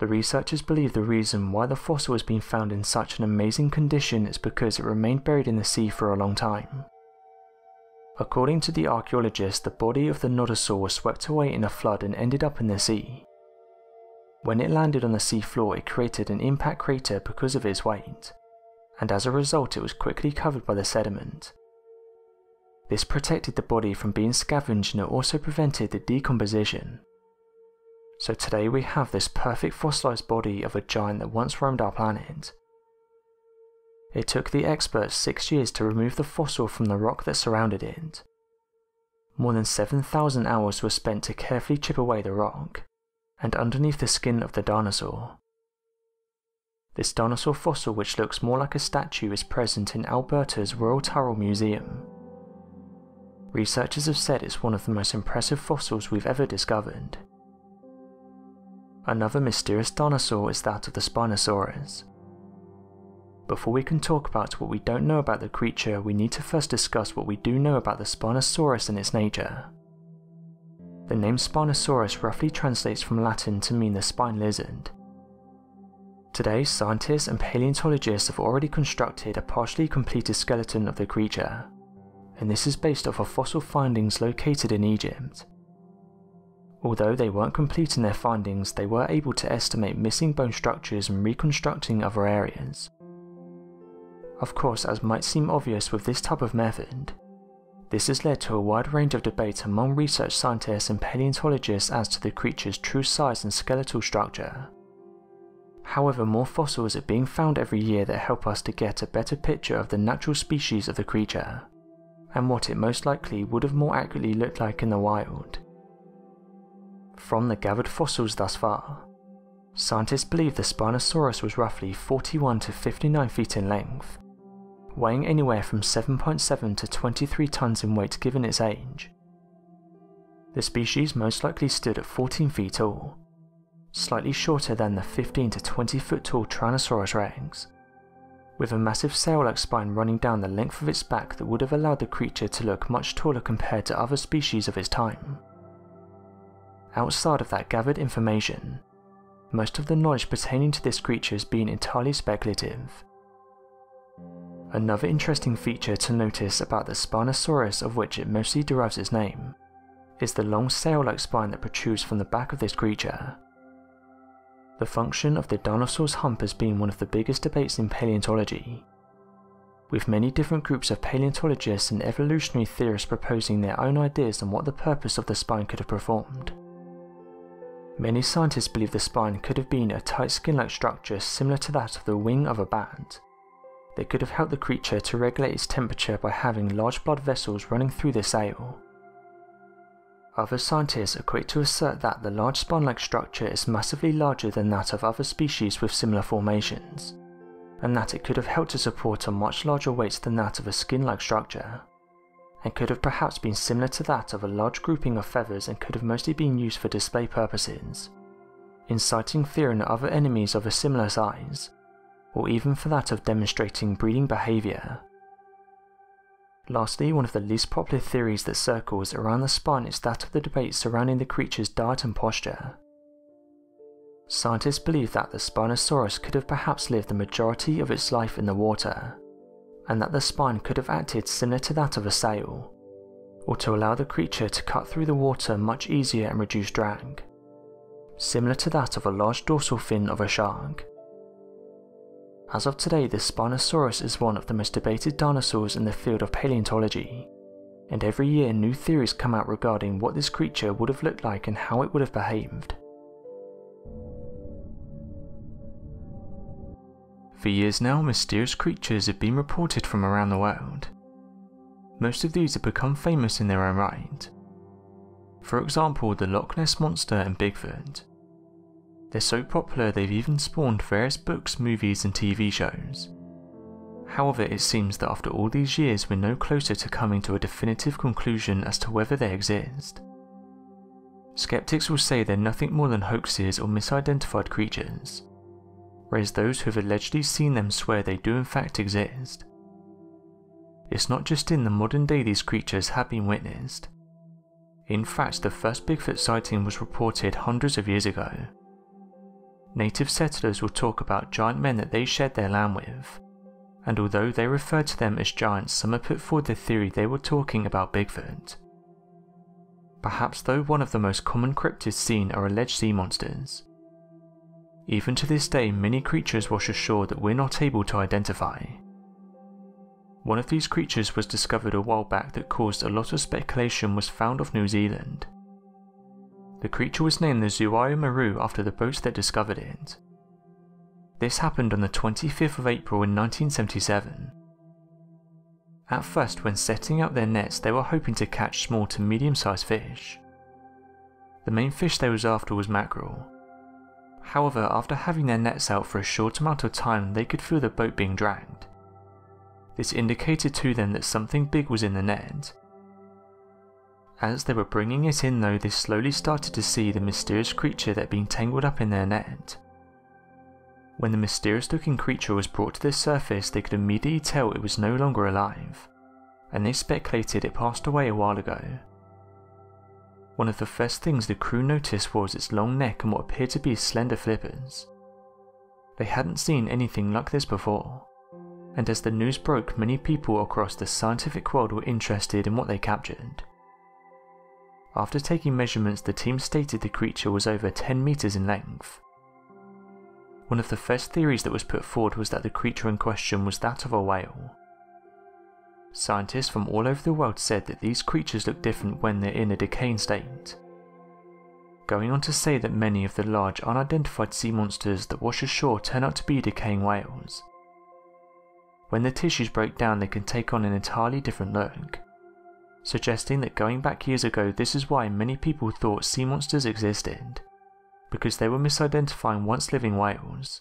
The researchers believe the reason why the fossil has been found in such an amazing condition is because it remained buried in the sea for a long time. According to the archaeologists, the body of the Nodosaur was swept away in a flood and ended up in the sea. When it landed on the seafloor, it created an impact crater because of its weight, and as a result, it was quickly covered by the sediment. This protected the body from being scavenged and it also prevented the decomposition. So today we have this perfect fossilized body of a giant that once roamed our planet. It took the experts six years to remove the fossil from the rock that surrounded it. More than 7,000 hours were spent to carefully chip away the rock, and underneath the skin of the dinosaur. This dinosaur fossil which looks more like a statue is present in Alberta's Royal Tyrrell Museum. Researchers have said it's one of the most impressive fossils we've ever discovered. Another mysterious dinosaur is that of the Spinosaurus. Before we can talk about what we don't know about the creature, we need to first discuss what we do know about the Spinosaurus and its nature. The name Spinosaurus roughly translates from Latin to mean the spine lizard. Today, scientists and paleontologists have already constructed a partially completed skeleton of the creature, and this is based off of fossil findings located in Egypt. Although they weren't complete in their findings, they were able to estimate missing bone structures and reconstructing other areas. Of course, as might seem obvious with this type of method, this has led to a wide range of debate among research scientists and paleontologists as to the creature's true size and skeletal structure. However, more fossils are being found every year that help us to get a better picture of the natural species of the creature, and what it most likely would have more accurately looked like in the wild. From the gathered fossils thus far, scientists believe the Spinosaurus was roughly 41 to 59 feet in length, weighing anywhere from 7.7 to 23 tons in weight given its age. The species most likely stood at 14 feet tall, slightly shorter than the 15 to 20 foot tall Tyrannosaurus rex, with a massive sail-like spine running down the length of its back that would have allowed the creature to look much taller compared to other species of its time. Outside of that gathered information, most of the knowledge pertaining to this creature has been entirely speculative, Another interesting feature to notice about the Spinosaurus of which it mostly derives its name, is the long sail-like spine that protrudes from the back of this creature. The function of the dinosaur's hump has been one of the biggest debates in paleontology, with many different groups of paleontologists and evolutionary theorists proposing their own ideas on what the purpose of the spine could have performed. Many scientists believe the spine could have been a tight skin-like structure similar to that of the wing of a bat, they could have helped the creature to regulate its temperature by having large blood vessels running through the sail. Other scientists are quick to assert that the large spine-like structure is massively larger than that of other species with similar formations, and that it could have helped to support a much larger weight than that of a skin-like structure, and could have perhaps been similar to that of a large grouping of feathers and could have mostly been used for display purposes, inciting fear in other enemies of a similar size, or even for that of demonstrating breeding behaviour. Lastly, one of the least popular theories that circles around the spine is that of the debate surrounding the creature's diet and posture. Scientists believe that the Spinosaurus could have perhaps lived the majority of its life in the water, and that the spine could have acted similar to that of a sail, or to allow the creature to cut through the water much easier and reduce drag, similar to that of a large dorsal fin of a shark. As of today, the Spinosaurus is one of the most debated dinosaurs in the field of paleontology, and every year new theories come out regarding what this creature would have looked like and how it would have behaved. For years now, mysterious creatures have been reported from around the world. Most of these have become famous in their own right. For example, the Loch Ness Monster and Bigfoot. They're so popular they've even spawned various books, movies and TV shows. However, it seems that after all these years we're no closer to coming to a definitive conclusion as to whether they exist. Skeptics will say they're nothing more than hoaxes or misidentified creatures. Whereas those who have allegedly seen them swear they do in fact exist. It's not just in the modern day these creatures have been witnessed. In fact, the first Bigfoot sighting was reported hundreds of years ago. Native settlers will talk about giant men that they shared their land with, and although they refer to them as giants, some have put forward the theory they were talking about Bigfoot. Perhaps though one of the most common cryptids seen are alleged sea monsters. Even to this day, many creatures wash ashore that we're not able to identify. One of these creatures was discovered a while back that caused a lot of speculation was found off New Zealand. The creature was named the Zuiyo Maru after the boats that discovered it. This happened on the 25th of April in 1977. At first, when setting up their nets, they were hoping to catch small to medium sized fish. The main fish they was after was mackerel. However, after having their nets out for a short amount of time, they could feel the boat being dragged. This indicated to them that something big was in the net. As they were bringing it in though, they slowly started to see the mysterious creature that had been tangled up in their net. When the mysterious looking creature was brought to the surface, they could immediately tell it was no longer alive, and they speculated it passed away a while ago. One of the first things the crew noticed was its long neck and what appeared to be slender flippers. They hadn't seen anything like this before and as the news broke, many people across the scientific world were interested in what they captured. After taking measurements, the team stated the creature was over 10 meters in length. One of the first theories that was put forward was that the creature in question was that of a whale. Scientists from all over the world said that these creatures look different when they're in a decaying state. Going on to say that many of the large unidentified sea monsters that wash ashore turn out to be decaying whales, when the tissues break down, they can take on an entirely different look, suggesting that going back years ago, this is why many people thought sea monsters existed, because they were misidentifying once living whales.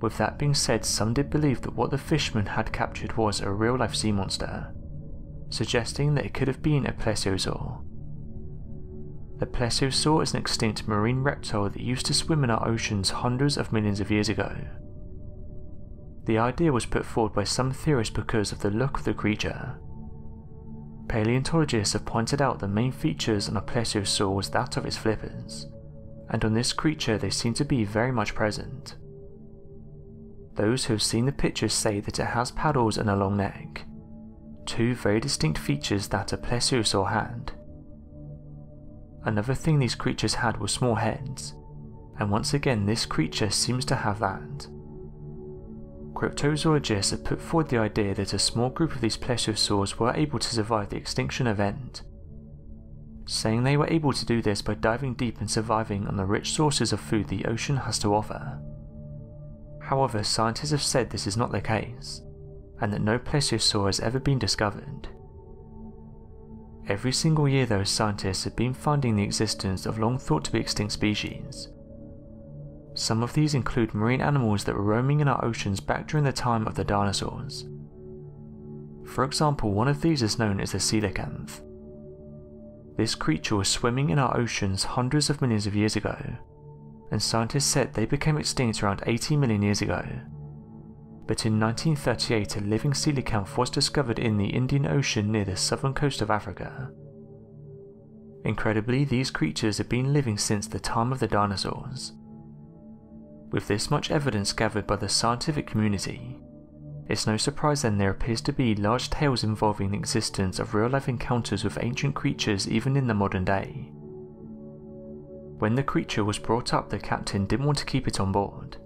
With that being said, some did believe that what the fishermen had captured was a real life sea monster, suggesting that it could have been a plesiosaur. The plesiosaur is an extinct marine reptile that used to swim in our oceans hundreds of millions of years ago. The idea was put forward by some theorists because of the look of the creature. Paleontologists have pointed out the main features on a plesiosaur was that of its flippers, and on this creature they seem to be very much present. Those who have seen the pictures say that it has paddles and a long neck, two very distinct features that a plesiosaur had. Another thing these creatures had was small heads, and once again this creature seems to have that. Cryptozoologists have put forward the idea that a small group of these plesiosaurs were able to survive the extinction event, saying they were able to do this by diving deep and surviving on the rich sources of food the ocean has to offer. However, scientists have said this is not the case, and that no plesiosaur has ever been discovered. Every single year though, scientists have been finding the existence of long thought to be extinct species, some of these include marine animals that were roaming in our oceans back during the time of the dinosaurs. For example, one of these is known as the coelacanth. This creature was swimming in our oceans hundreds of millions of years ago, and scientists said they became extinct around 80 million years ago. But in 1938 a living coelacanth was discovered in the Indian Ocean near the southern coast of Africa. Incredibly, these creatures have been living since the time of the dinosaurs. With this much evidence gathered by the scientific community, it's no surprise then there appears to be large tales involving the existence of real life encounters with ancient creatures even in the modern day. When the creature was brought up, the captain didn't want to keep it on board,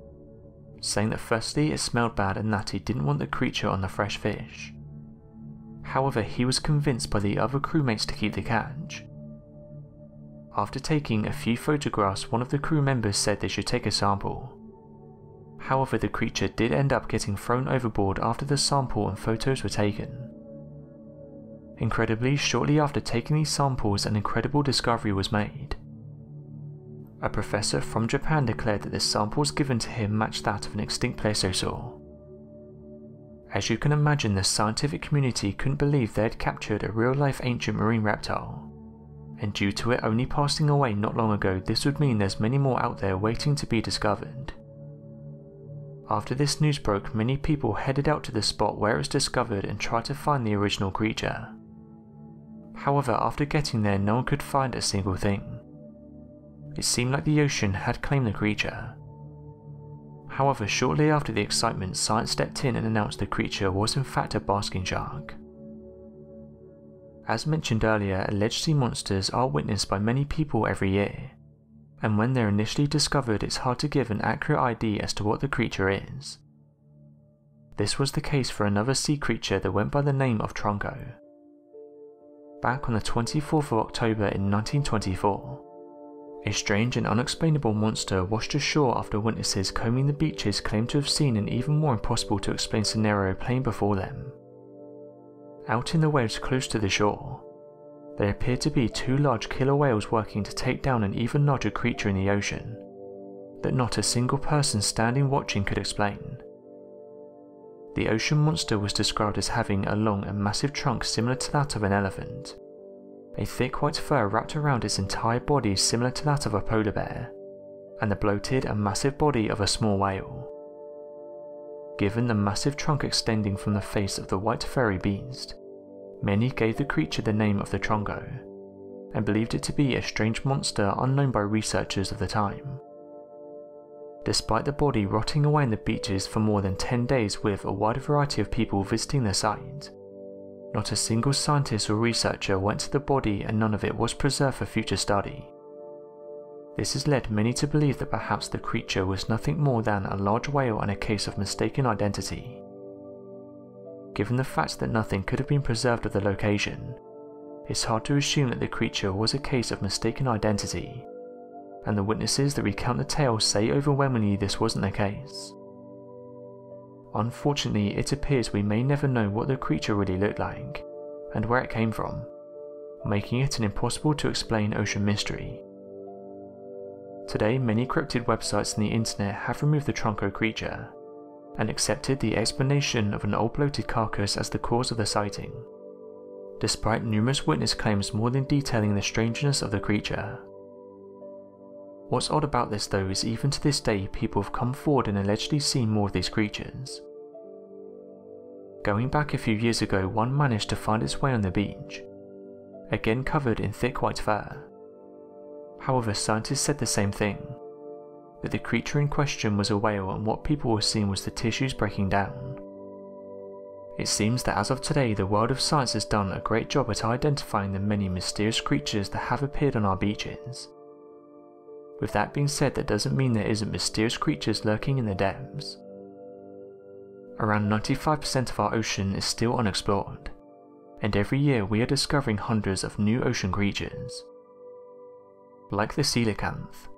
saying that firstly it smelled bad and that he didn't want the creature on the fresh fish. However, he was convinced by the other crewmates to keep the catch, after taking a few photographs, one of the crew members said they should take a sample. However, the creature did end up getting thrown overboard after the sample and photos were taken. Incredibly, shortly after taking these samples, an incredible discovery was made. A professor from Japan declared that the samples given to him matched that of an extinct plesiosaur. As you can imagine, the scientific community couldn't believe they had captured a real life ancient marine reptile and due to it only passing away not long ago, this would mean there's many more out there waiting to be discovered. After this news broke, many people headed out to the spot where it was discovered and tried to find the original creature. However, after getting there, no one could find a single thing. It seemed like the ocean had claimed the creature. However, shortly after the excitement, science stepped in and announced the creature was in fact a basking shark. As mentioned earlier, alleged sea monsters are witnessed by many people every year, and when they're initially discovered it's hard to give an accurate idea as to what the creature is. This was the case for another sea creature that went by the name of Trunko. Back on the 24th of October in 1924, a strange and unexplainable monster washed ashore after witnesses combing the beaches claimed to have seen an even more impossible to explain scenario playing before them. Out in the waves close to the shore, there appeared to be two large killer whales working to take down an even larger creature in the ocean that not a single person standing watching could explain. The ocean monster was described as having a long and massive trunk similar to that of an elephant, a thick white fur wrapped around its entire body similar to that of a polar bear, and the bloated and massive body of a small whale. Given the massive trunk extending from the face of the white furry beast, many gave the creature the name of the Trunko, and believed it to be a strange monster unknown by researchers of the time. Despite the body rotting away in the beaches for more than 10 days with a wide variety of people visiting the site, not a single scientist or researcher went to the body and none of it was preserved for future study. This has led many to believe that perhaps the creature was nothing more than a large whale and a case of mistaken identity. Given the fact that nothing could have been preserved of the location, it's hard to assume that the creature was a case of mistaken identity, and the witnesses that recount the tale say overwhelmingly this wasn't the case. Unfortunately, it appears we may never know what the creature really looked like, and where it came from, making it an impossible to explain ocean mystery. Today, many cryptid websites on the internet have removed the Trunko creature and accepted the explanation of an old bloated carcass as the cause of the sighting, despite numerous witness claims more than detailing the strangeness of the creature. What's odd about this though is even to this day people have come forward and allegedly seen more of these creatures. Going back a few years ago one managed to find its way on the beach, again covered in thick white fur. However scientists said the same thing, that the creature in question was a whale and what people were seeing was the tissues breaking down. It seems that as of today the world of science has done a great job at identifying the many mysterious creatures that have appeared on our beaches. With that being said that doesn't mean there isn't mysterious creatures lurking in the depths. Around 95% of our ocean is still unexplored, and every year we are discovering hundreds of new ocean creatures. Like the coelacanth,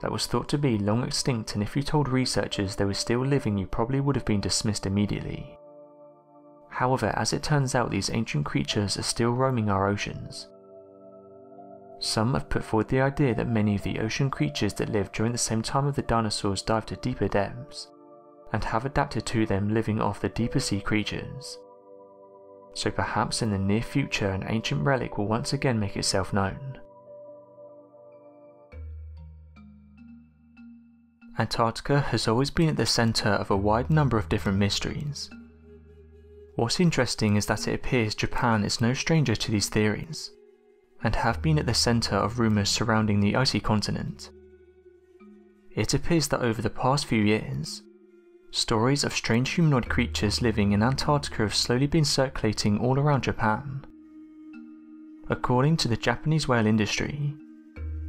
that was thought to be long extinct and if you told researchers they were still living you probably would have been dismissed immediately. However, as it turns out these ancient creatures are still roaming our oceans. Some have put forward the idea that many of the ocean creatures that lived during the same time of the dinosaurs dived to deeper depths, and have adapted to them living off the deeper sea creatures. So perhaps in the near future an ancient relic will once again make itself known. Antarctica has always been at the centre of a wide number of different mysteries. What's interesting is that it appears Japan is no stranger to these theories, and have been at the centre of rumours surrounding the icy continent. It appears that over the past few years, stories of strange humanoid creatures living in Antarctica have slowly been circulating all around Japan. According to the Japanese whale industry,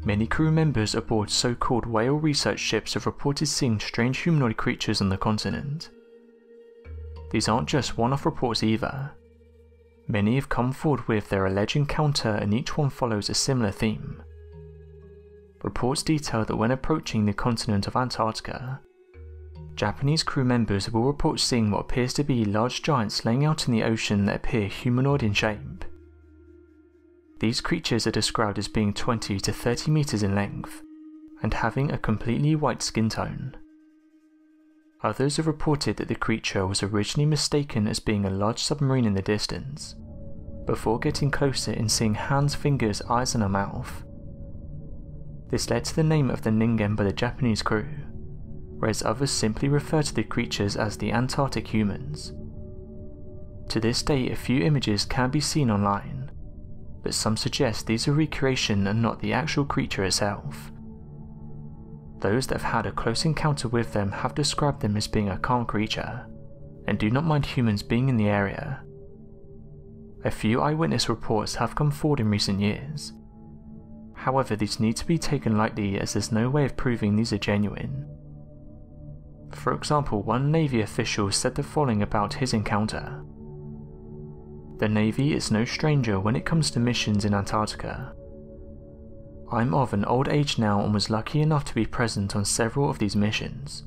Many crew members aboard so-called whale research ships have reported seeing strange humanoid creatures on the continent. These aren't just one-off reports either. Many have come forward with their alleged encounter and each one follows a similar theme. Reports detail that when approaching the continent of Antarctica, Japanese crew members will report seeing what appears to be large giants laying out in the ocean that appear humanoid in shape. These creatures are described as being 20 to 30 meters in length and having a completely white skin tone. Others have reported that the creature was originally mistaken as being a large submarine in the distance, before getting closer and seeing hands, fingers, eyes and a mouth. This led to the name of the Ningen by the Japanese crew, whereas others simply refer to the creatures as the Antarctic humans. To this day, a few images can be seen online, but some suggest these are recreation and not the actual creature itself. Those that have had a close encounter with them have described them as being a calm creature, and do not mind humans being in the area. A few eyewitness reports have come forward in recent years. However, these need to be taken lightly as there's no way of proving these are genuine. For example, one Navy official said the following about his encounter. The Navy is no stranger when it comes to missions in Antarctica. I'm of an old age now and was lucky enough to be present on several of these missions.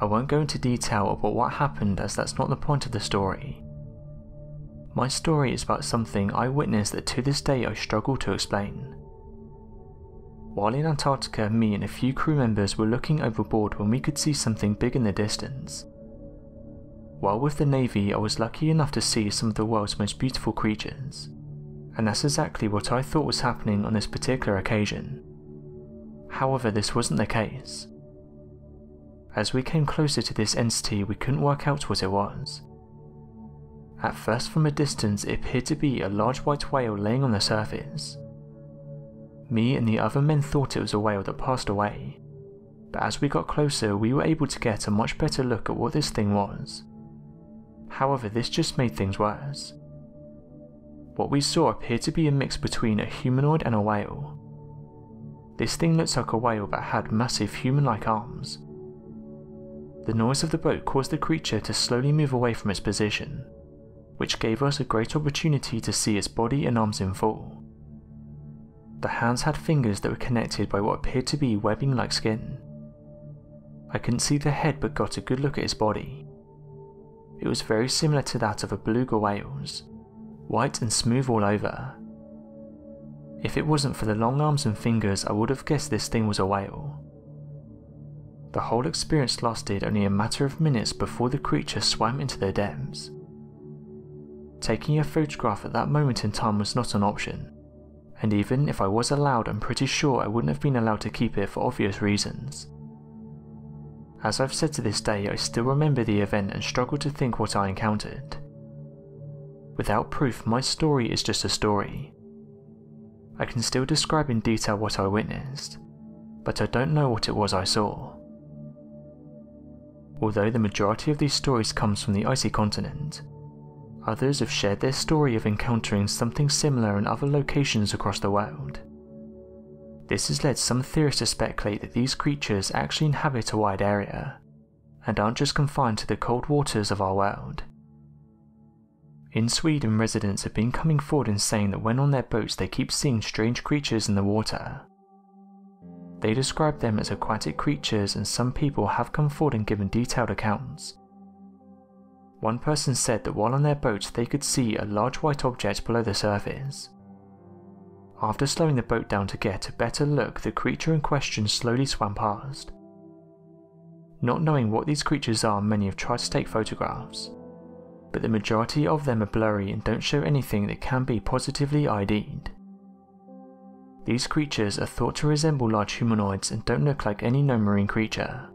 I won't go into detail about what happened as that's not the point of the story. My story is about something I witnessed that to this day I struggle to explain. While in Antarctica, me and a few crew members were looking overboard when we could see something big in the distance. While with the Navy, I was lucky enough to see some of the world's most beautiful creatures, and that's exactly what I thought was happening on this particular occasion. However, this wasn't the case. As we came closer to this entity, we couldn't work out what it was. At first, from a distance, it appeared to be a large white whale laying on the surface. Me and the other men thought it was a whale that passed away, but as we got closer, we were able to get a much better look at what this thing was. However, this just made things worse. What we saw appeared to be a mix between a humanoid and a whale. This thing looked like a whale but had massive human-like arms. The noise of the boat caused the creature to slowly move away from its position, which gave us a great opportunity to see its body and arms in full. The hands had fingers that were connected by what appeared to be webbing like skin. I couldn't see the head but got a good look at its body. It was very similar to that of a beluga whale's, white and smooth all over. If it wasn't for the long arms and fingers, I would have guessed this thing was a whale. The whole experience lasted only a matter of minutes before the creature swam into the depths. Taking a photograph at that moment in time was not an option, and even if I was allowed, I'm pretty sure I wouldn't have been allowed to keep it for obvious reasons. As I've said to this day, I still remember the event and struggle to think what I encountered. Without proof, my story is just a story. I can still describe in detail what I witnessed, but I don't know what it was I saw. Although the majority of these stories comes from the icy continent, others have shared their story of encountering something similar in other locations across the world. This has led some theorists to speculate that these creatures actually inhabit a wide area, and aren't just confined to the cold waters of our world. In Sweden, residents have been coming forward and saying that when on their boats they keep seeing strange creatures in the water. They describe them as aquatic creatures and some people have come forward and given detailed accounts. One person said that while on their boat they could see a large white object below the surface. After slowing the boat down to get a better look, the creature in question slowly swam past. Not knowing what these creatures are, many have tried to take photographs, but the majority of them are blurry and don't show anything that can be positively ID'd. These creatures are thought to resemble large humanoids and don't look like any known marine creature.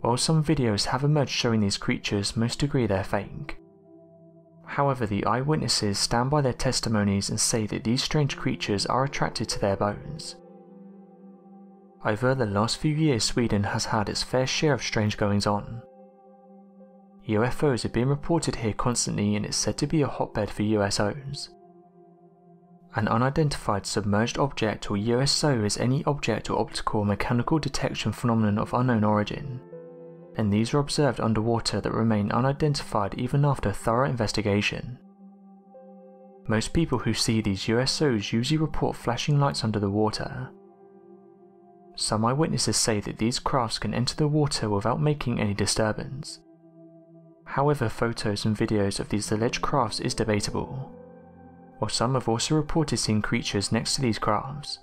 While some videos have emerged showing these creatures, most agree they're fake. However, the eyewitnesses stand by their testimonies and say that these strange creatures are attracted to their bones. Over the last few years, Sweden has had its fair share of strange goings on. UFOs have been reported here constantly and it's said to be a hotbed for USOs. An unidentified submerged object or USO is any object or optical or mechanical detection phenomenon of unknown origin and these are observed underwater that remain unidentified even after thorough investigation. Most people who see these USOs usually report flashing lights under the water. Some eyewitnesses say that these crafts can enter the water without making any disturbance. However, photos and videos of these alleged crafts is debatable, while some have also reported seeing creatures next to these crafts.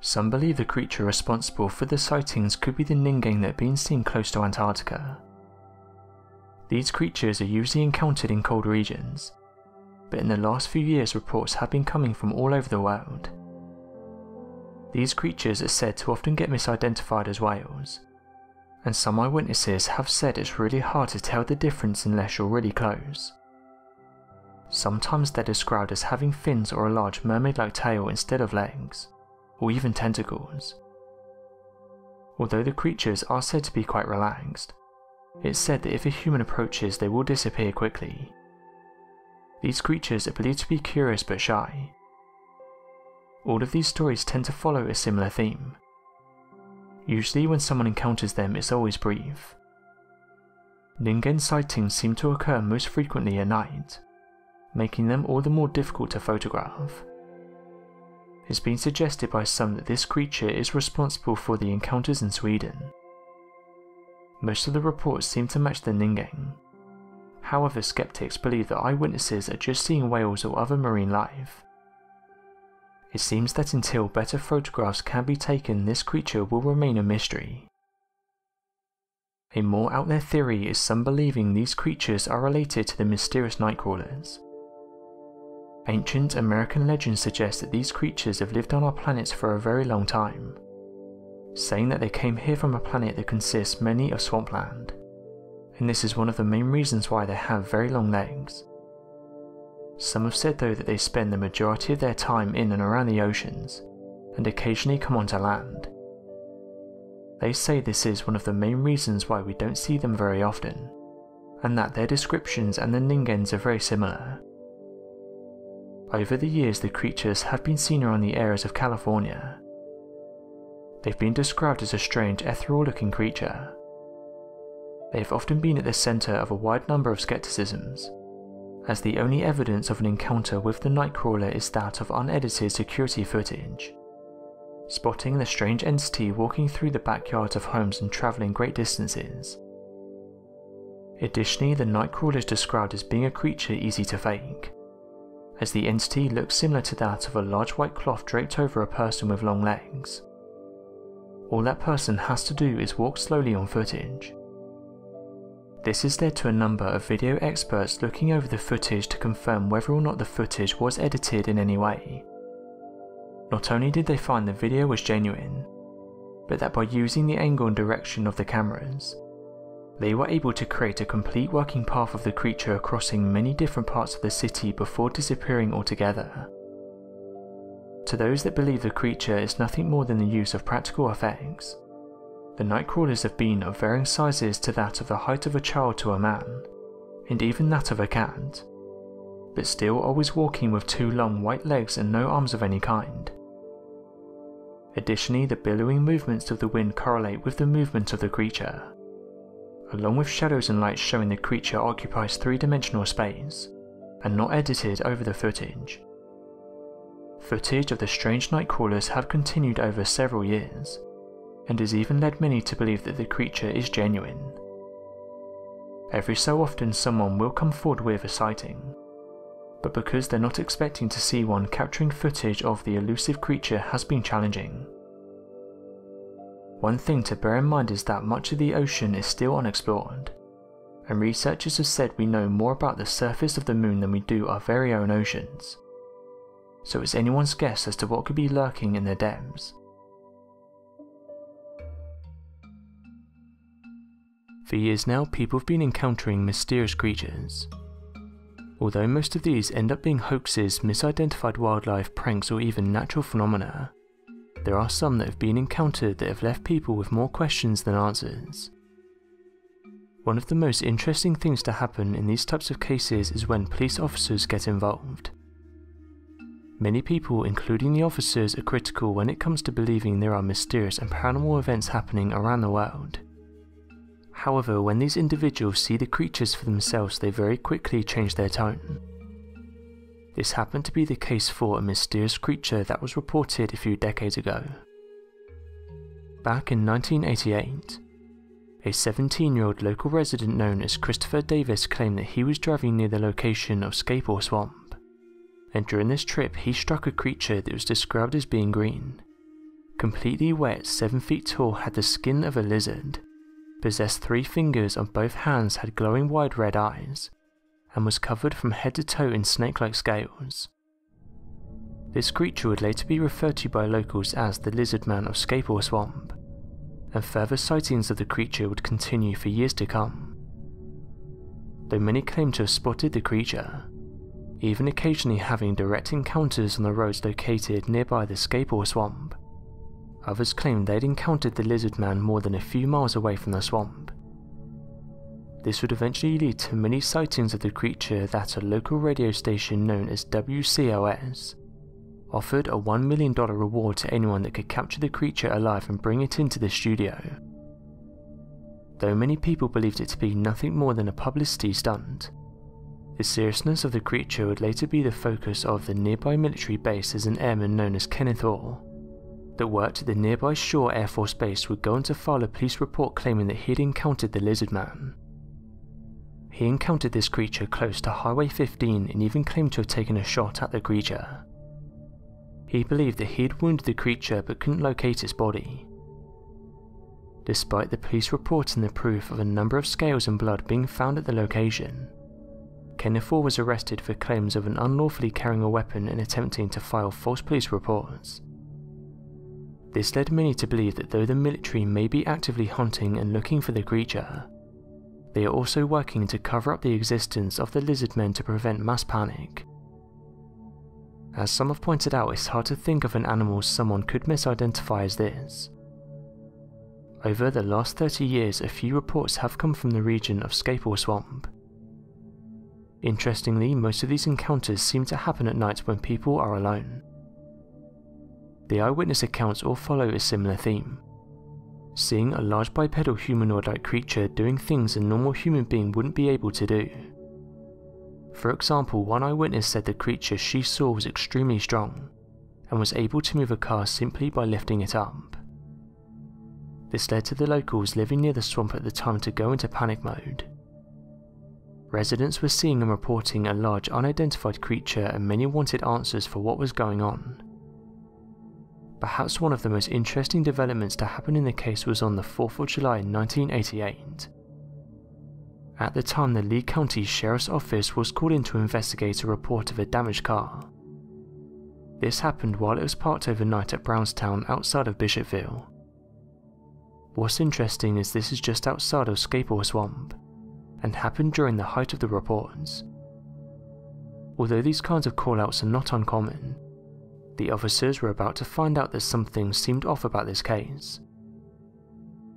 Some believe the creature responsible for the sightings could be the Ningen that have been seen close to Antarctica. These creatures are usually encountered in cold regions, but in the last few years reports have been coming from all over the world. These creatures are said to often get misidentified as whales, and some eyewitnesses have said it's really hard to tell the difference unless you're really close. Sometimes they're described as having fins or a large mermaid-like tail instead of legs, or even tentacles. Although the creatures are said to be quite relaxed, it's said that if a human approaches they will disappear quickly. These creatures are believed to be curious but shy. All of these stories tend to follow a similar theme, Usually when someone encounters them it's always brief. Ningen sightings seem to occur most frequently at night, making them all the more difficult to photograph. It's been suggested by some that this creature is responsible for the encounters in Sweden. Most of the reports seem to match the Ningen. However, skeptics believe that eyewitnesses are just seeing whales or other marine life, it seems that until better photographs can be taken this creature will remain a mystery. A more out there theory is some believing these creatures are related to the mysterious nightcrawlers. Ancient American legends suggest that these creatures have lived on our planet for a very long time, saying that they came here from a planet that consists mainly of swampland, and this is one of the main reasons why they have very long legs. Some have said though that they spend the majority of their time in and around the oceans, and occasionally come onto land. They say this is one of the main reasons why we don't see them very often, and that their descriptions and the Ningens are very similar. Over the years the creatures have been seen around the areas of California. They've been described as a strange ethereal looking creature. They have often been at the centre of a wide number of skepticisms, as the only evidence of an encounter with the Nightcrawler is that of unedited security footage. Spotting the strange entity walking through the backyards of homes and travelling great distances. Additionally, the Nightcrawler is described as being a creature easy to fake, as the entity looks similar to that of a large white cloth draped over a person with long legs. All that person has to do is walk slowly on footage, this has led to a number of video experts looking over the footage to confirm whether or not the footage was edited in any way. Not only did they find the video was genuine, but that by using the angle and direction of the cameras, they were able to create a complete working path of the creature crossing many different parts of the city before disappearing altogether. To those that believe the creature is nothing more than the use of practical effects, the nightcrawlers have been of varying sizes to that of the height of a child to a man, and even that of a cat, but still always walking with two long white legs and no arms of any kind. Additionally, the billowing movements of the wind correlate with the movement of the creature, along with shadows and lights showing the creature occupies three-dimensional space, and not edited over the footage. Footage of the strange nightcrawlers have continued over several years, and has even led many to believe that the creature is genuine. Every so often someone will come forward with a sighting, but because they're not expecting to see one capturing footage of the elusive creature has been challenging. One thing to bear in mind is that much of the ocean is still unexplored, and researchers have said we know more about the surface of the moon than we do our very own oceans. So it's anyone's guess as to what could be lurking in the depths. For years now, people have been encountering mysterious creatures. Although most of these end up being hoaxes, misidentified wildlife, pranks, or even natural phenomena, there are some that have been encountered that have left people with more questions than answers. One of the most interesting things to happen in these types of cases is when police officers get involved. Many people, including the officers, are critical when it comes to believing there are mysterious and paranormal events happening around the world. However, when these individuals see the creatures for themselves, they very quickly change their tone. This happened to be the case for a mysterious creature that was reported a few decades ago. Back in 1988, a 17 year old local resident known as Christopher Davis claimed that he was driving near the location of Scape Ore Swamp, and during this trip he struck a creature that was described as being green. Completely wet, 7 feet tall, had the skin of a lizard, possessed three fingers on both hands, had glowing wide red eyes, and was covered from head to toe in snake-like scales. This creature would later be referred to by locals as the Lizard Man of Scape Ore Swamp, and further sightings of the creature would continue for years to come. Though many claim to have spotted the creature, even occasionally having direct encounters on the roads located nearby the Scape Ore Swamp, others claimed they had encountered the Lizard Man more than a few miles away from the swamp. This would eventually lead to many sightings of the creature that a local radio station known as WCOS offered a $1 million reward to anyone that could capture the creature alive and bring it into the studio. Though many people believed it to be nothing more than a publicity stunt, the seriousness of the creature would later be the focus of the nearby military base as an airman known as Kenneth Orr, that worked at the nearby Shaw Air Force Base would go on to file a police report claiming that he'd encountered the lizard man. He encountered this creature close to Highway 15 and even claimed to have taken a shot at the creature. He believed that he had wounded the creature but couldn't locate its body. Despite the police report and the proof of a number of scales and blood being found at the location, Kenneth was arrested for claims of an unlawfully carrying a weapon and attempting to file false police reports. This led many to believe that though the military may be actively hunting and looking for the creature, they are also working to cover up the existence of the lizard men to prevent mass panic. As some have pointed out, it's hard to think of an animal someone could misidentify as this. Over the last 30 years, a few reports have come from the region of Scape Ore Swamp. Interestingly, most of these encounters seem to happen at night when people are alone. The eyewitness accounts all follow a similar theme seeing a large bipedal humanoid-like creature doing things a normal human being wouldn't be able to do. For example, one eyewitness said the creature she saw was extremely strong, and was able to move a car simply by lifting it up. This led to the locals living near the swamp at the time to go into panic mode. Residents were seeing and reporting a large unidentified creature and many wanted answers for what was going on. Perhaps one of the most interesting developments to happen in the case was on the 4th of July 1988. At the time, the Lee County Sheriff's Office was called in to investigate a report of a damaged car. This happened while it was parked overnight at Browntown outside of Bishopville. What's interesting is this is just outside of Scape Ore Swamp, and happened during the height of the reports. Although these kinds of callouts are not uncommon, the officers were about to find out that something seemed off about this case.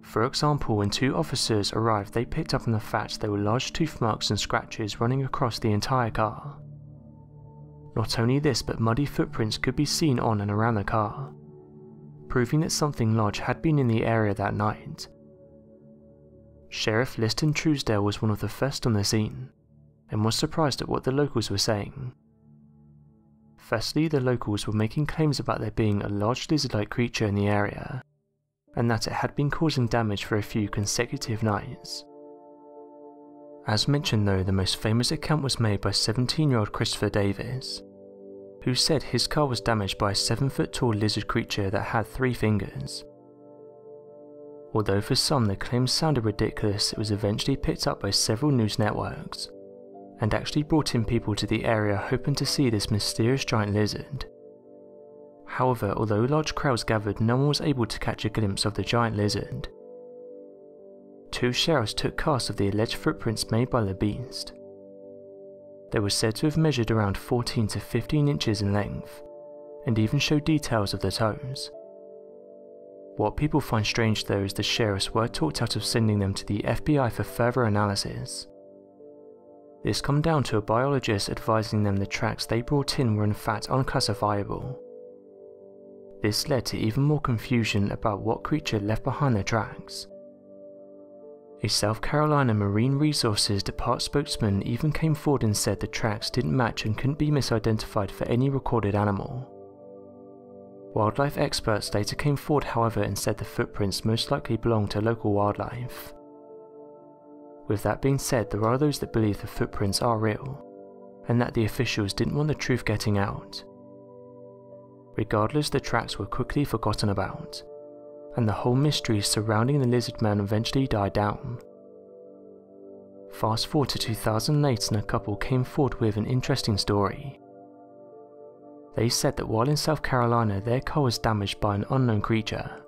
For example, when two officers arrived, they picked up on the fact there were large tooth marks and scratches running across the entire car. Not only this, but muddy footprints could be seen on and around the car, proving that something large had been in the area that night. Sheriff Liston Truesdale was one of the first on the scene, and was surprised at what the locals were saying. Firstly, the locals were making claims about there being a large lizard-like creature in the area, and that it had been causing damage for a few consecutive nights. As mentioned though, the most famous account was made by 17-year-old Christopher Davis, who said his car was damaged by a 7 foot tall lizard creature that had 3 fingers. Although for some the claims sounded ridiculous, it was eventually picked up by several news networks, and actually brought in people to the area hoping to see this mysterious giant lizard. However, although large crowds gathered, no one was able to catch a glimpse of the giant lizard. Two sheriffs took casts of the alleged footprints made by the beast. They were said to have measured around 14 to 15 inches in length, and even showed details of the toes. What people find strange though is the sheriffs were talked out of sending them to the FBI for further analysis. This come down to a biologist advising them the tracks they brought in were in fact unclassifiable. This led to even more confusion about what creature left behind the tracks. A South Carolina Marine Resources Department spokesman even came forward and said the tracks didn't match and couldn't be misidentified for any recorded animal. Wildlife experts later came forward however and said the footprints most likely belonged to local wildlife. With that being said, there are those that believe the footprints are real, and that the officials didn't want the truth getting out. Regardless, the tracks were quickly forgotten about, and the whole mystery surrounding the lizard man eventually died down. Fast forward to 2008 and a couple came forward with an interesting story. They said that while in South Carolina, their car was damaged by an unknown creature.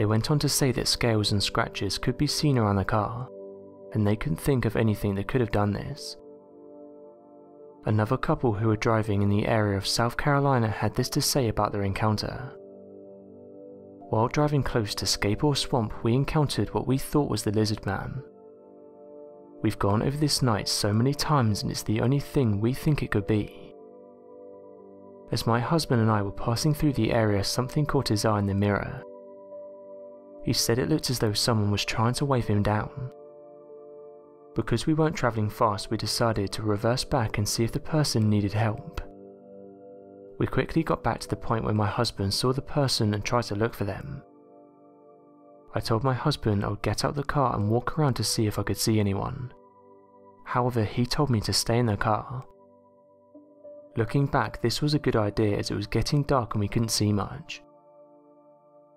They went on to say that scales and scratches could be seen around the car, and they couldn't think of anything that could have done this. Another couple who were driving in the area of South Carolina had this to say about their encounter. While driving close to Scape Ore Swamp, we encountered what we thought was the Lizard Man. We've gone over this night so many times and it's the only thing we think it could be. As my husband and I were passing through the area, something caught his eye in the mirror. He said it looked as though someone was trying to wave him down. Because we weren't travelling fast, we decided to reverse back and see if the person needed help. We quickly got back to the point where my husband saw the person and tried to look for them. I told my husband I would get out of the car and walk around to see if I could see anyone. However, he told me to stay in the car. Looking back, this was a good idea as it was getting dark and we couldn't see much.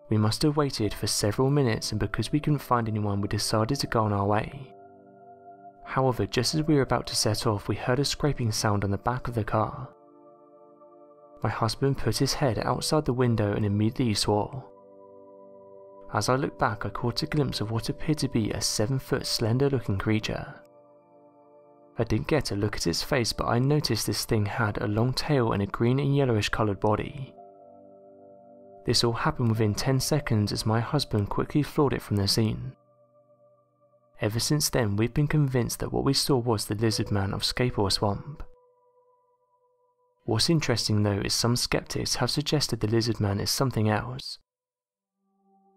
We must have waited for several minutes and because we couldn't find anyone we decided to go on our way. However, just as we were about to set off, we heard a scraping sound on the back of the car. My husband put his head outside the window and immediately swore. As I looked back, I caught a glimpse of what appeared to be a 7 foot slender looking creature. I didn't get a look at its face, but I noticed this thing had a long tail and a green and yellowish coloured body. This all happened within 10 seconds as my husband quickly floored it from the scene. Ever since then, we've been convinced that what we saw was the lizard man of Scape Ore Swamp. What's interesting though is some skeptics have suggested the lizard man is something else.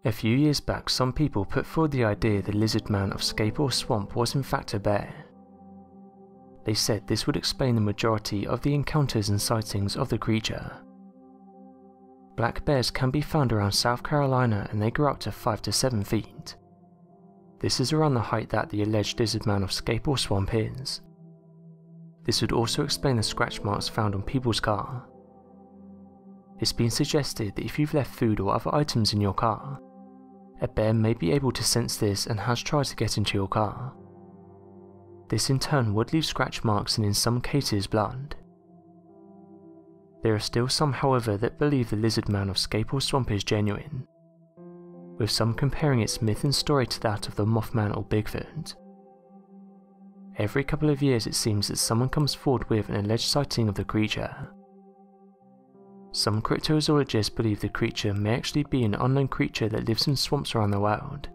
A few years back, some people put forward the idea the lizard man of Scape Ore Swamp was in fact a bear. They said this would explain the majority of the encounters and sightings of the creature. Black bears can be found around South Carolina and they grow up to 5 to 7 feet. This is around the height that the alleged lizard man of Scape Ore Swamp is. This would also explain the scratch marks found on people's car. It's been suggested that if you've left food or other items in your car, a bear may be able to sense this and has tried to get into your car. This in turn would leave scratch marks and in some cases blood. There are still some however that believe the lizard man of Scape Ore Swamp is genuine, with some comparing its myth and story to that of the Mothman or Bigfoot. Every couple of years it seems that someone comes forward with an alleged sighting of the creature. Some cryptozoologists believe the creature may actually be an unknown creature that lives in swamps around the world.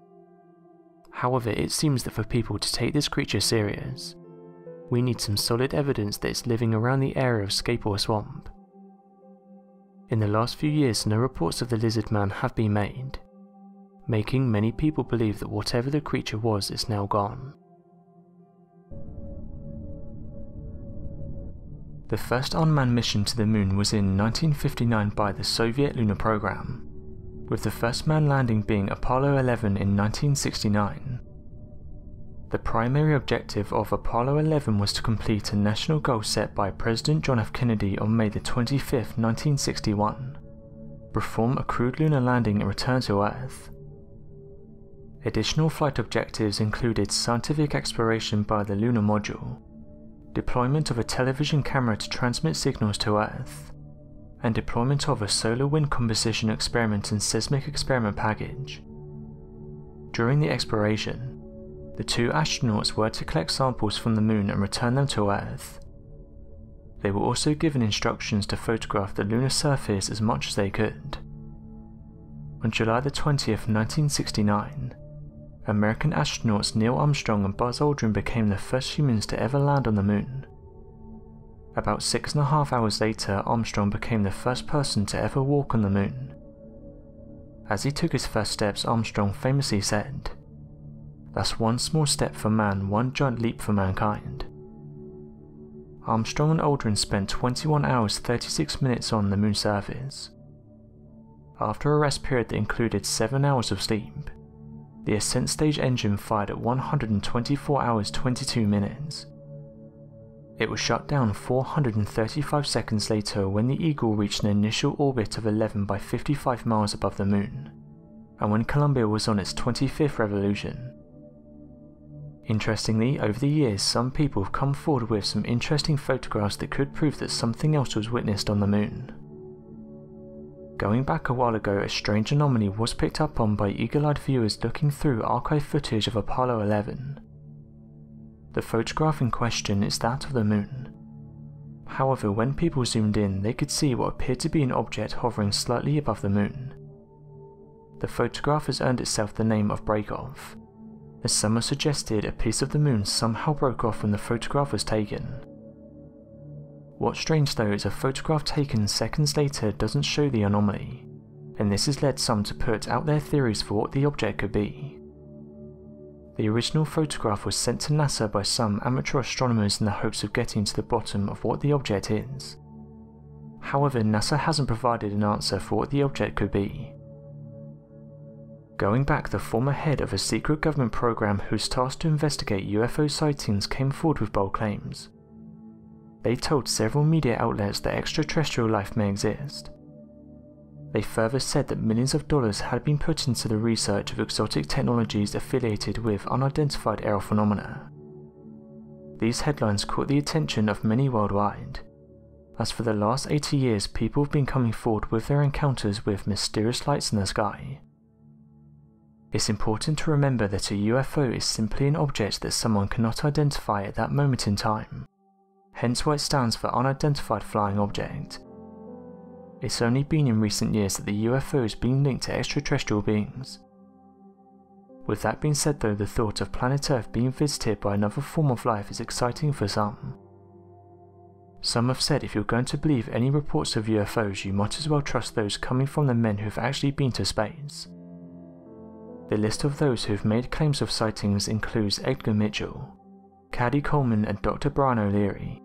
However, it seems that for people to take this creature serious, we need some solid evidence that it's living around the area of Scape Ore Swamp. In the last few years, no reports of the lizard man have been made, making many people believe that whatever the creature was is now gone. The first unmanned mission to the moon was in 1959 by the Soviet lunar program, with the first man landing being Apollo 11 in 1969. The primary objective of Apollo 11 was to complete a national goal set by President John F. Kennedy on May 25, 1961 perform a crewed lunar landing and return to Earth. Additional flight objectives included scientific exploration by the lunar module, deployment of a television camera to transmit signals to Earth, and deployment of a solar wind composition experiment and seismic experiment package. During the exploration, the two astronauts were to collect samples from the moon and return them to Earth. They were also given instructions to photograph the lunar surface as much as they could. On July 20, 1969, American astronauts Neil Armstrong and Buzz Aldrin became the first humans to ever land on the moon. About six and a half hours later, Armstrong became the first person to ever walk on the moon. As he took his first steps, Armstrong famously said, That's one small step for man, one giant leap for mankind. Armstrong and Aldrin spent 21 hours 36 minutes on the moon's surface. After a rest period that included 7 hours of sleep, the ascent stage engine fired at 124 hours 22 minutes. It was shut down 435 seconds later when the Eagle reached an initial orbit of 11 by 55 miles above the moon, and when Columbia was on its 25th revolution. Interestingly, over the years, some people have come forward with some interesting photographs that could prove that something else was witnessed on the moon. Going back a while ago, a strange anomaly was picked up on by eagle-eyed viewers looking through archive footage of Apollo 11. The photograph in question is that of the moon. However, when people zoomed in, they could see what appeared to be an object hovering slightly above the moon. The photograph has earned itself the name of breakoff, as some have suggested a piece of the moon somehow broke off when the photograph was taken. What's strange though is a photograph taken seconds later doesn't show the anomaly, and this has led some to put out their theories for what the object could be. The original photograph was sent to NASA by some amateur astronomers in the hopes of getting to the bottom of what the object is. However, NASA hasn't provided an answer for what the object could be. Going back, the former head of a secret government program who's tasked to investigate UFO sightings came forward with bold claims. They told several media outlets that extraterrestrial life may exist. They further said that millions of dollars had been put into the research of exotic technologies affiliated with unidentified aerial phenomena. These headlines caught the attention of many worldwide, as for the last 80 years people have been coming forward with their encounters with mysterious lights in the sky. It's important to remember that a UFO is simply an object that someone cannot identify at that moment in time hence why it stands for Unidentified Flying Object. It's only been in recent years that the UFO has been linked to extraterrestrial beings. With that being said though, the thought of planet Earth being visited by another form of life is exciting for some. Some have said if you're going to believe any reports of UFOs, you might as well trust those coming from the men who've actually been to space. The list of those who've made claims of sightings includes Edgar Mitchell, Cady Coleman and Dr. Brian O'Leary.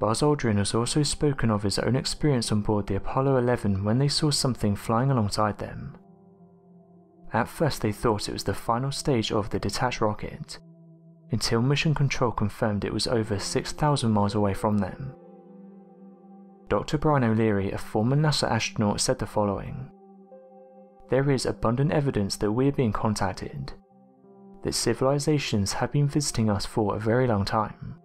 Buzz Aldrin has also spoken of his own experience on board the Apollo 11 when they saw something flying alongside them. At first they thought it was the final stage of the detached rocket, until Mission Control confirmed it was over 6,000 miles away from them. Dr. Brian O'Leary, a former NASA astronaut, said the following There is abundant evidence that we are being contacted, that civilizations have been visiting us for a very long time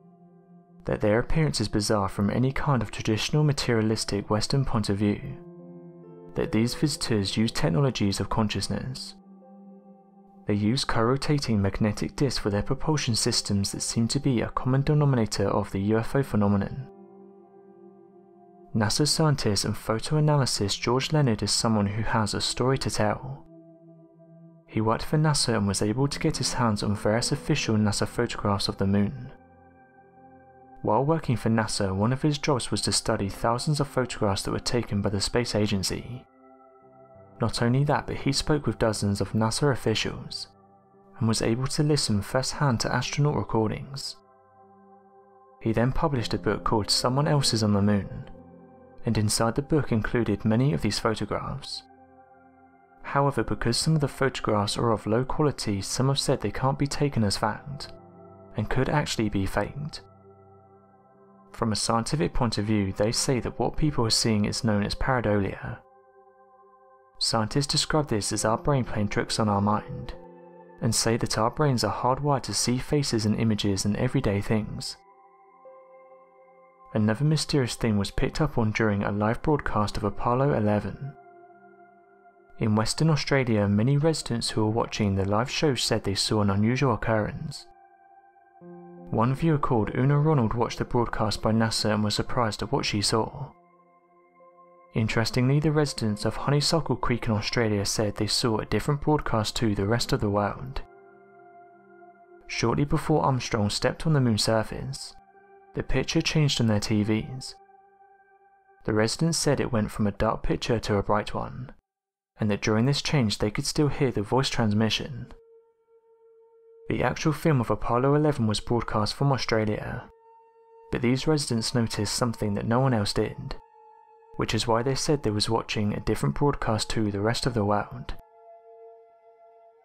that their appearance is bizarre from any kind of traditional materialistic Western point of view, that these visitors use technologies of consciousness. They use co-rotating magnetic disks for their propulsion systems that seem to be a common denominator of the UFO phenomenon. NASA scientist and photoanalyst George Leonard is someone who has a story to tell. He worked for NASA and was able to get his hands on various official NASA photographs of the moon. While working for NASA, one of his jobs was to study thousands of photographs that were taken by the space agency. Not only that, but he spoke with dozens of NASA officials and was able to listen firsthand to astronaut recordings. He then published a book called Someone Else is on the Moon, and inside the book included many of these photographs. However, because some of the photographs are of low quality, some have said they can't be taken as fact, and could actually be faked. From a scientific point of view, they say that what people are seeing is known as pareidolia. Scientists describe this as our brain playing tricks on our mind, and say that our brains are hardwired to see faces and images in everyday things. Another mysterious thing was picked up on during a live broadcast of Apollo 11. In Western Australia, many residents who were watching the live show said they saw an unusual occurrence. One viewer called Una Ronald watched the broadcast by NASA and was surprised at what she saw. Interestingly, the residents of Honeysuckle Creek in Australia said they saw a different broadcast to the rest of the world. Shortly before Armstrong stepped on the moon's surface, the picture changed on their TVs. The residents said it went from a dark picture to a bright one, and that during this change they could still hear the voice transmission. The actual film of Apollo 11 was broadcast from Australia, but these residents noticed something that no one else did, which is why they said they was watching a different broadcast to the rest of the world.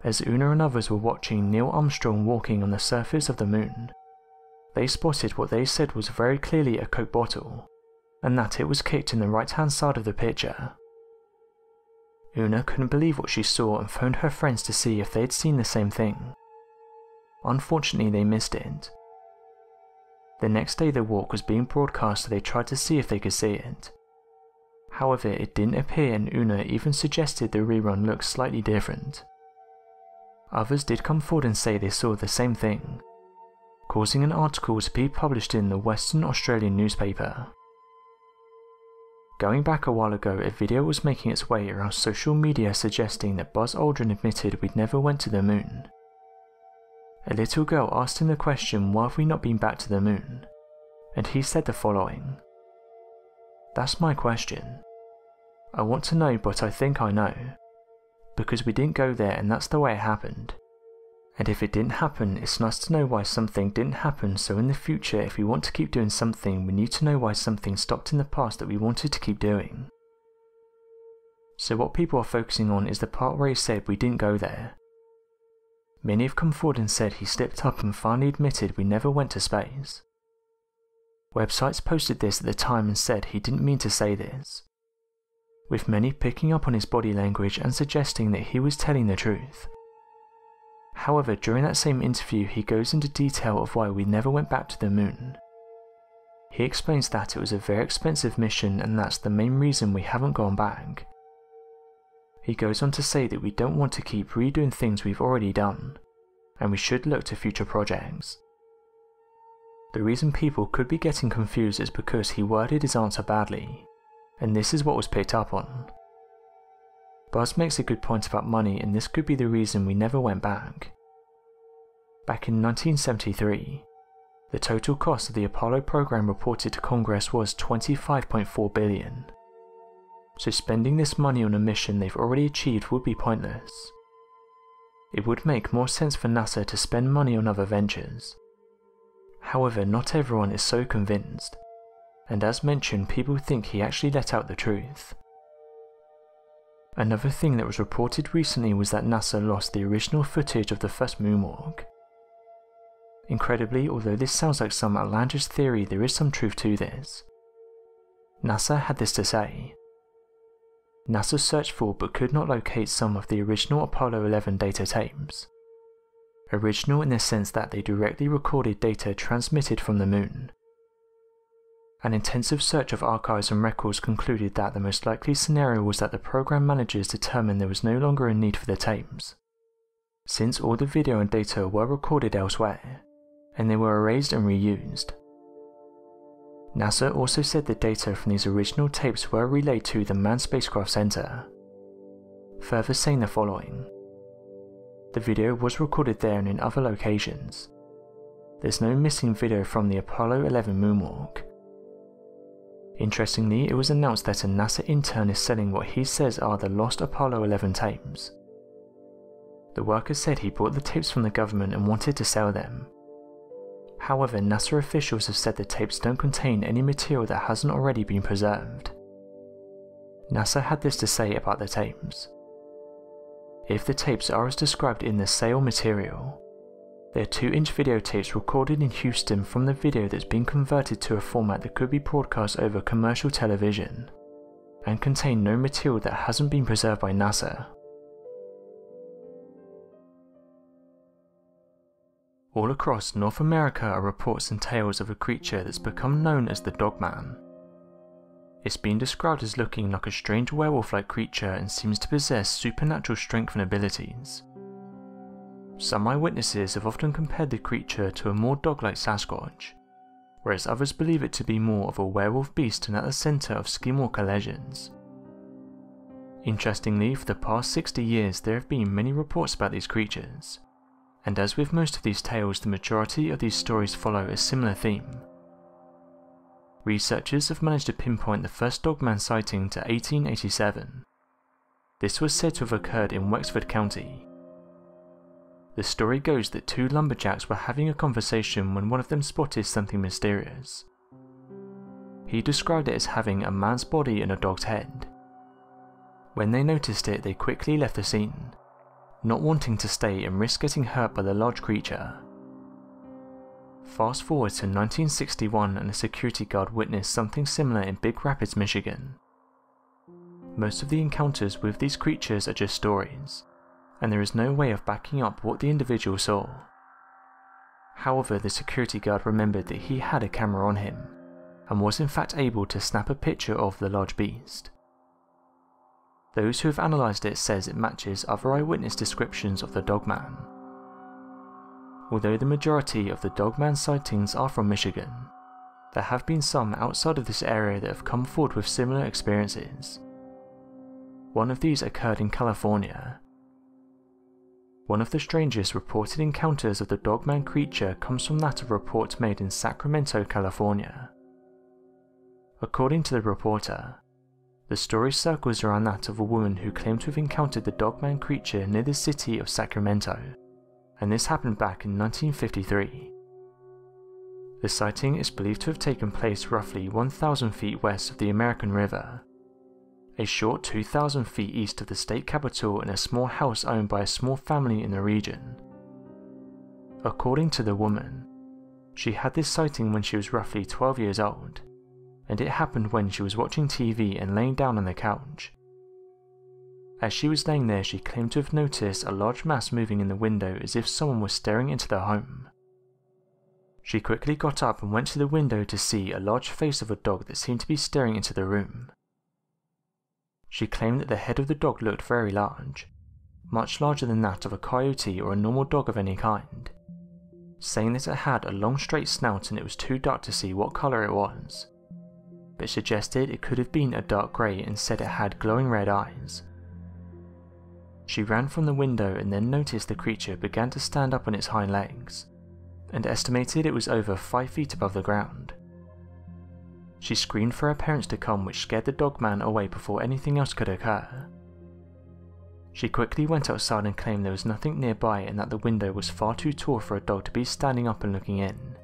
As Una and others were watching Neil Armstrong walking on the surface of the moon, they spotted what they said was very clearly a Coke bottle, and that it was kicked in the right hand side of the picture. Una couldn't believe what she saw and phoned her friends to see if they'd seen the same thing. Unfortunately, they missed it. The next day, the walk was being broadcast, so they tried to see if they could see it. However, it didn't appear, and Una even suggested the rerun looked slightly different. Others did come forward and say they saw the same thing, causing an article to be published in the Western Australian newspaper. Going back a while ago, a video was making its way around social media suggesting that Buzz Aldrin admitted we'd never went to the moon. A little girl asked him the question, why have we not been back to the moon? And he said the following. That's my question. I want to know, but I think I know. Because we didn't go there and that's the way it happened. And if it didn't happen, it's nice to know why something didn't happen so in the future if we want to keep doing something, we need to know why something stopped in the past that we wanted to keep doing. So what people are focusing on is the part where he said we didn't go there. Many have come forward and said he slipped up and finally admitted we never went to space. Websites posted this at the time and said he didn't mean to say this, with many picking up on his body language and suggesting that he was telling the truth. However, during that same interview, he goes into detail of why we never went back to the moon. He explains that it was a very expensive mission and that's the main reason we haven't gone back. He goes on to say that we don't want to keep redoing things we've already done, and we should look to future projects. The reason people could be getting confused is because he worded his answer badly, and this is what was picked up on. Buzz makes a good point about money and this could be the reason we never went back. Back in 1973, the total cost of the Apollo program reported to Congress was 25.4 billion. So spending this money on a mission they've already achieved would be pointless. It would make more sense for NASA to spend money on other ventures. However, not everyone is so convinced, and as mentioned, people think he actually let out the truth. Another thing that was reported recently was that NASA lost the original footage of the first moonwalk. Incredibly, although this sounds like some outlandish theory, there is some truth to this. NASA had this to say. NASA searched for but could not locate some of the original Apollo 11 data tapes. Original in the sense that they directly recorded data transmitted from the moon, an intensive search of archives and records concluded that the most likely scenario was that the program managers determined there was no longer a need for the tapes, since all the video and data were recorded elsewhere, and they were erased and reused. NASA also said the data from these original tapes were relayed to the Manned Spacecraft Center, further saying the following. The video was recorded there and in other locations. There's no missing video from the Apollo 11 moonwalk, Interestingly, it was announced that a NASA intern is selling what he says are the lost Apollo 11 tapes. The worker said he bought the tapes from the government and wanted to sell them. However, NASA officials have said the tapes don't contain any material that hasn't already been preserved. NASA had this to say about the tapes. If the tapes are as described in the sale material, they're 2-inch videotapes recorded in Houston from the video that's been converted to a format that could be broadcast over commercial television, and contain no material that hasn't been preserved by NASA. All across North America are reports and tales of a creature that's become known as the Dogman. It's been described as looking like a strange werewolf-like creature and seems to possess supernatural strength and abilities. Some eyewitnesses have often compared the creature to a more dog-like Sasquatch, whereas others believe it to be more of a werewolf beast and at the centre of skinwalker legends. Interestingly, for the past 60 years there have been many reports about these creatures, and as with most of these tales the majority of these stories follow a similar theme. Researchers have managed to pinpoint the first Dogman sighting to 1887. This was said to have occurred in Wexford County, the story goes that two lumberjacks were having a conversation when one of them spotted something mysterious. He described it as having a man's body and a dog's head. When they noticed it, they quickly left the scene, not wanting to stay and risk getting hurt by the large creature. Fast forward to 1961 and a security guard witnessed something similar in Big Rapids, Michigan. Most of the encounters with these creatures are just stories, and there is no way of backing up what the individual saw. However, the security guard remembered that he had a camera on him and was in fact able to snap a picture of the large beast. Those who have analysed it says it matches other eyewitness descriptions of the dogman. Although the majority of the dogman sightings are from Michigan, there have been some outside of this area that have come forward with similar experiences. One of these occurred in California. One of the strangest reported encounters of the dogman creature comes from that of reports made in Sacramento, California. According to the reporter, the story circles around that of a woman who claimed to have encountered the dogman creature near the city of Sacramento, and this happened back in 1953. The sighting is believed to have taken place roughly 1,000 feet west of the American River, a short 2,000 feet east of the state capital in a small house owned by a small family in the region. According to the woman, she had this sighting when she was roughly 12 years old and it happened when she was watching TV and laying down on the couch. As she was laying there, she claimed to have noticed a large mass moving in the window as if someone was staring into the home. She quickly got up and went to the window to see a large face of a dog that seemed to be staring into the room. She claimed that the head of the dog looked very large, much larger than that of a coyote or a normal dog of any kind, saying that it had a long straight snout and it was too dark to see what colour it was but suggested it could have been a dark grey and said it had glowing red eyes. She ran from the window and then noticed the creature began to stand up on its hind legs, and estimated it was over 5 feet above the ground. She screamed for her parents to come which scared the dog man away before anything else could occur. She quickly went outside and claimed there was nothing nearby and that the window was far too tall for a dog to be standing up and looking in.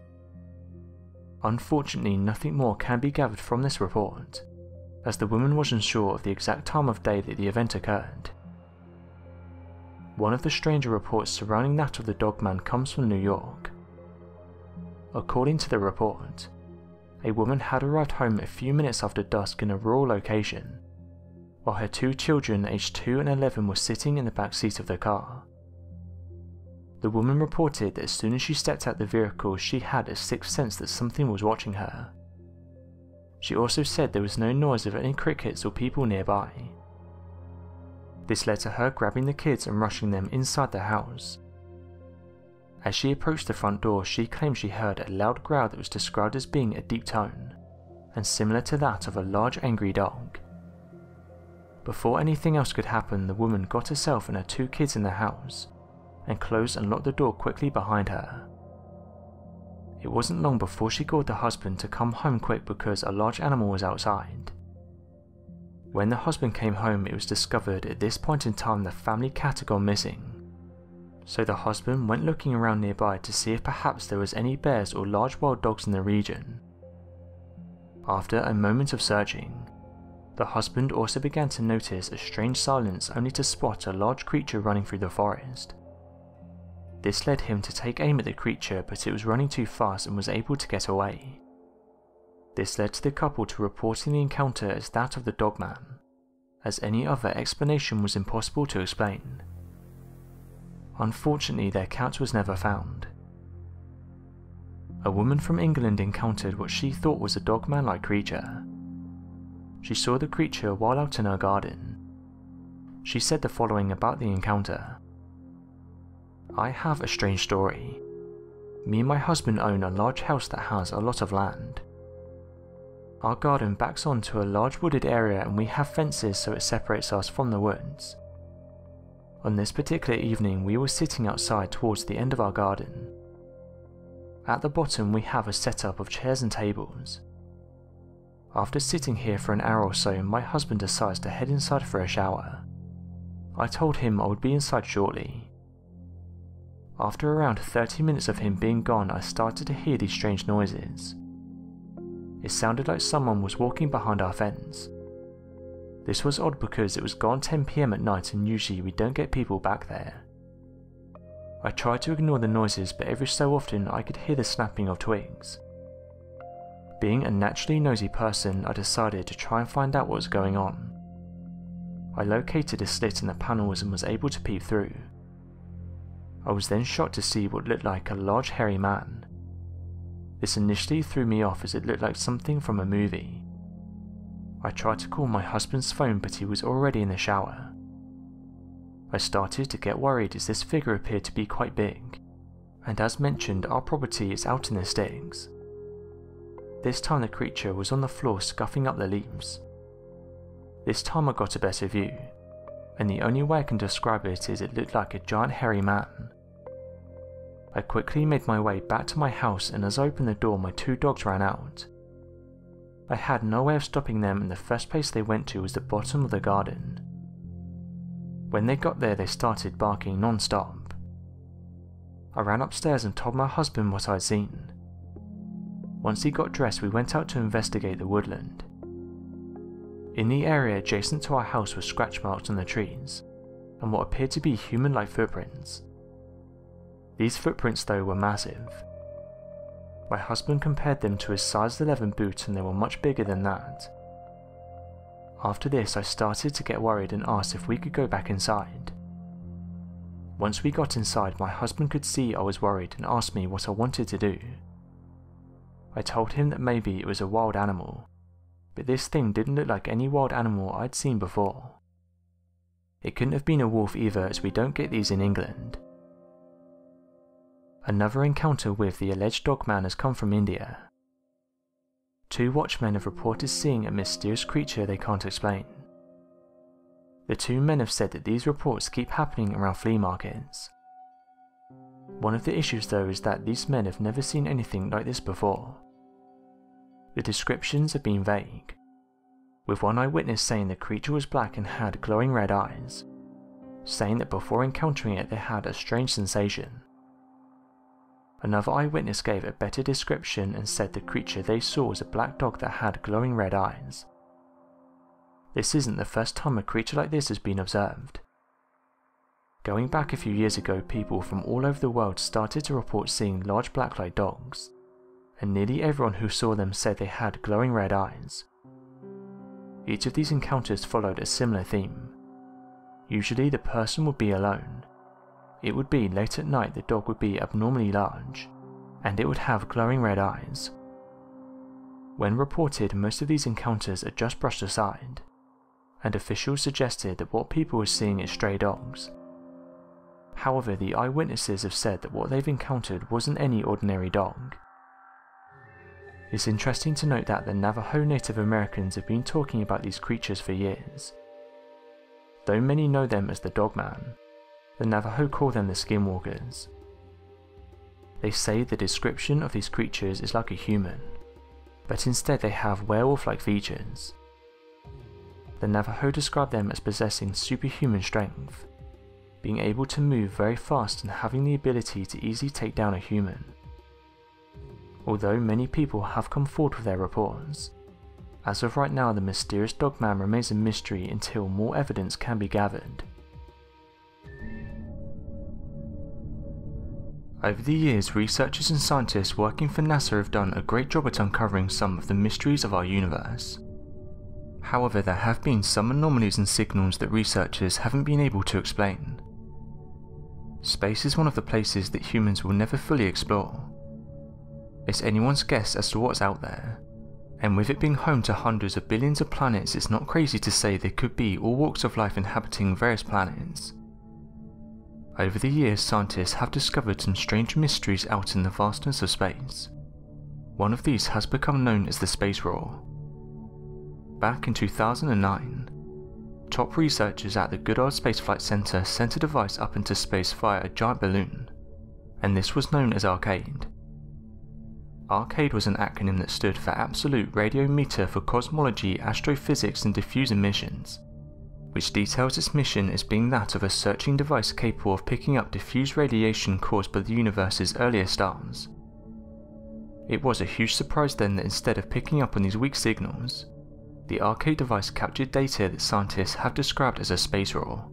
Unfortunately, nothing more can be gathered from this report, as the woman wasn't sure of the exact time of day that the event occurred. One of the stranger reports surrounding that of the dogman comes from New York. According to the report, a woman had arrived home a few minutes after dusk in a rural location, while her two children aged 2 and 11 were sitting in the back seat of the car. The woman reported that as soon as she stepped out the vehicle, she had a sixth sense that something was watching her. She also said there was no noise of any crickets or people nearby. This led to her grabbing the kids and rushing them inside the house. As she approached the front door, she claimed she heard a loud growl that was described as being a deep tone, and similar to that of a large angry dog. Before anything else could happen, the woman got herself and her two kids in the house and closed and locked the door quickly behind her. It wasn't long before she called the husband to come home quick because a large animal was outside. When the husband came home, it was discovered at this point in time the family cat had gone missing. So the husband went looking around nearby to see if perhaps there was any bears or large wild dogs in the region. After a moment of searching, the husband also began to notice a strange silence only to spot a large creature running through the forest. This led him to take aim at the creature but it was running too fast and was able to get away. This led to the couple to reporting the encounter as that of the dogman, as any other explanation was impossible to explain. Unfortunately their cat was never found. A woman from England encountered what she thought was a dogman-like creature. She saw the creature while out in her garden. She said the following about the encounter. I have a strange story. Me and my husband own a large house that has a lot of land. Our garden backs onto a large wooded area and we have fences so it separates us from the woods. On this particular evening we were sitting outside towards the end of our garden. At the bottom we have a setup of chairs and tables. After sitting here for an hour or so my husband decides to head inside for a shower. I told him I would be inside shortly after around 30 minutes of him being gone, I started to hear these strange noises. It sounded like someone was walking behind our fence. This was odd because it was gone 10pm at night and usually we don't get people back there. I tried to ignore the noises but every so often I could hear the snapping of twigs. Being a naturally nosy person, I decided to try and find out what was going on. I located a slit in the panels and was able to peep through. I was then shocked to see what looked like a large hairy man. This initially threw me off as it looked like something from a movie. I tried to call my husband's phone but he was already in the shower. I started to get worried as this figure appeared to be quite big, and as mentioned our property is out in the sticks. This time the creature was on the floor scuffing up the leaves. This time I got a better view, and the only way I can describe it is it looked like a giant hairy man. I quickly made my way back to my house and as I opened the door my two dogs ran out. I had no way of stopping them and the first place they went to was the bottom of the garden. When they got there they started barking non-stop. I ran upstairs and told my husband what I'd seen. Once he got dressed we went out to investigate the woodland. In the area adjacent to our house were scratch marks on the trees, and what appeared to be human-like footprints. These footprints though were massive. My husband compared them to his size 11 boot and they were much bigger than that. After this I started to get worried and asked if we could go back inside. Once we got inside my husband could see I was worried and asked me what I wanted to do. I told him that maybe it was a wild animal, but this thing didn't look like any wild animal I'd seen before. It couldn't have been a wolf either as we don't get these in England. Another encounter with the alleged dogman has come from India. Two watchmen have reported seeing a mysterious creature they can't explain. The two men have said that these reports keep happening around flea markets. One of the issues though is that these men have never seen anything like this before. The descriptions have been vague, with one eyewitness saying the creature was black and had glowing red eyes, saying that before encountering it they had a strange sensation. Another eyewitness gave a better description and said the creature they saw was a black dog that had glowing red eyes. This isn't the first time a creature like this has been observed. Going back a few years ago, people from all over the world started to report seeing large black-like dogs, and nearly everyone who saw them said they had glowing red eyes. Each of these encounters followed a similar theme. Usually the person would be alone, it would be late at night the dog would be abnormally large, and it would have glowing red eyes. When reported, most of these encounters are just brushed aside, and officials suggested that what people were seeing is stray dogs. However, the eyewitnesses have said that what they've encountered wasn't any ordinary dog. It's interesting to note that the Navajo Native Americans have been talking about these creatures for years. Though many know them as the Dogman, the Navajo call them the Skinwalkers. They say the description of these creatures is like a human, but instead they have werewolf-like features. The Navajo describe them as possessing superhuman strength, being able to move very fast and having the ability to easily take down a human. Although many people have come forward with their reports, as of right now the mysterious dogman remains a mystery until more evidence can be gathered. Over the years, researchers and scientists working for NASA have done a great job at uncovering some of the mysteries of our universe. However, there have been some anomalies and signals that researchers haven't been able to explain. Space is one of the places that humans will never fully explore. It's anyone's guess as to what's out there, and with it being home to hundreds of billions of planets, it's not crazy to say there could be all walks of life inhabiting various planets. Over the years, scientists have discovered some strange mysteries out in the vastness of space. One of these has become known as the Space Roar. Back in 2009, top researchers at the Goddard Space Flight Center sent a device up into space via a giant balloon, and this was known as ARCADE. ARCADE was an acronym that stood for Absolute Radiometer for Cosmology, Astrophysics and Diffuse Emissions which details its mission as being that of a searching device capable of picking up diffuse radiation caused by the universe's earlier stars. It was a huge surprise then that instead of picking up on these weak signals, the ARCADE device captured data that scientists have described as a space roar.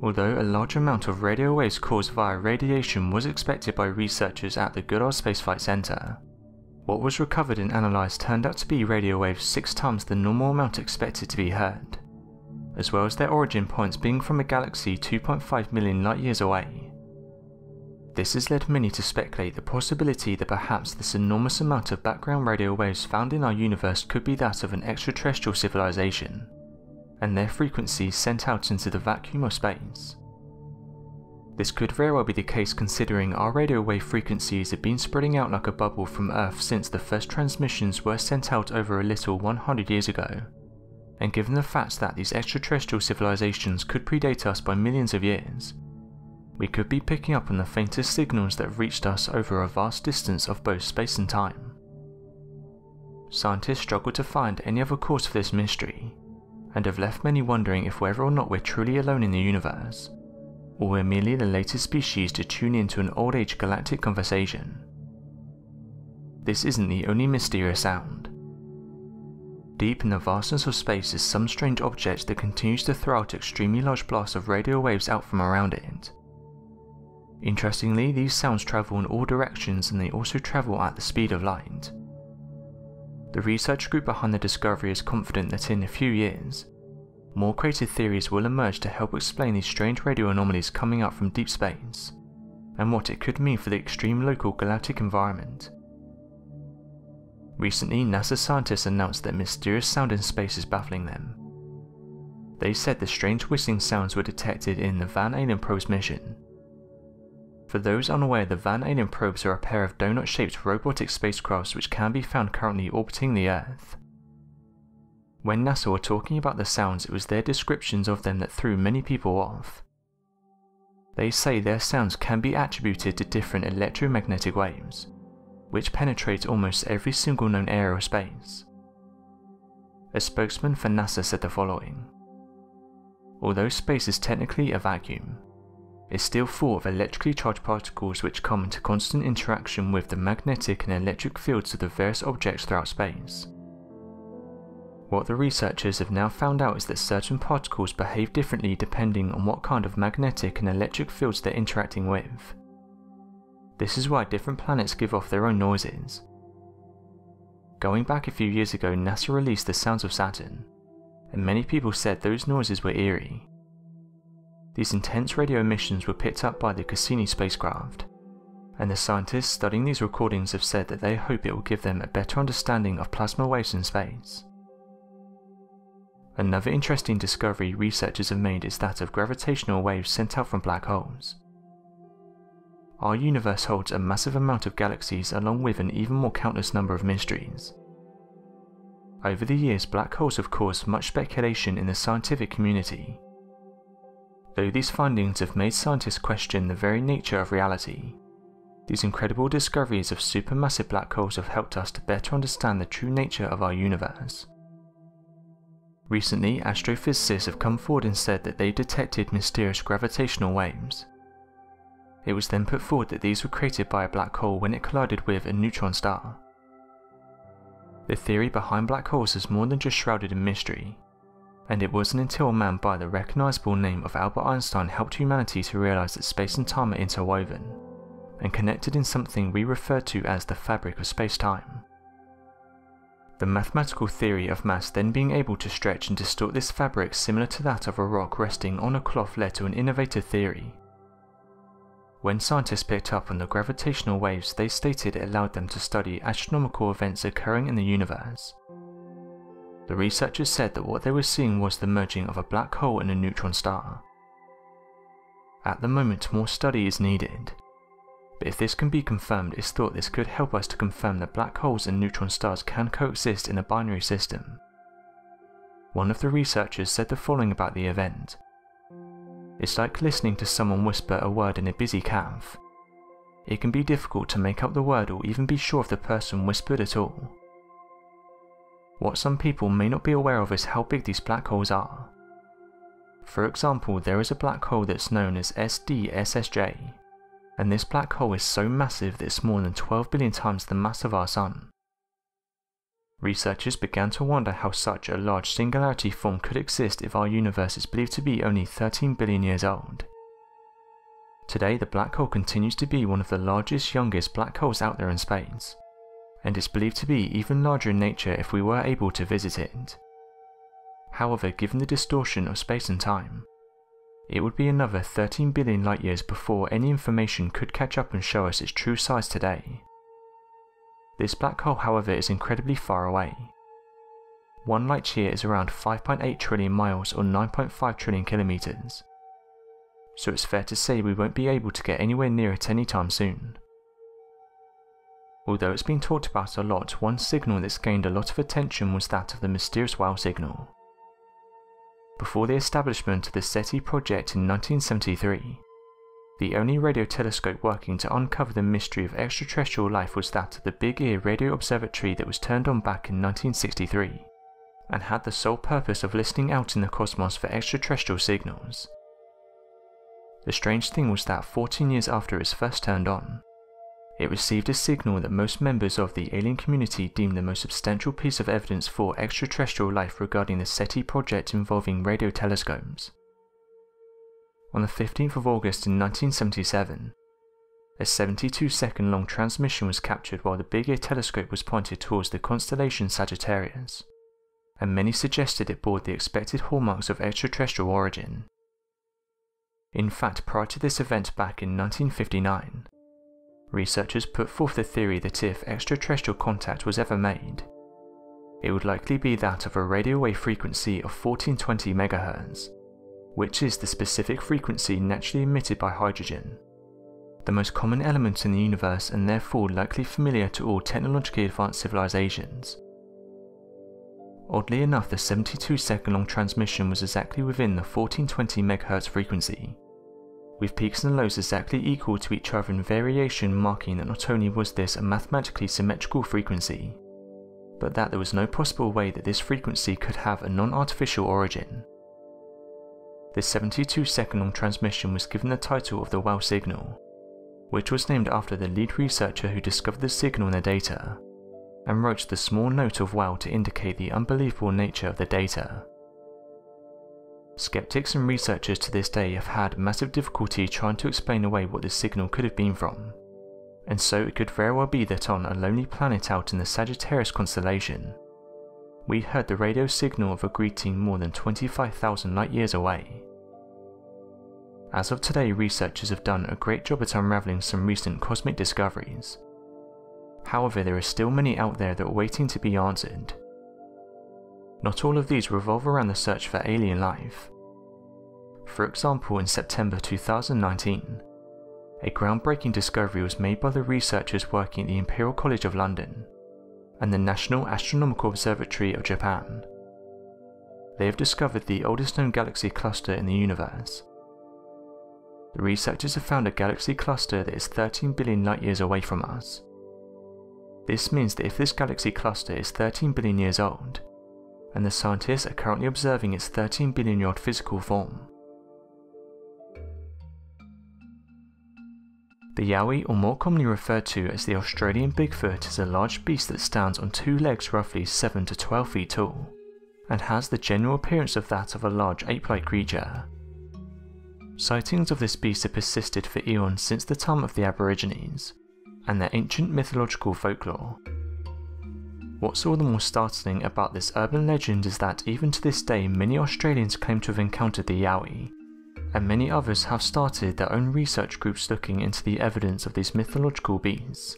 Although a large amount of radio waves caused via radiation was expected by researchers at the Goddard Space Flight Center, what was recovered and analysed turned out to be radio waves six times the normal amount expected to be heard as well as their origin points being from a galaxy 2.5 million light years away. This has led many to speculate the possibility that perhaps this enormous amount of background radio waves found in our universe could be that of an extraterrestrial civilization, and their frequencies sent out into the vacuum of space. This could very well be the case considering our radio wave frequencies have been spreading out like a bubble from Earth since the first transmissions were sent out over a little 100 years ago. And given the fact that these extraterrestrial civilizations could predate us by millions of years, we could be picking up on the faintest signals that reached us over a vast distance of both space and time. Scientists struggle to find any other cause for this mystery, and have left many wondering if whether or not we're truly alone in the universe, or we're merely the latest species to tune into an old age galactic conversation. This isn't the only mysterious sound. Deep in the vastness of space is some strange object that continues to throw out extremely large blasts of radio waves out from around it. Interestingly, these sounds travel in all directions and they also travel at the speed of light. The research group behind the discovery is confident that in a few years, more creative theories will emerge to help explain these strange radio anomalies coming up from deep space, and what it could mean for the extreme local galactic environment. Recently, NASA scientists announced that mysterious sound in space is baffling them. They said the strange whistling sounds were detected in the Van Allen probe's mission, for those unaware, the Van Allen probes are a pair of donut-shaped robotic spacecrafts which can be found currently orbiting the Earth. When NASA were talking about the sounds, it was their descriptions of them that threw many people off. They say their sounds can be attributed to different electromagnetic waves, which penetrates almost every single known area of space. A spokesman for NASA said the following Although space is technically a vacuum, it's still full of electrically charged particles which come into constant interaction with the magnetic and electric fields of the various objects throughout space. What the researchers have now found out is that certain particles behave differently depending on what kind of magnetic and electric fields they're interacting with. This is why different planets give off their own noises. Going back a few years ago, NASA released the sounds of Saturn, and many people said those noises were eerie. These intense radio emissions were picked up by the Cassini spacecraft, and the scientists studying these recordings have said that they hope it will give them a better understanding of plasma waves in space. Another interesting discovery researchers have made is that of gravitational waves sent out from black holes. Our universe holds a massive amount of galaxies along with an even more countless number of mysteries. Over the years, black holes have caused much speculation in the scientific community, Though these findings have made scientists question the very nature of reality, these incredible discoveries of supermassive black holes have helped us to better understand the true nature of our universe. Recently, astrophysicists have come forward and said that they detected mysterious gravitational waves. It was then put forward that these were created by a black hole when it collided with a neutron star. The theory behind black holes is more than just shrouded in mystery, and it wasn't until a man by the recognisable name of Albert Einstein helped humanity to realise that space and time are interwoven, and connected in something we refer to as the fabric of space-time. The mathematical theory of mass then being able to stretch and distort this fabric similar to that of a rock resting on a cloth led to an innovative theory. When scientists picked up on the gravitational waves, they stated it allowed them to study astronomical events occurring in the universe, the researchers said that what they were seeing was the merging of a black hole and a neutron star. At the moment more study is needed, but if this can be confirmed it's thought this could help us to confirm that black holes and neutron stars can coexist in a binary system. One of the researchers said the following about the event. It's like listening to someone whisper a word in a busy cave. It can be difficult to make out the word or even be sure if the person whispered at all. What some people may not be aware of is how big these black holes are. For example, there is a black hole that's known as SDSSJ, and this black hole is so massive that it's more than 12 billion times the mass of our Sun. Researchers began to wonder how such a large singularity form could exist if our universe is believed to be only 13 billion years old. Today, the black hole continues to be one of the largest, youngest black holes out there in space, and is believed to be even larger in nature if we were able to visit it. However, given the distortion of space and time, it would be another 13 billion light years before any information could catch up and show us its true size today. This black hole, however, is incredibly far away. One light year is around 5.8 trillion miles or 9.5 trillion kilometers, so it's fair to say we won't be able to get anywhere near it anytime soon. Although it's been talked about a lot, one signal that's gained a lot of attention was that of the mysterious WOW signal. Before the establishment of the SETI project in 1973, the only radio telescope working to uncover the mystery of extraterrestrial life was that of the Big Ear Radio Observatory that was turned on back in 1963, and had the sole purpose of listening out in the cosmos for extraterrestrial signals. The strange thing was that 14 years after it was first turned on, it received a signal that most members of the alien community deemed the most substantial piece of evidence for extraterrestrial life regarding the SETI project involving radio telescopes. On the 15th of August in 1977, a 72 second long transmission was captured while the Big Ear telescope was pointed towards the constellation Sagittarius, and many suggested it bore the expected hallmarks of extraterrestrial origin. In fact, prior to this event back in 1959, researchers put forth the theory that if extraterrestrial contact was ever made, it would likely be that of a radio wave frequency of 1420 MHz, which is the specific frequency naturally emitted by hydrogen, the most common element in the universe and therefore likely familiar to all technologically advanced civilizations. Oddly enough, the 72 second long transmission was exactly within the 1420 MHz frequency, with peaks and lows exactly equal to each other in variation marking that not only was this a mathematically symmetrical frequency, but that there was no possible way that this frequency could have a non-artificial origin. This 72 second long transmission was given the title of the WOW signal, which was named after the lead researcher who discovered the signal in the data, and wrote the small note of WOW to indicate the unbelievable nature of the data. Skeptics and researchers to this day have had massive difficulty trying to explain away what this signal could have been from, and so it could very well be that on a lonely planet out in the Sagittarius constellation, we heard the radio signal of a greeting more than 25,000 light years away. As of today, researchers have done a great job at unravelling some recent cosmic discoveries. However, there are still many out there that are waiting to be answered, not all of these revolve around the search for alien life. For example, in September 2019, a groundbreaking discovery was made by the researchers working at the Imperial College of London and the National Astronomical Observatory of Japan. They have discovered the oldest known galaxy cluster in the universe. The researchers have found a galaxy cluster that is 13 billion light years away from us. This means that if this galaxy cluster is 13 billion years old, and the scientists are currently observing its 13 billion year old physical form. The Yowie, or more commonly referred to as the Australian Bigfoot, is a large beast that stands on two legs roughly 7 to 12 feet tall, and has the general appearance of that of a large ape-like creature. Sightings of this beast have persisted for eons since the time of the Aborigines, and their ancient mythological folklore, What's all the more startling about this urban legend is that even to this day many Australians claim to have encountered the Yowie, and many others have started their own research groups looking into the evidence of these mythological beasts.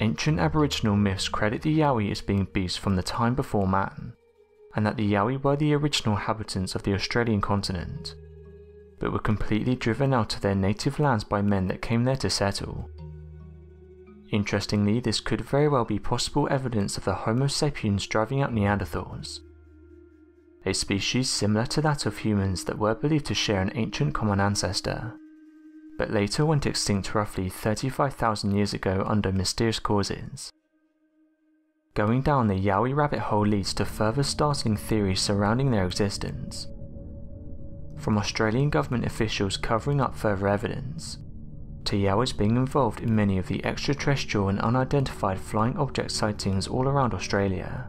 Ancient Aboriginal myths credit the Yowie as being beasts from the time before man, and that the Yowie were the original inhabitants of the Australian continent, but were completely driven out of their native lands by men that came there to settle. Interestingly, this could very well be possible evidence of the Homo sapiens driving out Neanderthals, a species similar to that of humans that were believed to share an ancient common ancestor, but later went extinct roughly 35,000 years ago under mysterious causes. Going down the Yowie rabbit hole leads to further startling theories surrounding their existence. From Australian government officials covering up further evidence, to Yowies being involved in many of the extraterrestrial and unidentified flying object sightings all around Australia.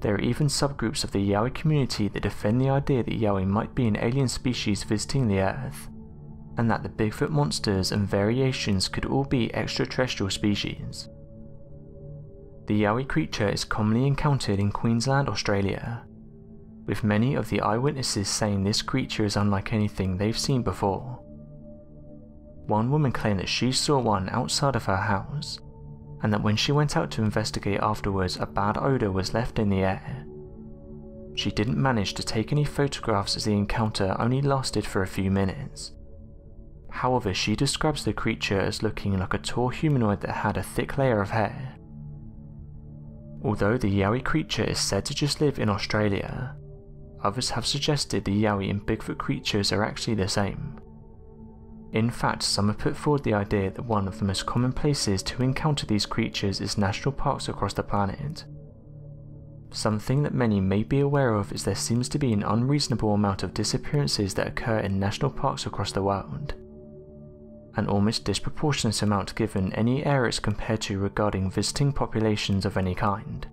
There are even subgroups of the Yowie community that defend the idea that Yowie might be an alien species visiting the Earth, and that the Bigfoot monsters and variations could all be extraterrestrial species. The Yowie creature is commonly encountered in Queensland, Australia. with many of the eyewitnesses saying this creature is unlike anything they've seen before. One woman claimed that she saw one outside of her house, and that when she went out to investigate afterwards, a bad odour was left in the air. She didn't manage to take any photographs as the encounter only lasted for a few minutes. However, she describes the creature as looking like a tall humanoid that had a thick layer of hair. Although the Yowie creature is said to just live in Australia, others have suggested the Yowie and Bigfoot creatures are actually the same. In fact, some have put forward the idea that one of the most common places to encounter these creatures is national parks across the planet. Something that many may be aware of is there seems to be an unreasonable amount of disappearances that occur in national parks across the world. An almost disproportionate amount given any areas compared to regarding visiting populations of any kind.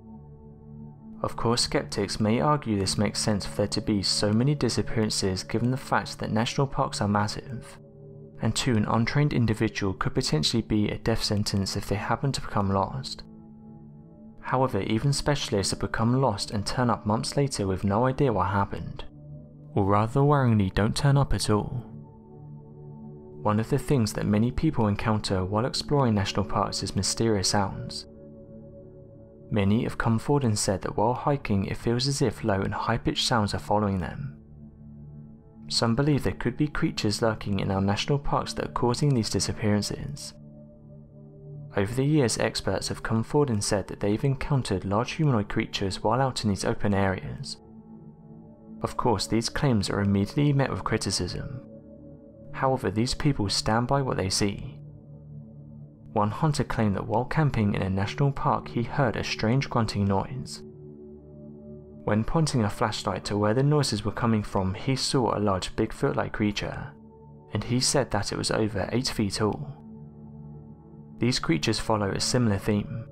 Of course, skeptics may argue this makes sense for there to be so many disappearances given the fact that national parks are massive, and to an untrained individual could potentially be a death sentence if they happen to become lost. However, even specialists have become lost and turn up months later with no idea what happened, or rather worryingly don't turn up at all. One of the things that many people encounter while exploring national parks is mysterious sounds. Many have come forward and said that while hiking it feels as if low and high-pitched sounds are following them. Some believe there could be creatures lurking in our national parks that are causing these disappearances. Over the years experts have come forward and said that they've encountered large humanoid creatures while out in these open areas. Of course these claims are immediately met with criticism. However these people stand by what they see one hunter claimed that while camping in a national park he heard a strange grunting noise. When pointing a flashlight to where the noises were coming from he saw a large Bigfoot-like creature, and he said that it was over 8 feet tall. These creatures follow a similar theme.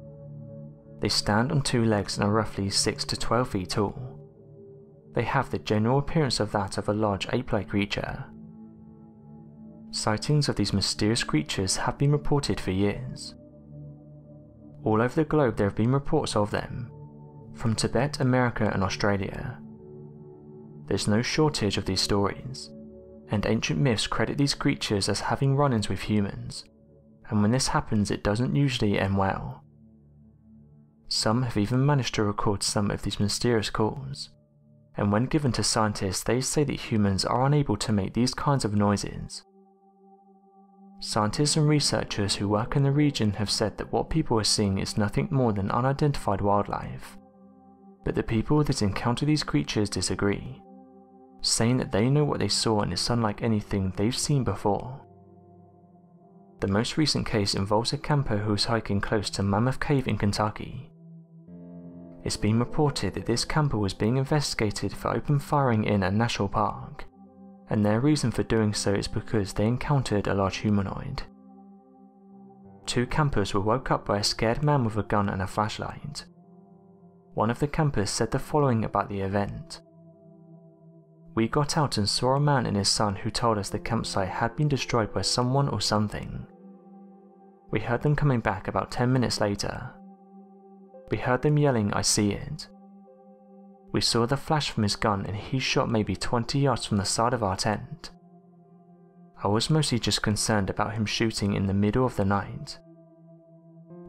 They stand on two legs and are roughly 6 to 12 feet tall. They have the general appearance of that of a large ape-like creature, Sightings of these mysterious creatures have been reported for years. All over the globe there have been reports of them, from Tibet, America and Australia. There's no shortage of these stories, and ancient myths credit these creatures as having run-ins with humans, and when this happens it doesn't usually end well. Some have even managed to record some of these mysterious calls, and when given to scientists they say that humans are unable to make these kinds of noises, Scientists and researchers who work in the region have said that what people are seeing is nothing more than unidentified wildlife. But the people that encounter these creatures disagree, saying that they know what they saw and it's unlike anything they've seen before. The most recent case involves a camper who was hiking close to Mammoth Cave in Kentucky. It's been reported that this camper was being investigated for open firing in a national park and their reason for doing so is because they encountered a large humanoid. Two campers were woke up by a scared man with a gun and a flashlight. One of the campers said the following about the event. We got out and saw a man and his son who told us the campsite had been destroyed by someone or something. We heard them coming back about 10 minutes later. We heard them yelling, I see it. We saw the flash from his gun and he shot maybe 20 yards from the side of our tent. I was mostly just concerned about him shooting in the middle of the night.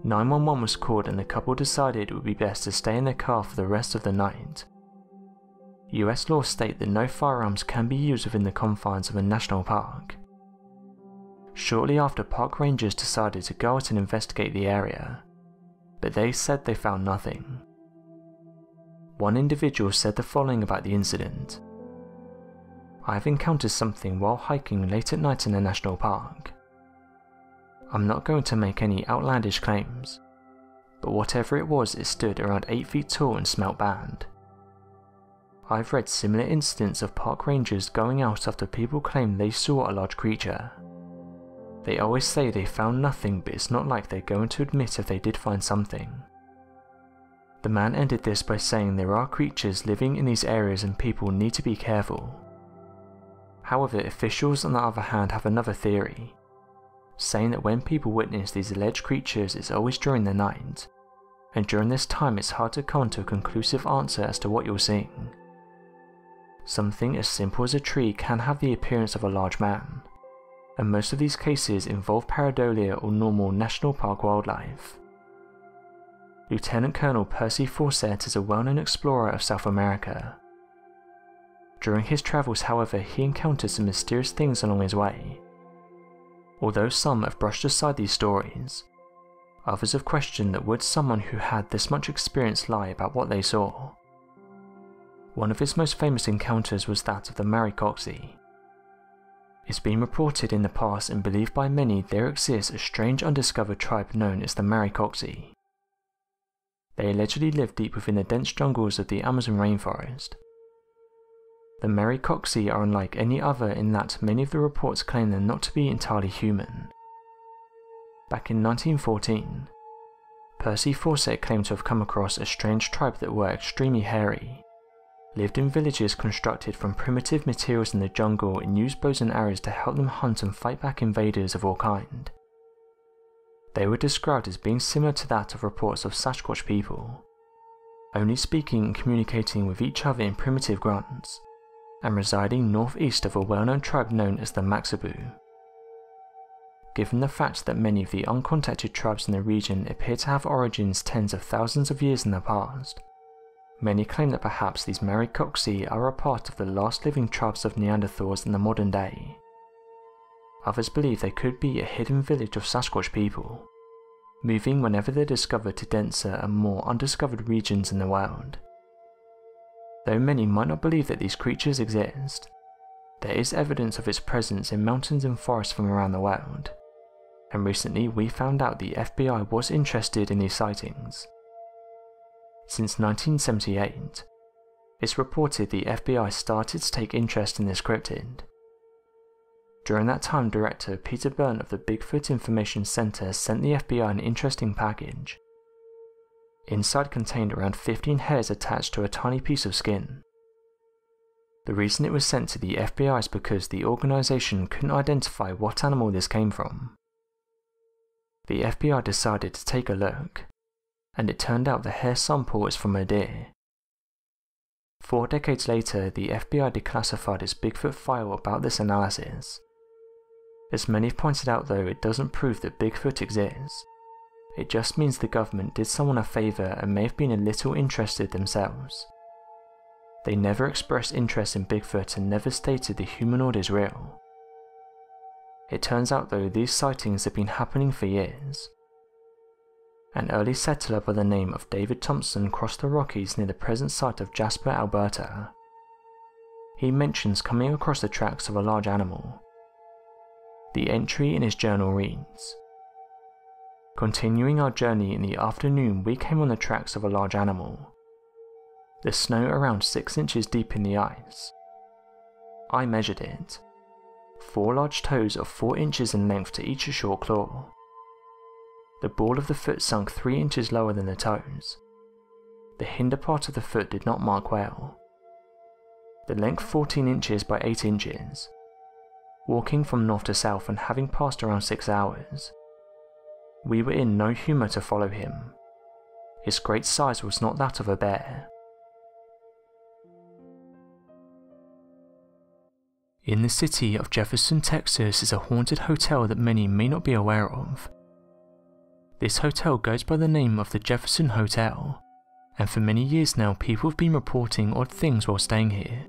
911 was called and the couple decided it would be best to stay in their car for the rest of the night. US laws state that no firearms can be used within the confines of a national park. Shortly after park rangers decided to go out and investigate the area, but they said they found nothing one individual said the following about the incident. I have encountered something while hiking late at night in a national park. I'm not going to make any outlandish claims, but whatever it was it stood around 8 feet tall and smelt bad. I've read similar incidents of park rangers going out after people claim they saw a large creature. They always say they found nothing but it's not like they're going to admit if they did find something. The man ended this by saying there are creatures living in these areas and people need to be careful. However, officials on the other hand have another theory, saying that when people witness these alleged creatures it's always during the night, and during this time it's hard to come to a conclusive answer as to what you're seeing. Something as simple as a tree can have the appearance of a large man, and most of these cases involve pareidolia or normal national park wildlife. Lieutenant Colonel Percy Fawcett is a well-known explorer of South America. During his travels, however, he encountered some mysterious things along his way. Although some have brushed aside these stories, others have questioned that would someone who had this much experience lie about what they saw. One of his most famous encounters was that of the Maricoxi. It's been reported in the past and believed by many there exists a strange undiscovered tribe known as the Maricoxi. They allegedly live deep within the dense jungles of the Amazon rainforest. The Maricoxi are unlike any other in that many of the reports claim them not to be entirely human. Back in 1914, Percy Fawcett claimed to have come across a strange tribe that were extremely hairy lived in villages constructed from primitive materials in the jungle and used bows and arrows to help them hunt and fight back invaders of all kind. They were described as being similar to that of reports of Sasquatch people, only speaking and communicating with each other in primitive grunts, and residing northeast of a well-known tribe known as the Maxabu. Given the fact that many of the uncontacted tribes in the region appear to have origins tens of thousands of years in the past, Many claim that perhaps these Maricoxi are a part of the last living tribes of Neanderthals in the modern day. Others believe they could be a hidden village of Sasquatch people, moving whenever they're discovered to denser and more undiscovered regions in the world. Though many might not believe that these creatures exist, there is evidence of its presence in mountains and forests from around the world, and recently we found out the FBI was interested in these sightings since 1978, it's reported the FBI started to take interest in this cryptid. During that time, director Peter Byrne of the Bigfoot Information Center sent the FBI an interesting package. Inside contained around 15 hairs attached to a tiny piece of skin. The reason it was sent to the FBI is because the organization couldn't identify what animal this came from. The FBI decided to take a look, and it turned out the hair sample was from a deer. Four decades later, the FBI declassified its Bigfoot file about this analysis. As many have pointed out though, it doesn't prove that Bigfoot exists. It just means the government did someone a favour and may have been a little interested themselves. They never expressed interest in Bigfoot and never stated the humanoid is real. It turns out though, these sightings have been happening for years. An early settler by the name of David Thompson crossed the Rockies near the present site of Jasper, Alberta. He mentions coming across the tracks of a large animal. The entry in his journal reads, Continuing our journey in the afternoon we came on the tracks of a large animal. The snow around 6 inches deep in the ice. I measured it. Four large toes of 4 inches in length to each a short claw. The ball of the foot sunk 3 inches lower than the toes. The hinder part of the foot did not mark well. The length 14 inches by 8 inches. Walking from north to south and having passed around 6 hours. We were in no humour to follow him. His great size was not that of a bear. In the city of Jefferson, Texas is a haunted hotel that many may not be aware of. This hotel goes by the name of the Jefferson Hotel, and for many years now people have been reporting odd things while staying here.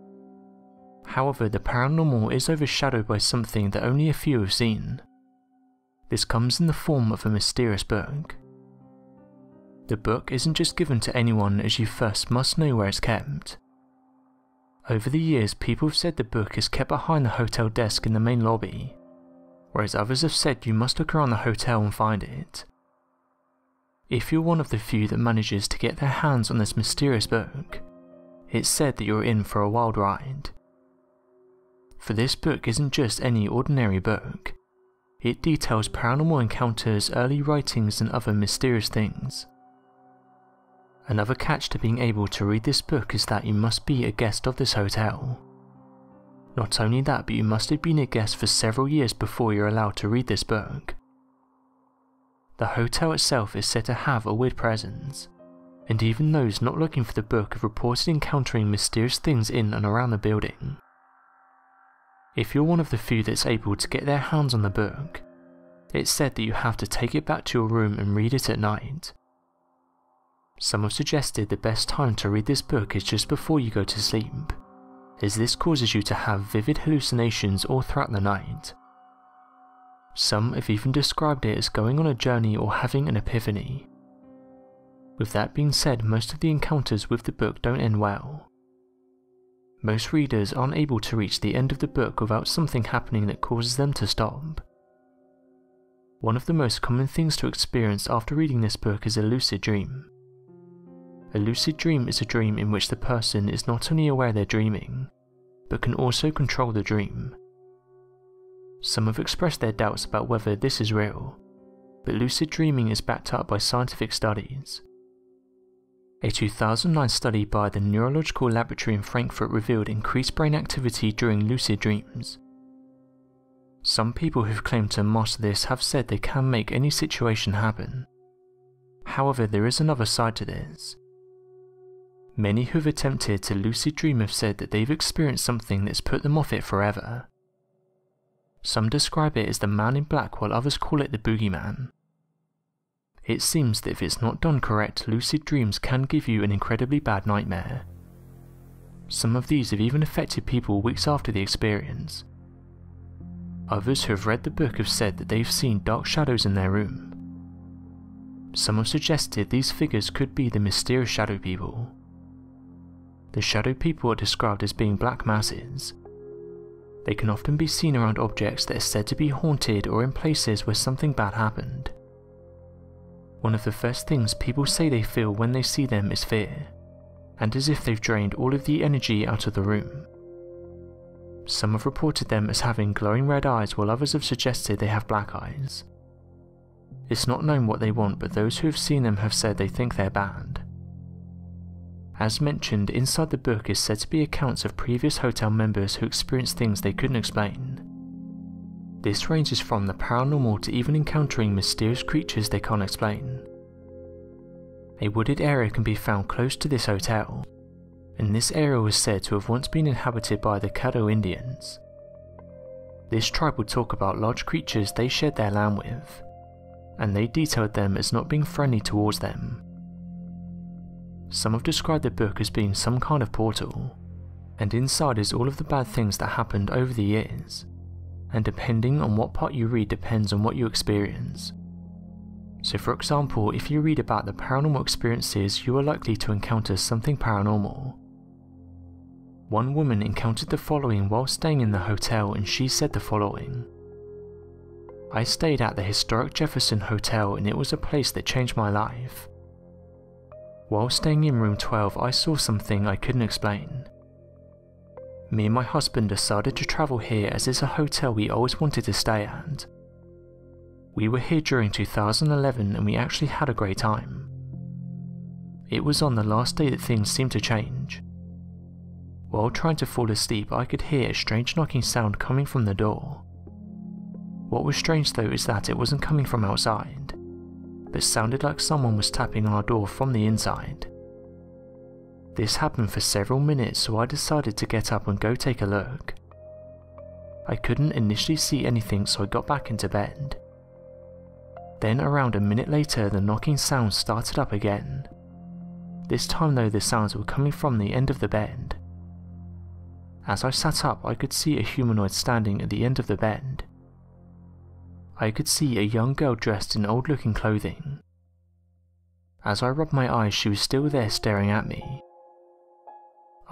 However, the paranormal is overshadowed by something that only a few have seen. This comes in the form of a mysterious book. The book isn't just given to anyone as you first must know where it's kept. Over the years, people have said the book is kept behind the hotel desk in the main lobby, whereas others have said you must look around the hotel and find it. If you're one of the few that manages to get their hands on this mysterious book, it's said that you're in for a wild ride. For this book isn't just any ordinary book, it details paranormal encounters, early writings, and other mysterious things. Another catch to being able to read this book is that you must be a guest of this hotel. Not only that, but you must have been a guest for several years before you're allowed to read this book. The hotel itself is said to have a weird presence. and even those not looking for the book have reported encountering mysterious things in and around the building. If you're one of the few that's able to get their hands on the book, it's said that you have to take it back to your room and read it at night. Some have suggested the best time to read this book is just before you go to sleep, as this causes you to have vivid hallucinations all throughout the night. Some have even described it as going on a journey or having an epiphany. With that being said, most of the encounters with the book don't end well. Most readers aren't able to reach the end of the book without something happening that causes them to stop. One of the most common things to experience after reading this book is a lucid dream. A lucid dream is a dream in which the person is not only aware they're dreaming, but can also control the dream. Some have expressed their doubts about whether this is real, but lucid dreaming is backed up by scientific studies. A 2009 study by the Neurological Laboratory in Frankfurt revealed increased brain activity during lucid dreams. Some people who've claimed to master this have said they can make any situation happen. However, there is another side to this. Many who've attempted to lucid dream have said that they've experienced something that's put them off it forever. Some describe it as the man in black while others call it the boogeyman. It seems that if it's not done correct, lucid dreams can give you an incredibly bad nightmare. Some of these have even affected people weeks after the experience. Others who have read the book have said that they've seen dark shadows in their room. Some have suggested these figures could be the mysterious shadow people. The shadow people are described as being black masses. They can often be seen around objects that are said to be haunted or in places where something bad happened. One of the first things people say they feel when they see them is fear, and as if they've drained all of the energy out of the room. Some have reported them as having glowing red eyes while others have suggested they have black eyes. It's not known what they want but those who have seen them have said they think they're bad. As mentioned, inside the book is said to be accounts of previous hotel members who experienced things they couldn't explain. This ranges from the paranormal to even encountering mysterious creatures they can't explain. A wooded area can be found close to this hotel, and this area was said to have once been inhabited by the Caddo Indians. This tribe would talk about large creatures they shared their land with, and they detailed them as not being friendly towards them. Some have described the book as being some kind of portal, and inside is all of the bad things that happened over the years and depending on what part you read depends on what you experience. So for example, if you read about the paranormal experiences, you are likely to encounter something paranormal. One woman encountered the following while staying in the hotel and she said the following. I stayed at the historic Jefferson Hotel and it was a place that changed my life. While staying in room 12 I saw something I couldn't explain. Me and my husband decided to travel here as it's a hotel we always wanted to stay at. We were here during 2011 and we actually had a great time. It was on the last day that things seemed to change. While trying to fall asleep, I could hear a strange knocking sound coming from the door. What was strange though is that it wasn't coming from outside, but sounded like someone was tapping on our door from the inside. This happened for several minutes so I decided to get up and go take a look. I couldn't initially see anything so I got back into bed. Then around a minute later the knocking sound started up again. This time though the sounds were coming from the end of the bed. As I sat up I could see a humanoid standing at the end of the bed. I could see a young girl dressed in old looking clothing. As I rubbed my eyes she was still there staring at me.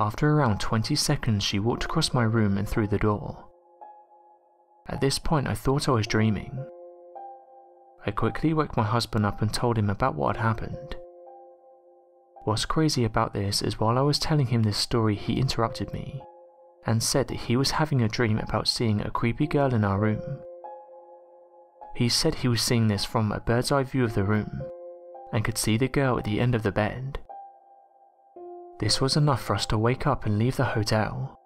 After around 20 seconds she walked across my room and through the door. At this point I thought I was dreaming. I quickly woke my husband up and told him about what had happened. What's crazy about this is while I was telling him this story he interrupted me and said that he was having a dream about seeing a creepy girl in our room. He said he was seeing this from a bird's eye view of the room and could see the girl at the end of the bed. This was enough for us to wake up and leave the hotel.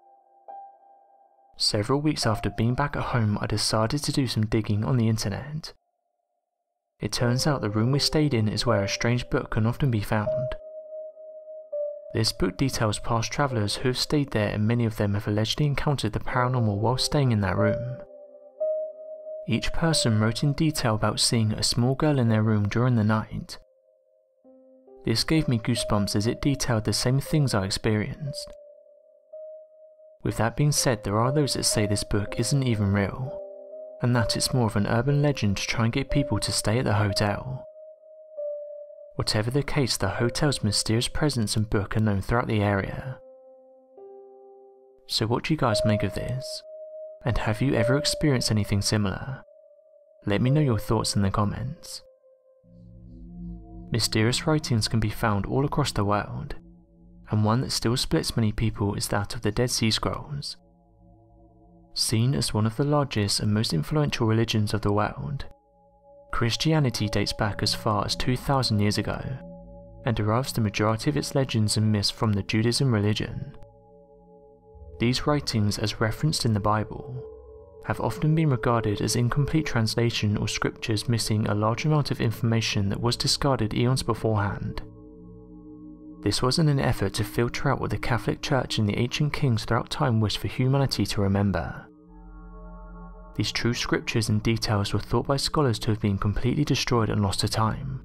Several weeks after being back at home, I decided to do some digging on the internet. It turns out the room we stayed in is where a strange book can often be found, This book details past travellers who have stayed there and many of them have allegedly encountered the paranormal while staying in that room. Each person wrote in detail about seeing a small girl in their room during the night. This gave me goosebumps as it detailed the same things I experienced. With that being said, there are those that say this book isn't even real, and that it's more of an urban legend to try and get people to stay at the hotel. Whatever the case, the hotel's mysterious presence and book are known throughout the area. So what do you guys make of this? And have you ever experienced anything similar? Let me know your thoughts in the comments. Mysterious writings can be found all across the world, and one that still splits many people is that of the Dead Sea Scrolls. Seen as one of the largest and most influential religions of the world, Christianity dates back as far as 2000 years ago, and derives the majority of its legends and myths from the Judaism religion. These writings, as referenced in the Bible, have often been regarded as incomplete translation or scriptures missing a large amount of information that was discarded eons beforehand. This was in an effort to filter out what the Catholic Church and the ancient kings throughout time wished for humanity to remember. These true scriptures and details were thought by scholars to have been completely destroyed and lost to time,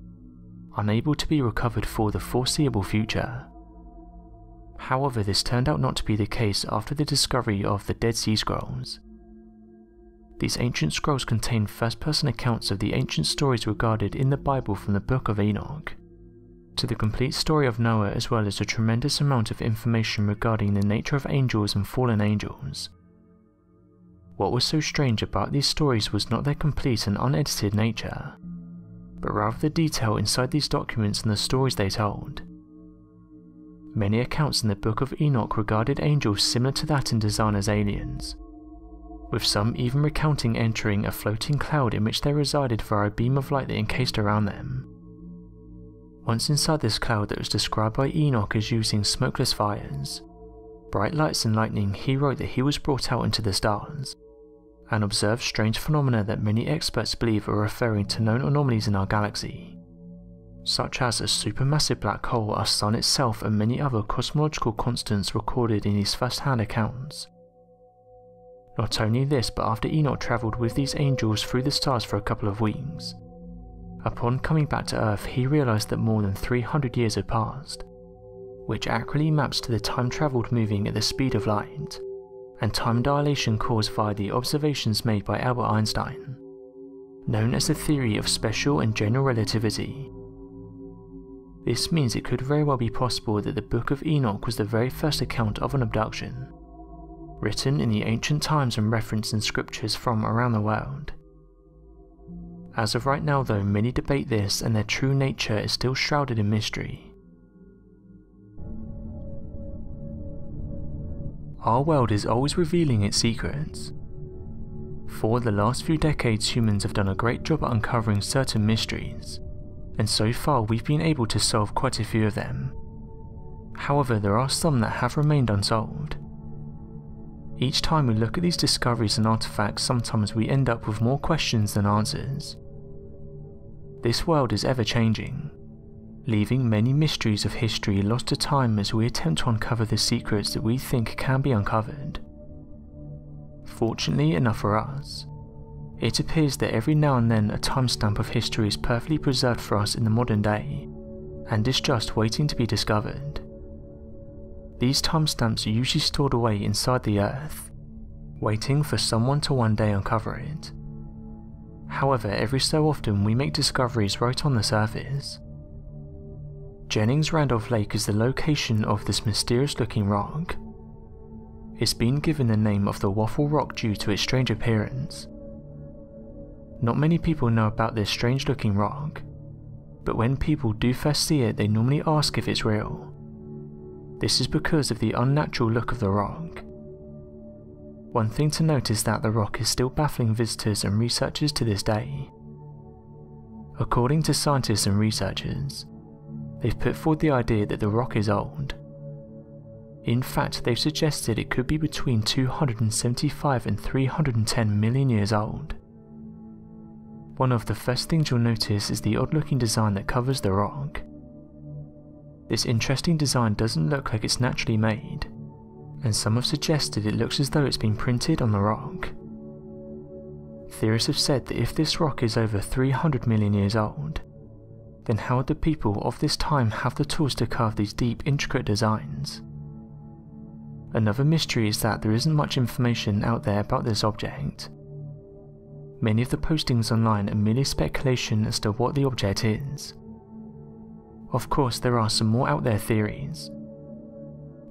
unable to be recovered for the foreseeable future. However, this turned out not to be the case after the discovery of the Dead Sea Scrolls. These ancient scrolls contain first-person accounts of the ancient stories regarded in the Bible from the Book of Enoch, to the complete story of Noah as well as a tremendous amount of information regarding the nature of angels and fallen angels. What was so strange about these stories was not their complete and unedited nature, but rather the detail inside these documents and the stories they told. Many accounts in the Book of Enoch regarded angels similar to that in design as aliens, with some even recounting entering a floating cloud in which they resided via a beam of light that encased around them. Once inside this cloud that was described by Enoch as using smokeless fires, bright lights and lightning, he wrote that he was brought out into the stars and observed strange phenomena that many experts believe are referring to known anomalies in our galaxy such as a supermassive black hole, our Sun itself, and many other cosmological constants recorded in his first-hand accounts. Not only this, but after Enoch travelled with these angels through the stars for a couple of weeks, upon coming back to Earth he realised that more than 300 years had passed, which accurately maps to the time travelled moving at the speed of light, and time dilation caused via the observations made by Albert Einstein, known as the theory of special and general relativity. This means it could very well be possible that the Book of Enoch was the very first account of an abduction, written in the ancient times and referenced in scriptures from around the world. As of right now though, many debate this and their true nature is still shrouded in mystery. Our world is always revealing its secrets. For the last few decades humans have done a great job at uncovering certain mysteries, and so far we've been able to solve quite a few of them. However, there are some that have remained unsolved. Each time we look at these discoveries and artifacts, sometimes we end up with more questions than answers. This world is ever changing, leaving many mysteries of history lost to time as we attempt to uncover the secrets that we think can be uncovered. Fortunately enough for us, it appears that every now and then a timestamp of history is perfectly preserved for us in the modern day, and is just waiting to be discovered. These timestamps are usually stored away inside the earth, waiting for someone to one day uncover it. However, every so often we make discoveries right on the surface. Jennings Randolph Lake is the location of this mysterious looking rock. It's been given the name of the Waffle Rock due to its strange appearance, not many people know about this strange looking rock, but when people do first see it they normally ask if it's real. This is because of the unnatural look of the rock. One thing to note is that the rock is still baffling visitors and researchers to this day. According to scientists and researchers, they've put forward the idea that the rock is old. In fact, they've suggested it could be between 275 and 310 million years old. One of the first things you'll notice is the odd looking design that covers the rock. This interesting design doesn't look like it's naturally made, and some have suggested it looks as though it's been printed on the rock. Theorists have said that if this rock is over 300 million years old, then how would the people of this time have the tools to carve these deep, intricate designs? Another mystery is that there isn't much information out there about this object. Many of the postings online are merely speculation as to what the object is. Of course, there are some more out there theories.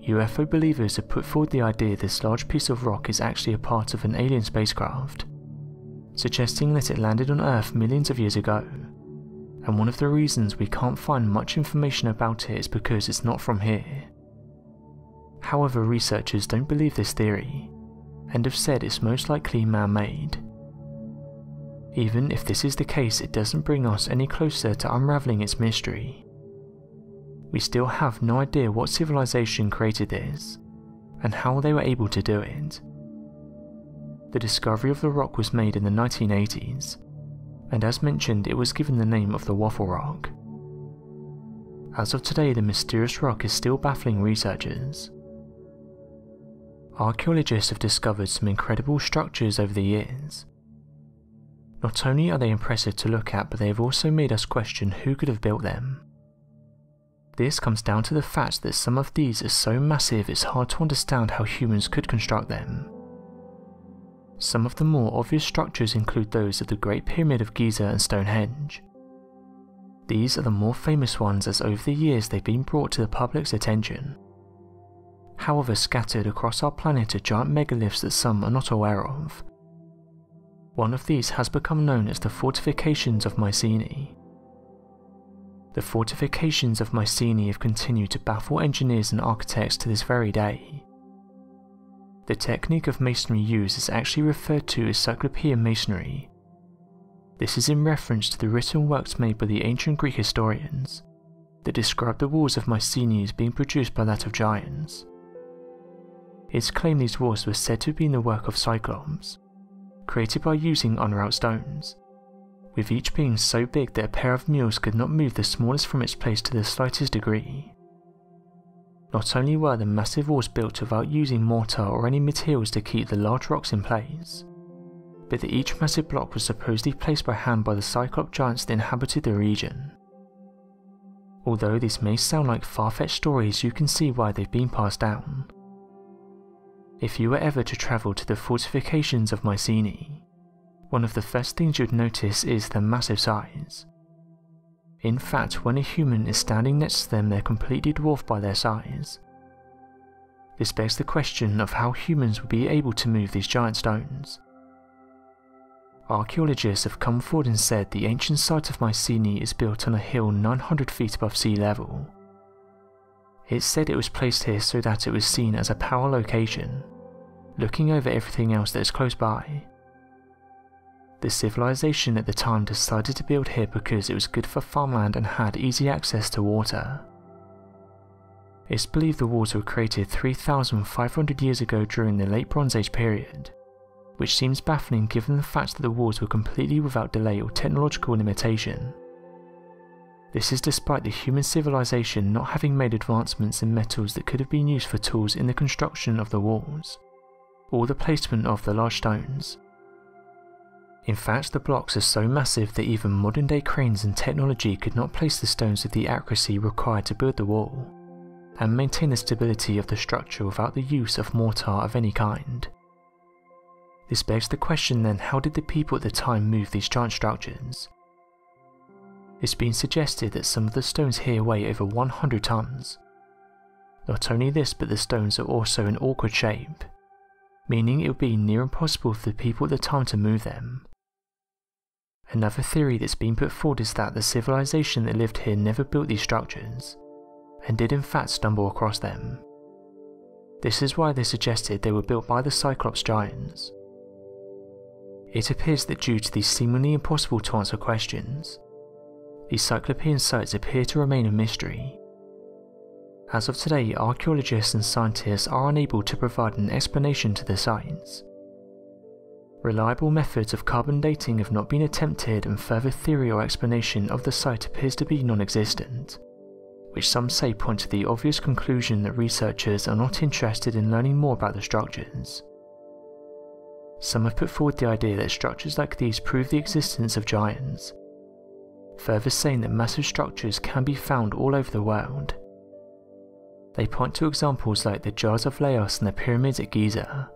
UFO believers have put forward the idea this large piece of rock is actually a part of an alien spacecraft, suggesting that it landed on Earth millions of years ago. And one of the reasons we can't find much information about it is because it's not from here. However, researchers don't believe this theory, and have said it's most likely man-made. Even if this is the case, it doesn't bring us any closer to unravelling its mystery. We still have no idea what civilization created this, and how they were able to do it. The discovery of the rock was made in the 1980s, and as mentioned it was given the name of the Waffle Rock. As of today the mysterious rock is still baffling researchers, archaeologists have discovered some incredible structures over the years. Not only are they impressive to look at, but they have also made us question who could have built them. This comes down to the fact that some of these are so massive it's hard to understand how humans could construct them. Some of the more obvious structures include those of the Great Pyramid of Giza and Stonehenge. These are the more famous ones as over the years they've been brought to the public's attention. However, scattered across our planet are giant megaliths that some are not aware of. One of these has become known as the fortifications of Mycenae. The fortifications of Mycenae have continued to baffle engineers and architects to this very day. The technique of masonry used is actually referred to as Cyclopean masonry. This is in reference to the written works made by the ancient Greek historians that describe the walls of Mycenae as being produced by that of giants. It's claimed these walls were said to have been the work of Cyclops, created by using unwrought stones, with each being so big that a pair of mules could not move the smallest from its place to the slightest degree. Not only were the massive walls built without using mortar or any materials to keep the large rocks in place, but that each massive block was supposedly placed by hand by the Cyclops giants that inhabited the region. Although these may sound like far-fetched stories, you can see why they've been passed down. If you were ever to travel to the fortifications of Mycenae, one of the first things you'd notice is their massive size. In fact, when a human is standing next to them, they're completely dwarfed by their size. This begs the question of how humans would be able to move these giant stones. Archaeologists have come forward and said the ancient site of Mycenae is built on a hill 900 feet above sea level, it said it was placed here so that it was seen as a power location, looking over everything else that is close by. The civilization at the time decided to build here because it was good for farmland and had easy access to water. It's believed the walls were created 3,500 years ago during the Late Bronze Age period, which seems baffling given the fact that the walls were completely without delay or technological limitation. This is despite the human civilization not having made advancements in metals that could have been used for tools in the construction of the walls, or the placement of the large stones. In fact, the blocks are so massive that even modern day cranes and technology could not place the stones with the accuracy required to build the wall, and maintain the stability of the structure without the use of mortar of any kind. This begs the question then how did the people at the time move these giant structures? It's been suggested that some of the stones here weigh over 100 tons. Not only this, but the stones are also in awkward shape, meaning it would be near impossible for the people at the time to move them. Another theory that's been put forward is that the civilization that lived here never built these structures, and did in fact stumble across them. This is why they suggested they were built by the Cyclops giants. It appears that due to these seemingly impossible to answer questions, these Cyclopean sites appear to remain a mystery. As of today, archaeologists and scientists are unable to provide an explanation to the sites. Reliable methods of carbon dating have not been attempted and further theory or explanation of the site appears to be non-existent, which some say point to the obvious conclusion that researchers are not interested in learning more about the structures. Some have put forward the idea that structures like these prove the existence of giants, further saying that massive structures can be found all over the world. They point to examples like the Jars of Laos and the pyramids at Giza.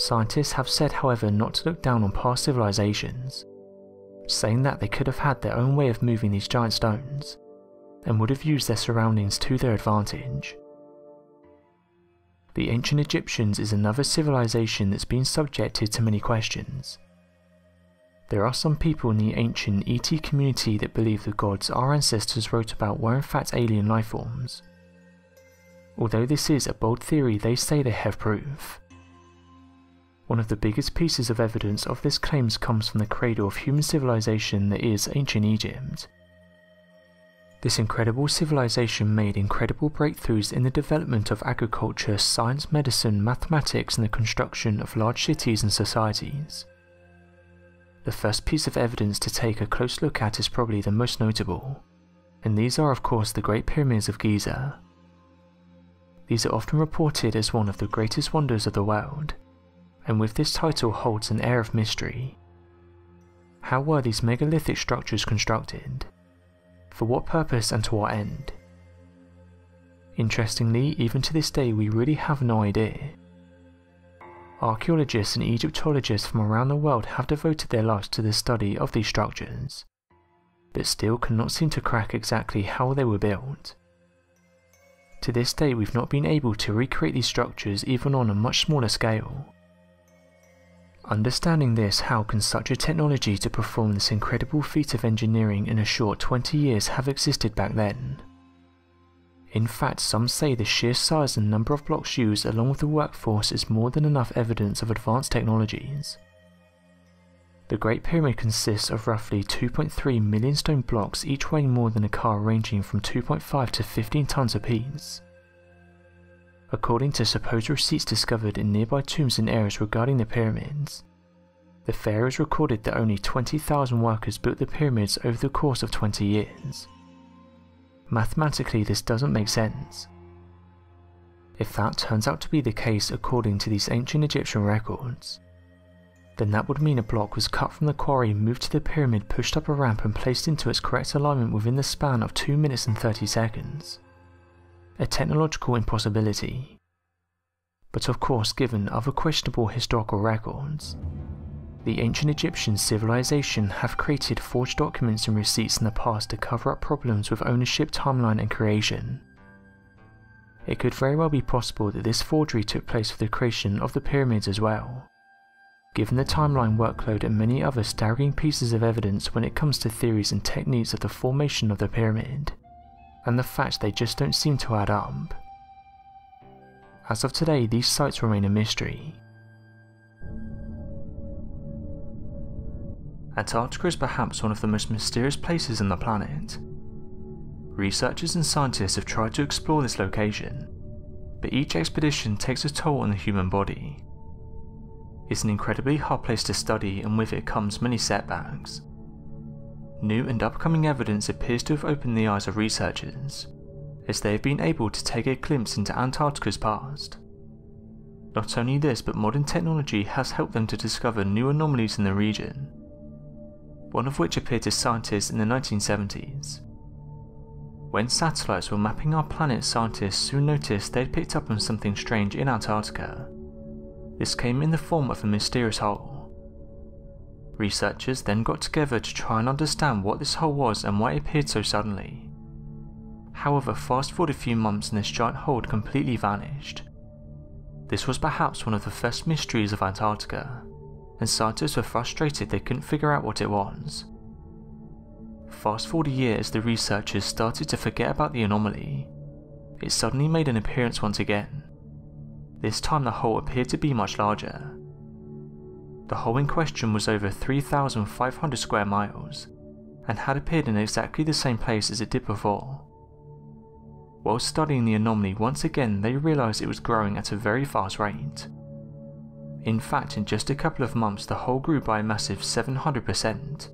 Scientists have said, however, not to look down on past civilizations, saying that they could have had their own way of moving these giant stones and would have used their surroundings to their advantage. The ancient Egyptians is another civilization that's been subjected to many questions. There are some people in the ancient ET community that believe the gods our ancestors wrote about were in fact alien life forms. Although this is a bold theory, they say they have proof. One of the biggest pieces of evidence of this claims comes from the cradle of human civilization that is ancient Egypt. This incredible civilization made incredible breakthroughs in the development of agriculture, science, medicine, mathematics, and the construction of large cities and societies. The first piece of evidence to take a close look at is probably the most notable, and these are of course the Great Pyramids of Giza. These are often reported as one of the greatest wonders of the world, and with this title holds an air of mystery. How were these megalithic structures constructed? For what purpose and to what end? Interestingly, even to this day we really have no idea. Archaeologists and Egyptologists from around the world have devoted their lives to the study of these structures, but still cannot seem to crack exactly how they were built. To this day we've not been able to recreate these structures even on a much smaller scale. Understanding this, how can such a technology to perform this incredible feat of engineering in a short 20 years have existed back then? In fact, some say the sheer size and number of blocks used along with the workforce is more than enough evidence of advanced technologies. The Great Pyramid consists of roughly 2.3 million stone blocks each weighing more than a car ranging from 2.5 to 15 tons apiece. According to supposed receipts discovered in nearby tombs and areas regarding the pyramids, the pharaohs recorded that only 20,000 workers built the pyramids over the course of 20 years. Mathematically this doesn't make sense. If that turns out to be the case according to these ancient Egyptian records, then that would mean a block was cut from the quarry, moved to the pyramid, pushed up a ramp and placed into its correct alignment within the span of 2 minutes and 30 seconds a technological impossibility. But of course given other questionable historical records, the ancient Egyptian civilization have created forged documents and receipts in the past to cover up problems with ownership, timeline and creation. It could very well be possible that this forgery took place for the creation of the pyramids as well. Given the timeline workload and many other staggering pieces of evidence when it comes to theories and techniques of the formation of the pyramid, and the fact they just don't seem to add up. As of today, these sites remain a mystery. Antarctica is perhaps one of the most mysterious places on the planet. Researchers and scientists have tried to explore this location, but each expedition takes a toll on the human body. It's an incredibly hard place to study and with it comes many setbacks. New and upcoming evidence appears to have opened the eyes of researchers, as they have been able to take a glimpse into Antarctica's past. Not only this, but modern technology has helped them to discover new anomalies in the region, one of which appeared to scientists in the 1970s. When satellites were mapping our planet, scientists soon noticed they had picked up on something strange in Antarctica. This came in the form of a mysterious hole. Researchers then got together to try and understand what this hole was and why it appeared so suddenly. However, fast forward a few months and this giant hole completely vanished. This was perhaps one of the first mysteries of Antarctica, and scientists were frustrated they couldn't figure out what it was. Fast forward a year as the researchers started to forget about the anomaly, it suddenly made an appearance once again. This time the hole appeared to be much larger, the hole in question was over 3,500 square miles and had appeared in exactly the same place as it did before. While studying the anomaly once again they realised it was growing at a very fast rate. In fact in just a couple of months the hole grew by a massive 700%.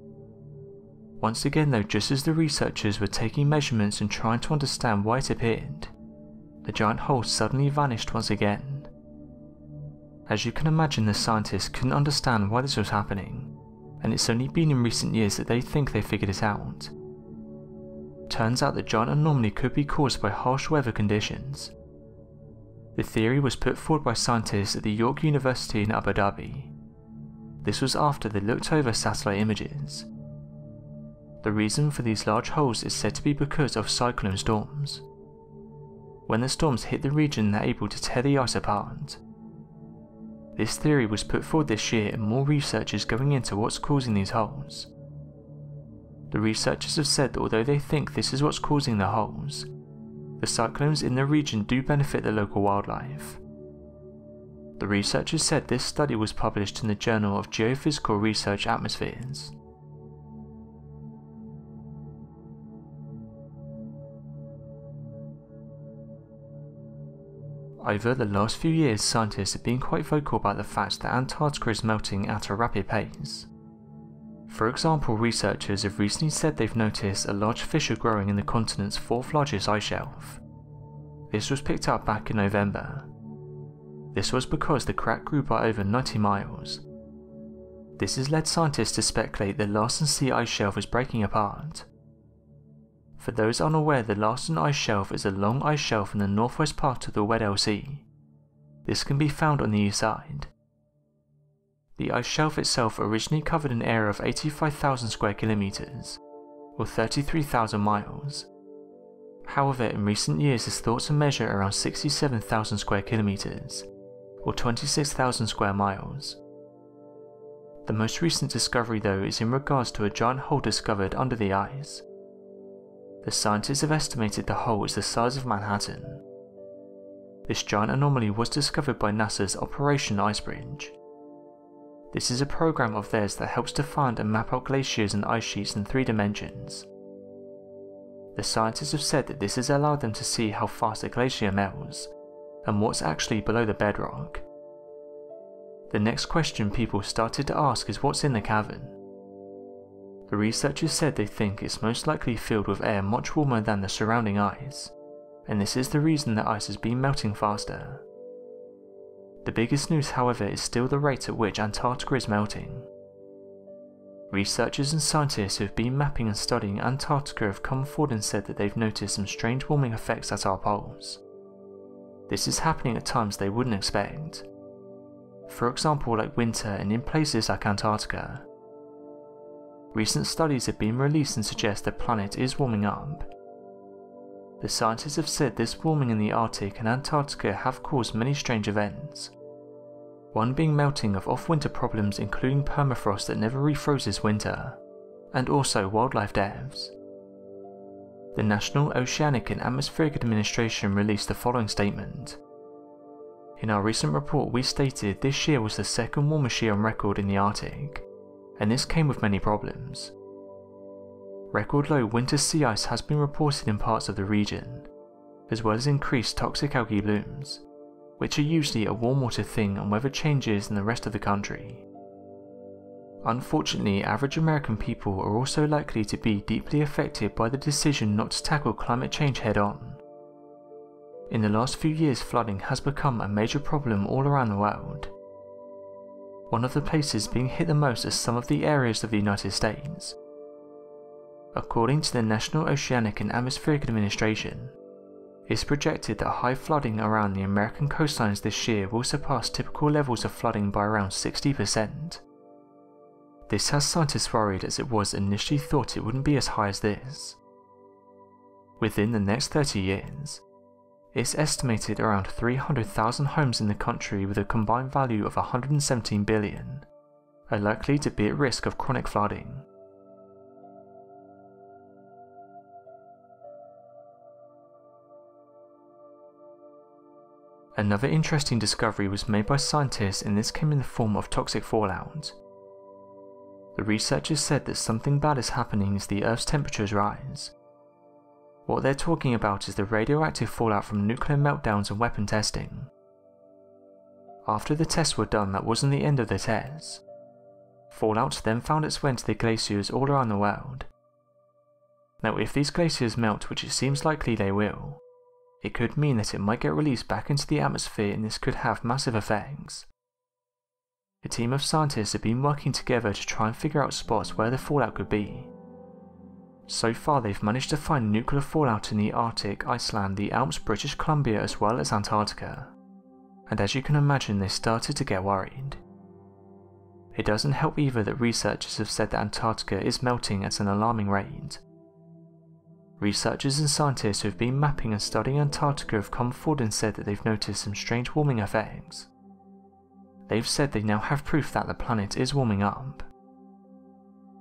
Once again though, just as the researchers were taking measurements and trying to understand why it appeared, the giant hole suddenly vanished once again. As you can imagine the scientists couldn't understand why this was happening, and it's only been in recent years that they think they figured it out. Turns out the giant anomaly could be caused by harsh weather conditions. The theory was put forward by scientists at the York University in Abu Dhabi. This was after they looked over satellite images. The reason for these large holes is said to be because of cyclone storms. When the storms hit the region, they're able to tear the ice apart. This theory was put forward this year and more research is going into what's causing these holes. The researchers have said that although they think this is what's causing the holes, the cyclones in the region do benefit the local wildlife. The researchers said this study was published in the Journal of Geophysical Research Atmospheres. Over the last few years, scientists have been quite vocal about the fact that Antarctica is melting at a rapid pace. For example, researchers have recently said they've noticed a large fissure growing in the continent's fourth largest ice shelf. This was picked up back in November. This was because the crack grew by over 90 miles. This has led scientists to speculate the Larsen C ice shelf is breaking apart, for those unaware, the Larsen Ice Shelf is a long ice shelf in the northwest part of the Weddell Sea. This can be found on the east side. The ice shelf itself originally covered an area of 85,000 square kilometers, or 33,000 miles. However, in recent years is thought to measure around 67,000 square kilometers, or 26,000 square miles. The most recent discovery though is in regards to a giant hole discovered under the ice. The scientists have estimated the hole is the size of Manhattan. This giant anomaly was discovered by NASA's Operation Icebridge. This is a program of theirs that helps to find and map out glaciers and ice sheets in three dimensions. The scientists have said that this has allowed them to see how fast a glacier melts, and what's actually below the bedrock. The next question people started to ask is what's in the cavern. The researchers said they think it's most likely filled with air much warmer than the surrounding ice, and this is the reason the ice has been melting faster. The biggest news however is still the rate at which Antarctica is melting. Researchers and scientists who have been mapping and studying Antarctica have come forward and said that they've noticed some strange warming effects at our poles. This is happening at times they wouldn't expect. For example like winter and in places like Antarctica, recent studies have been released and suggest the planet is warming up. The scientists have said this warming in the Arctic and Antarctica have caused many strange events. One being melting of off-winter problems including permafrost that never refroze winter, and also wildlife deaths. The National Oceanic and Atmospheric Administration released the following statement. In our recent report we stated this year was the second warmest year on record in the Arctic and this came with many problems. Record low winter sea ice has been reported in parts of the region, as well as increased toxic algae blooms, which are usually a warm water thing and weather changes in the rest of the country. Unfortunately, average American people are also likely to be deeply affected by the decision not to tackle climate change head on. In the last few years, flooding has become a major problem all around the world, one of the places being hit the most is some of the areas of the United States. According to the National Oceanic and Atmospheric Administration, it's projected that high flooding around the American coastlines this year will surpass typical levels of flooding by around 60%. This has scientists worried as it was initially thought it wouldn't be as high as this. Within the next 30 years, it's estimated around 300,000 homes in the country with a combined value of 117 billion are likely to be at risk of chronic flooding. Another interesting discovery was made by scientists and this came in the form of toxic fallout. The researchers said that something bad is happening as the Earth's temperatures rise, what they're talking about is the radioactive fallout from nuclear meltdowns and weapon testing. After the tests were done, that wasn't the end of the tests. Fallout then found its way into the glaciers all around the world, Now if these glaciers melt, which it seems likely they will, it could mean that it might get released back into the atmosphere and this could have massive effects. A team of scientists have been working together to try and figure out spots where the fallout could be. So far they've managed to find nuclear fallout in the Arctic, Iceland, the Alps, British Columbia as well as Antarctica. And as you can imagine they started to get worried. It doesn't help either that researchers have said that Antarctica is melting at an alarming rate. Researchers and scientists who have been mapping and studying Antarctica have come forward and said that they've noticed some strange warming effects. They've said they now have proof that the planet is warming up.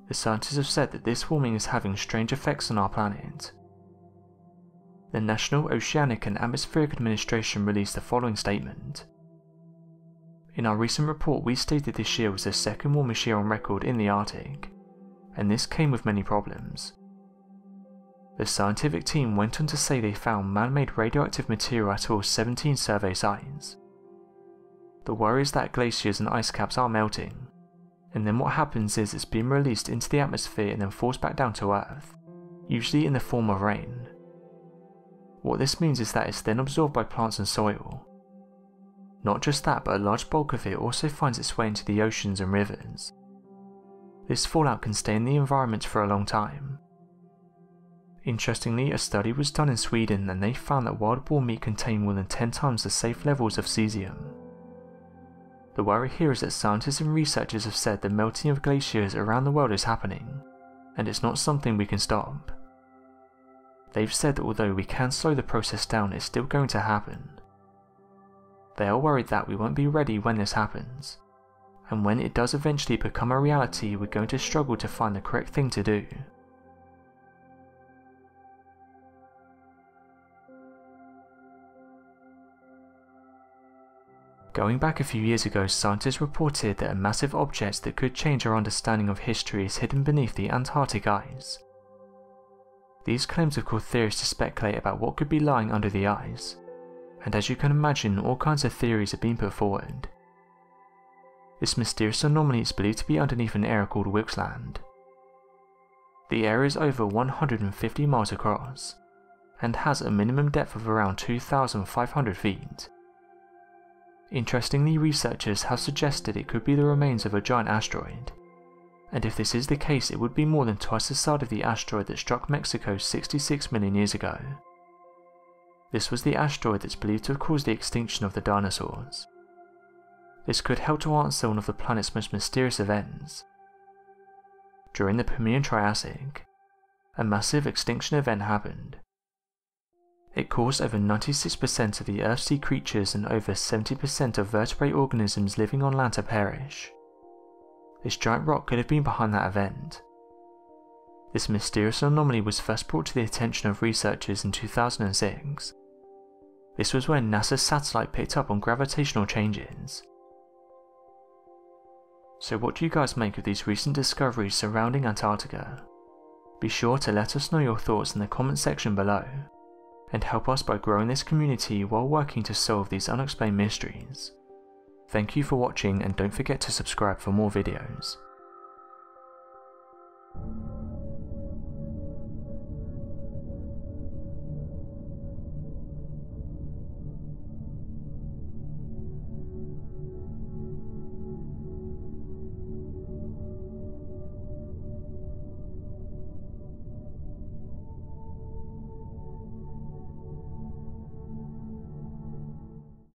The scientists have said that this warming is having strange effects on our planet. The National Oceanic and Atmospheric Administration released the following statement. In our recent report, we stated this year was the second warmest year on record in the Arctic, and this came with many problems. The scientific team went on to say they found man-made radioactive material at all 17 survey sites. The worry is that glaciers and ice caps are melting, and then what happens is it's being released into the atmosphere and then forced back down to Earth, usually in the form of rain. What this means is that it's then absorbed by plants and soil, not just that, but a large bulk of it also finds its way into the oceans and rivers. This fallout can stay in the environment for a long time. Interestingly, a study was done in Sweden and they found that wild boar meat contained more than 10 times the safe levels of cesium. The worry here is that scientists and researchers have said the melting of glaciers around the world is happening, and it's not something we can stop. They've said that although we can slow the process down, it's still going to happen. They are worried that we won't be ready when this happens, and when it does eventually become a reality, we're going to struggle to find the correct thing to do. Going back a few years ago, scientists reported that a massive object that could change our understanding of history is hidden beneath the Antarctic ice. These claims have caused theorists to speculate about what could be lying under the ice, and as you can imagine, all kinds of theories have been put forward. This mysterious anomaly is believed to be underneath an area called Wilkes Land. The area is over 150 miles across, and has a minimum depth of around 2,500 feet. Interestingly, researchers have suggested it could be the remains of a giant asteroid, and if this is the case it would be more than twice the size of the asteroid that struck Mexico 66 million years ago. This was the asteroid that's believed to have caused the extinction of the dinosaurs. This could help to answer one of the planet's most mysterious events. During the Permian Triassic, a massive extinction event happened. It caused over 96% of the Earth's sea creatures and over 70% of vertebrate organisms living on land to perish. This giant rock could have been behind that event. This mysterious anomaly was first brought to the attention of researchers in 2006 this was when NASA's satellite picked up on gravitational changes. So what do you guys make of these recent discoveries surrounding Antarctica? Be sure to let us know your thoughts in the comment section below, and help us by growing this community while working to solve these unexplained mysteries. Thank you for watching and don't forget to subscribe for more videos.